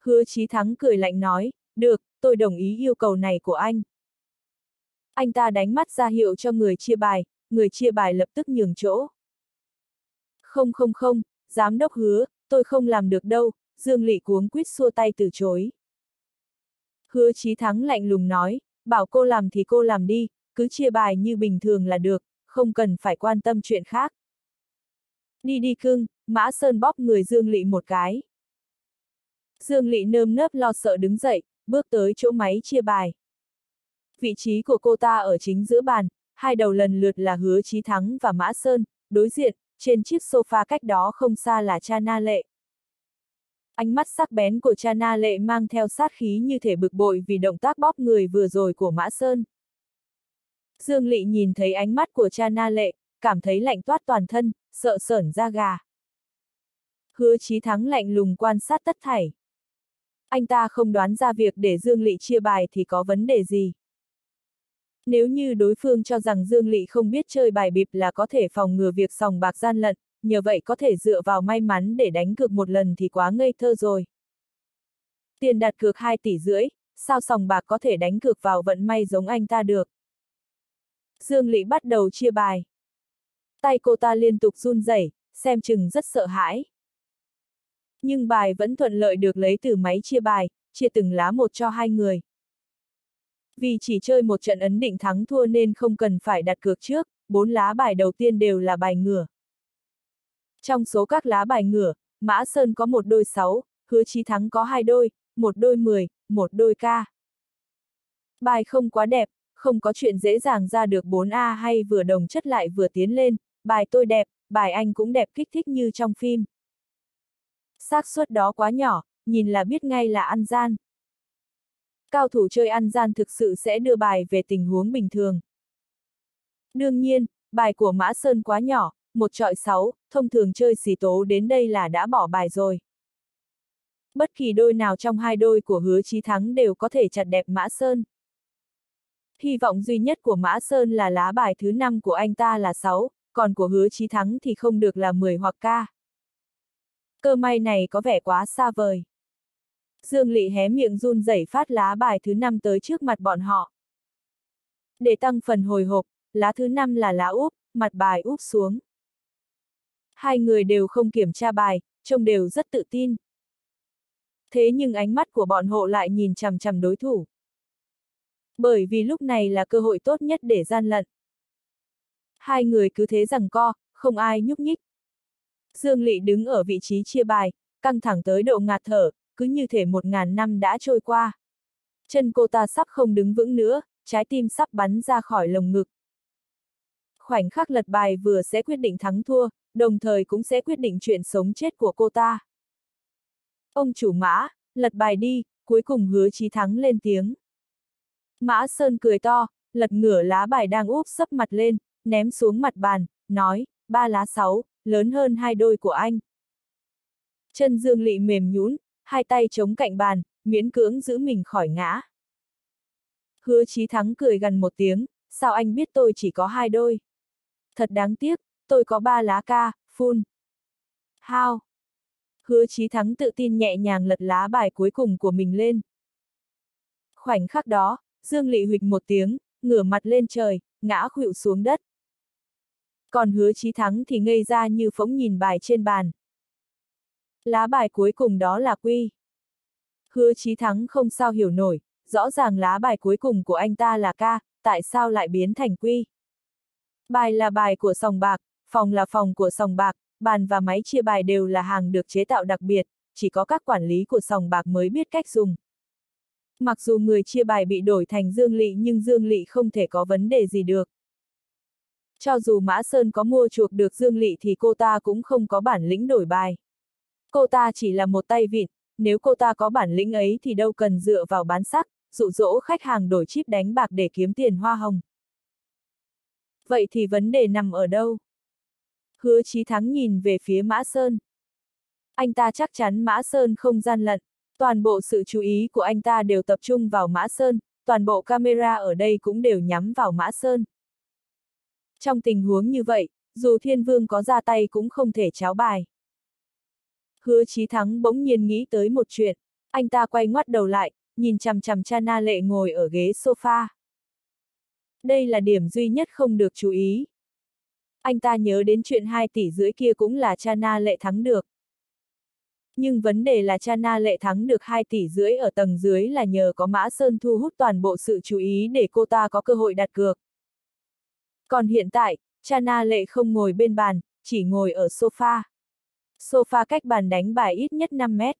Hứa Chí Thắng cười lạnh nói, được, tôi đồng ý yêu cầu này của anh. Anh ta đánh mắt ra hiệu cho người chia bài, người chia bài lập tức nhường chỗ. Không không không, giám đốc hứa, tôi không làm được đâu, Dương Lị cuống quýt xua tay từ chối. Hứa Chí Thắng lạnh lùng nói, bảo cô làm thì cô làm đi, cứ chia bài như bình thường là được, không cần phải quan tâm chuyện khác. Đi đi cưng, Mã Sơn bóp người Dương Lị một cái. Dương Lị nơm nớp lo sợ đứng dậy, bước tới chỗ máy chia bài. Vị trí của cô ta ở chính giữa bàn, hai đầu lần lượt là Hứa Chí Thắng và Mã Sơn, đối diện, trên chiếc sofa cách đó không xa là cha Na Lệ. Ánh mắt sắc bén của cha Na Lệ mang theo sát khí như thể bực bội vì động tác bóp người vừa rồi của Mã Sơn. Dương Lị nhìn thấy ánh mắt của cha Na Lệ, cảm thấy lạnh toát toàn thân, sợ sởn da gà. Hứa Chí Thắng lạnh lùng quan sát tất thảy. Anh ta không đoán ra việc để Dương Lị chia bài thì có vấn đề gì. Nếu như đối phương cho rằng Dương Lị không biết chơi bài bịp là có thể phòng ngừa việc sòng bạc gian lận, nhờ vậy có thể dựa vào may mắn để đánh cược một lần thì quá ngây thơ rồi. Tiền đặt cược 2 tỷ rưỡi, sao sòng bạc có thể đánh cược vào vận may giống anh ta được. Dương Lị bắt đầu chia bài. Tay cô ta liên tục run rẩy, xem chừng rất sợ hãi. Nhưng bài vẫn thuận lợi được lấy từ máy chia bài, chia từng lá một cho hai người. Vì chỉ chơi một trận ấn định thắng thua nên không cần phải đặt cược trước, bốn lá bài đầu tiên đều là bài ngửa. Trong số các lá bài ngửa, Mã Sơn có một đôi sáu, hứa chí thắng có hai đôi, một đôi mười, một đôi ca. Bài không quá đẹp, không có chuyện dễ dàng ra được 4A hay vừa đồng chất lại vừa tiến lên, bài tôi đẹp, bài anh cũng đẹp kích thích như trong phim. xác suất đó quá nhỏ, nhìn là biết ngay là ăn gian. Cao thủ chơi ăn gian thực sự sẽ đưa bài về tình huống bình thường. Đương nhiên, bài của Mã Sơn quá nhỏ, một trọi sáu, thông thường chơi xì tố đến đây là đã bỏ bài rồi. Bất kỳ đôi nào trong hai đôi của hứa chí thắng đều có thể chặt đẹp Mã Sơn. Hy vọng duy nhất của Mã Sơn là lá bài thứ năm của anh ta là 6, còn của hứa chí thắng thì không được là 10 hoặc ca. Cơ may này có vẻ quá xa vời. Dương Lị hé miệng run rẩy phát lá bài thứ năm tới trước mặt bọn họ. Để tăng phần hồi hộp, lá thứ năm là lá úp, mặt bài úp xuống. Hai người đều không kiểm tra bài, trông đều rất tự tin. Thế nhưng ánh mắt của bọn hộ lại nhìn chằm chằm đối thủ. Bởi vì lúc này là cơ hội tốt nhất để gian lận. Hai người cứ thế rằng co, không ai nhúc nhích. Dương Lị đứng ở vị trí chia bài, căng thẳng tới độ ngạt thở, cứ như thể một ngàn năm đã trôi qua. Chân cô ta sắp không đứng vững nữa, trái tim sắp bắn ra khỏi lồng ngực. Khoảnh khắc lật bài vừa sẽ quyết định thắng thua, đồng thời cũng sẽ quyết định chuyện sống chết của cô ta. Ông chủ mã, lật bài đi, cuối cùng hứa chí thắng lên tiếng. Mã Sơn cười to, lật ngửa lá bài đang úp sấp mặt lên, ném xuống mặt bàn, nói, ba lá sáu, lớn hơn hai đôi của anh. Chân Dương Lị mềm nhún, hai tay chống cạnh bàn, miễn cưỡng giữ mình khỏi ngã. Hứa Chí Thắng cười gần một tiếng, sao anh biết tôi chỉ có hai đôi? Thật đáng tiếc, tôi có ba lá ca, phun. Hao. Hứa Chí Thắng tự tin nhẹ nhàng lật lá bài cuối cùng của mình lên. Khoảnh khắc đó, Dương Lị huỵch một tiếng, ngửa mặt lên trời, ngã khuỵu xuống đất. Còn hứa Chí Thắng thì ngây ra như phóng nhìn bài trên bàn. Lá bài cuối cùng đó là quy. Hứa Chí Thắng không sao hiểu nổi, rõ ràng lá bài cuối cùng của anh ta là ca, tại sao lại biến thành quy? Bài là bài của sòng bạc, phòng là phòng của sòng bạc, bàn và máy chia bài đều là hàng được chế tạo đặc biệt, chỉ có các quản lý của sòng bạc mới biết cách dùng. Mặc dù người chia bài bị đổi thành Dương Lị nhưng Dương Lị không thể có vấn đề gì được. Cho dù Mã Sơn có mua chuộc được Dương Lị thì cô ta cũng không có bản lĩnh đổi bài. Cô ta chỉ là một tay vịt, nếu cô ta có bản lĩnh ấy thì đâu cần dựa vào bán sắc, dụ dỗ khách hàng đổi chip đánh bạc để kiếm tiền hoa hồng. Vậy thì vấn đề nằm ở đâu? Hứa Chí Thắng nhìn về phía Mã Sơn. Anh ta chắc chắn Mã Sơn không gian lận, toàn bộ sự chú ý của anh ta đều tập trung vào Mã Sơn, toàn bộ camera ở đây cũng đều nhắm vào Mã Sơn. Trong tình huống như vậy, dù Thiên Vương có ra tay cũng không thể cháo bài. Hứa Chí Thắng bỗng nhiên nghĩ tới một chuyện, anh ta quay ngoắt đầu lại, nhìn chằm chằm cha na lệ ngồi ở ghế sofa. Đây là điểm duy nhất không được chú ý. Anh ta nhớ đến chuyện 2 tỷ rưỡi kia cũng là cha na lệ thắng được. Nhưng vấn đề là cha na lệ thắng được 2 tỷ rưỡi ở tầng dưới là nhờ có Mã Sơn thu hút toàn bộ sự chú ý để cô ta có cơ hội đặt cược. Còn hiện tại, cha na lệ không ngồi bên bàn, chỉ ngồi ở sofa. Sofa cách bàn đánh bài ít nhất 5 mét.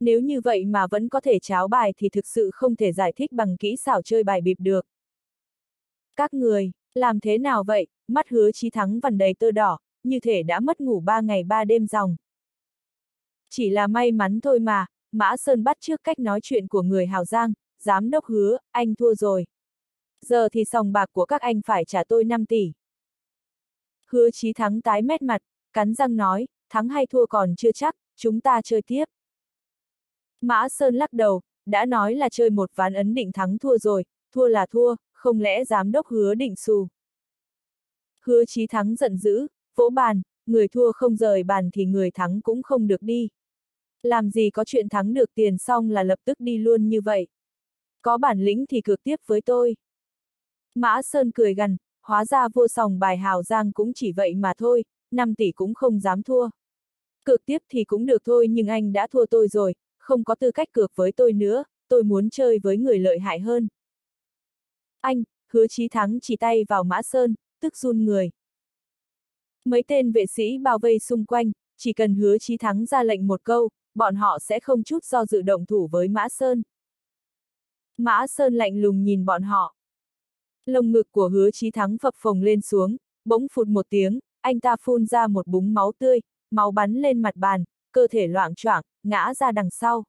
Nếu như vậy mà vẫn có thể cháo bài thì thực sự không thể giải thích bằng kỹ xảo chơi bài bịp được. Các người, làm thế nào vậy, mắt hứa chí thắng vằn đầy tơ đỏ, như thể đã mất ngủ ba ngày ba đêm dòng. Chỉ là may mắn thôi mà, Mã Sơn bắt trước cách nói chuyện của người hào giang, giám đốc hứa, anh thua rồi. Giờ thì sòng bạc của các anh phải trả tôi 5 tỷ. Hứa chí thắng tái mét mặt, cắn răng nói, thắng hay thua còn chưa chắc, chúng ta chơi tiếp. Mã Sơn lắc đầu, đã nói là chơi một ván ấn định thắng thua rồi, thua là thua, không lẽ giám đốc hứa định xù. Hứa chí thắng giận dữ, vỗ bàn, người thua không rời bàn thì người thắng cũng không được đi. Làm gì có chuyện thắng được tiền xong là lập tức đi luôn như vậy. Có bản lĩnh thì cược tiếp với tôi. Mã Sơn cười gằn, hóa ra vô sòng bài hào giang cũng chỉ vậy mà thôi, 5 tỷ cũng không dám thua. Cược tiếp thì cũng được thôi nhưng anh đã thua tôi rồi, không có tư cách cược với tôi nữa, tôi muốn chơi với người lợi hại hơn. Anh, hứa chí thắng chỉ tay vào Mã Sơn, tức run người. Mấy tên vệ sĩ bao vây xung quanh, chỉ cần hứa chí thắng ra lệnh một câu, bọn họ sẽ không chút do dự động thủ với Mã Sơn. Mã Sơn lạnh lùng nhìn bọn họ. Lồng ngực của hứa chí thắng phập phồng lên xuống, bỗng phụt một tiếng, anh ta phun ra một búng máu tươi, máu bắn lên mặt bàn, cơ thể loạn choạng, ngã ra đằng sau.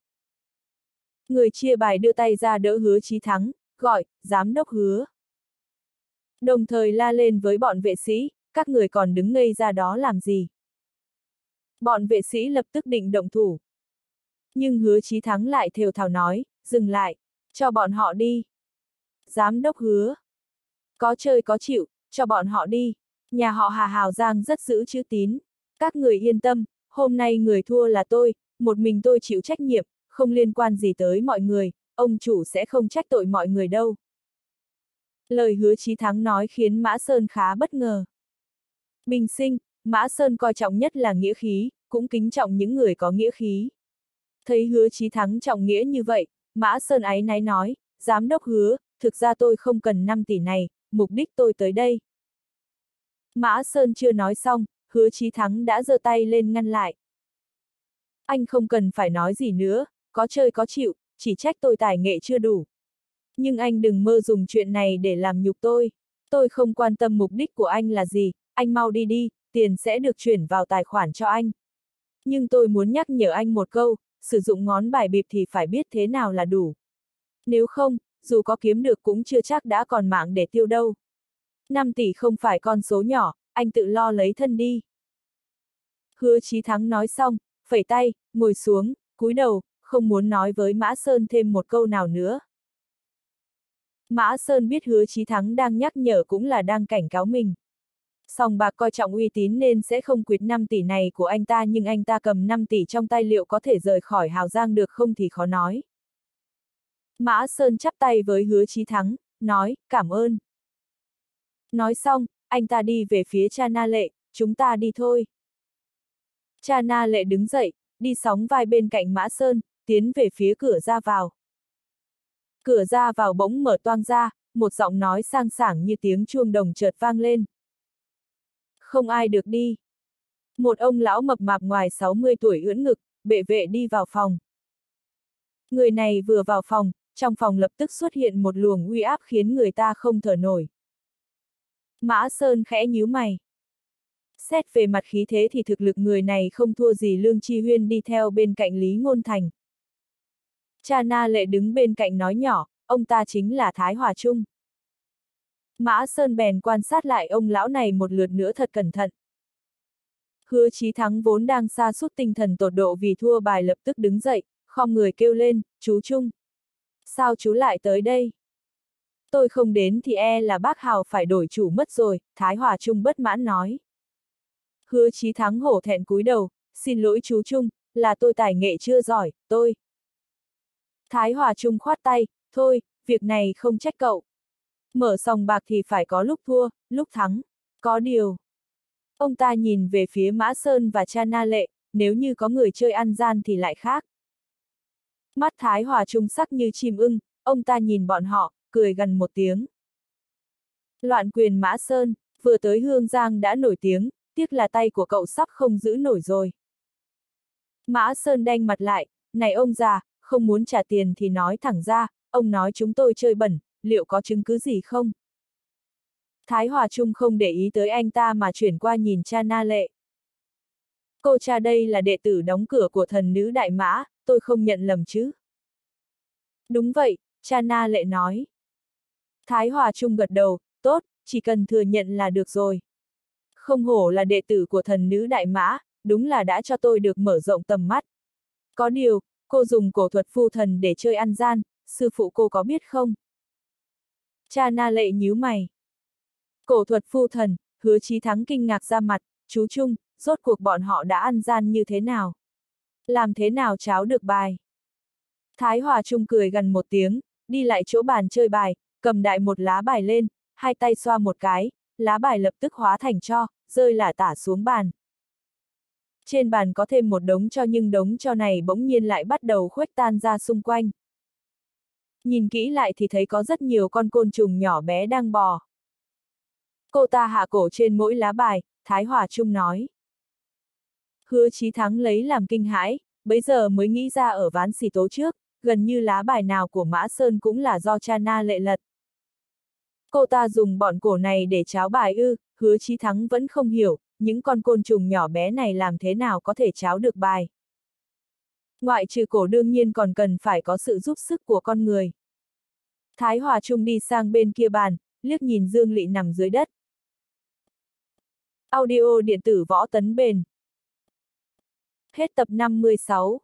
Người chia bài đưa tay ra đỡ hứa chí thắng, gọi, giám đốc hứa. Đồng thời la lên với bọn vệ sĩ, các người còn đứng ngây ra đó làm gì? Bọn vệ sĩ lập tức định động thủ. Nhưng hứa chí thắng lại thều thào nói, dừng lại, cho bọn họ đi. Giám đốc hứa. Có chơi có chịu, cho bọn họ đi. Nhà họ Hà Hào Giang rất giữ chữ tín. Các người yên tâm, hôm nay người thua là tôi, một mình tôi chịu trách nhiệm, không liên quan gì tới mọi người, ông chủ sẽ không trách tội mọi người đâu. Lời hứa Chí Thắng nói khiến Mã Sơn khá bất ngờ. Bình sinh, Mã Sơn coi trọng nhất là nghĩa khí, cũng kính trọng những người có nghĩa khí. Thấy hứa Chí Thắng trọng nghĩa như vậy, Mã Sơn ái náy nói, giám đốc hứa, thực ra tôi không cần 5 tỷ này, mục đích tôi tới đây. Mã Sơn chưa nói xong, hứa Chí Thắng đã giơ tay lên ngăn lại. Anh không cần phải nói gì nữa, có chơi có chịu, chỉ trách tôi tài nghệ chưa đủ. Nhưng anh đừng mơ dùng chuyện này để làm nhục tôi. Tôi không quan tâm mục đích của anh là gì, anh mau đi đi, tiền sẽ được chuyển vào tài khoản cho anh. Nhưng tôi muốn nhắc nhở anh một câu, sử dụng ngón bài bịp thì phải biết thế nào là đủ. Nếu không, dù có kiếm được cũng chưa chắc đã còn mạng để tiêu đâu. 5 tỷ không phải con số nhỏ, anh tự lo lấy thân đi. Hứa Chí Thắng nói xong, phẩy tay, ngồi xuống, cúi đầu, không muốn nói với Mã Sơn thêm một câu nào nữa. Mã Sơn biết hứa Chí Thắng đang nhắc nhở cũng là đang cảnh cáo mình. Song bạc coi trọng uy tín nên sẽ không quyệt 5 tỷ này của anh ta nhưng anh ta cầm 5 tỷ trong tay liệu có thể rời khỏi Hào Giang được không thì khó nói. Mã Sơn chắp tay với hứa Chí Thắng, nói, cảm ơn. Nói xong, anh ta đi về phía cha na lệ, chúng ta đi thôi. Cha na lệ đứng dậy, đi sóng vai bên cạnh Mã Sơn, tiến về phía cửa ra vào. Cửa ra vào bỗng mở toang ra, một giọng nói sang sảng như tiếng chuông đồng chợt vang lên. Không ai được đi. Một ông lão mập mạp ngoài 60 tuổi ưỡn ngực, bệ vệ đi vào phòng. Người này vừa vào phòng, trong phòng lập tức xuất hiện một luồng uy áp khiến người ta không thở nổi. Mã Sơn khẽ nhíu mày. Xét về mặt khí thế thì thực lực người này không thua gì Lương Chi Huyên đi theo bên cạnh Lý Ngôn Thành. Cha Na Lệ đứng bên cạnh nói nhỏ, ông ta chính là Thái Hòa Trung. Mã Sơn bèn quan sát lại ông lão này một lượt nữa thật cẩn thận. Hứa Chí Thắng vốn đang xa suốt tinh thần tột độ vì thua bài lập tức đứng dậy, không người kêu lên, chú Trung. Sao chú lại tới đây? Tôi không đến thì e là bác Hào phải đổi chủ mất rồi, Thái Hòa Trung bất mãn nói. Hứa Chí Thắng hổ thẹn cúi đầu, xin lỗi chú Trung, là tôi tài nghệ chưa giỏi, tôi. Thái Hòa Trung khoát tay, thôi, việc này không trách cậu. Mở sòng bạc thì phải có lúc thua, lúc thắng. Có điều. Ông ta nhìn về phía Mã Sơn và cha Na Lệ, nếu như có người chơi ăn gian thì lại khác. Mắt Thái Hòa trung sắc như chim ưng, ông ta nhìn bọn họ, cười gần một tiếng. Loạn quyền Mã Sơn, vừa tới Hương Giang đã nổi tiếng, tiếc là tay của cậu sắp không giữ nổi rồi. Mã Sơn đanh mặt lại, này ông già, không muốn trả tiền thì nói thẳng ra, ông nói chúng tôi chơi bẩn, liệu có chứng cứ gì không? Thái Hòa Trung không để ý tới anh ta mà chuyển qua nhìn cha Na Lệ. Cô cha đây là đệ tử đóng cửa của thần nữ Đại Mã, tôi không nhận lầm chứ? Đúng vậy, cha Na Lệ nói. Thái Hòa Trung gật đầu, tốt, chỉ cần thừa nhận là được rồi. Không hổ là đệ tử của thần nữ Đại Mã, đúng là đã cho tôi được mở rộng tầm mắt. Có điều, cô dùng cổ thuật phu thần để chơi ăn gian, sư phụ cô có biết không? Cha na lệ nhíu mày. Cổ thuật phu thần, hứa chí thắng kinh ngạc ra mặt, chú Trung, rốt cuộc bọn họ đã ăn gian như thế nào? Làm thế nào cháo được bài? Thái Hòa Trung cười gần một tiếng, đi lại chỗ bàn chơi bài, cầm đại một lá bài lên, hai tay xoa một cái, lá bài lập tức hóa thành cho, rơi là tả xuống bàn. Trên bàn có thêm một đống cho nhưng đống cho này bỗng nhiên lại bắt đầu khuếch tan ra xung quanh. Nhìn kỹ lại thì thấy có rất nhiều con côn trùng nhỏ bé đang bò. Cô ta hạ cổ trên mỗi lá bài, Thái Hòa Trung nói. Hứa Chí Thắng lấy làm kinh hãi, bấy giờ mới nghĩ ra ở ván xì tố trước, gần như lá bài nào của Mã Sơn cũng là do cha na lệ lật. Cô ta dùng bọn cổ này để cháo bài ư, hứa Chí Thắng vẫn không hiểu, những con côn trùng nhỏ bé này làm thế nào có thể cháo được bài. Ngoại trừ cổ đương nhiên còn cần phải có sự giúp sức của con người. Thái Hòa Trung đi sang bên kia bàn, liếc nhìn Dương Lị nằm dưới đất. Audio điện tử võ tấn bền. Hết tập 56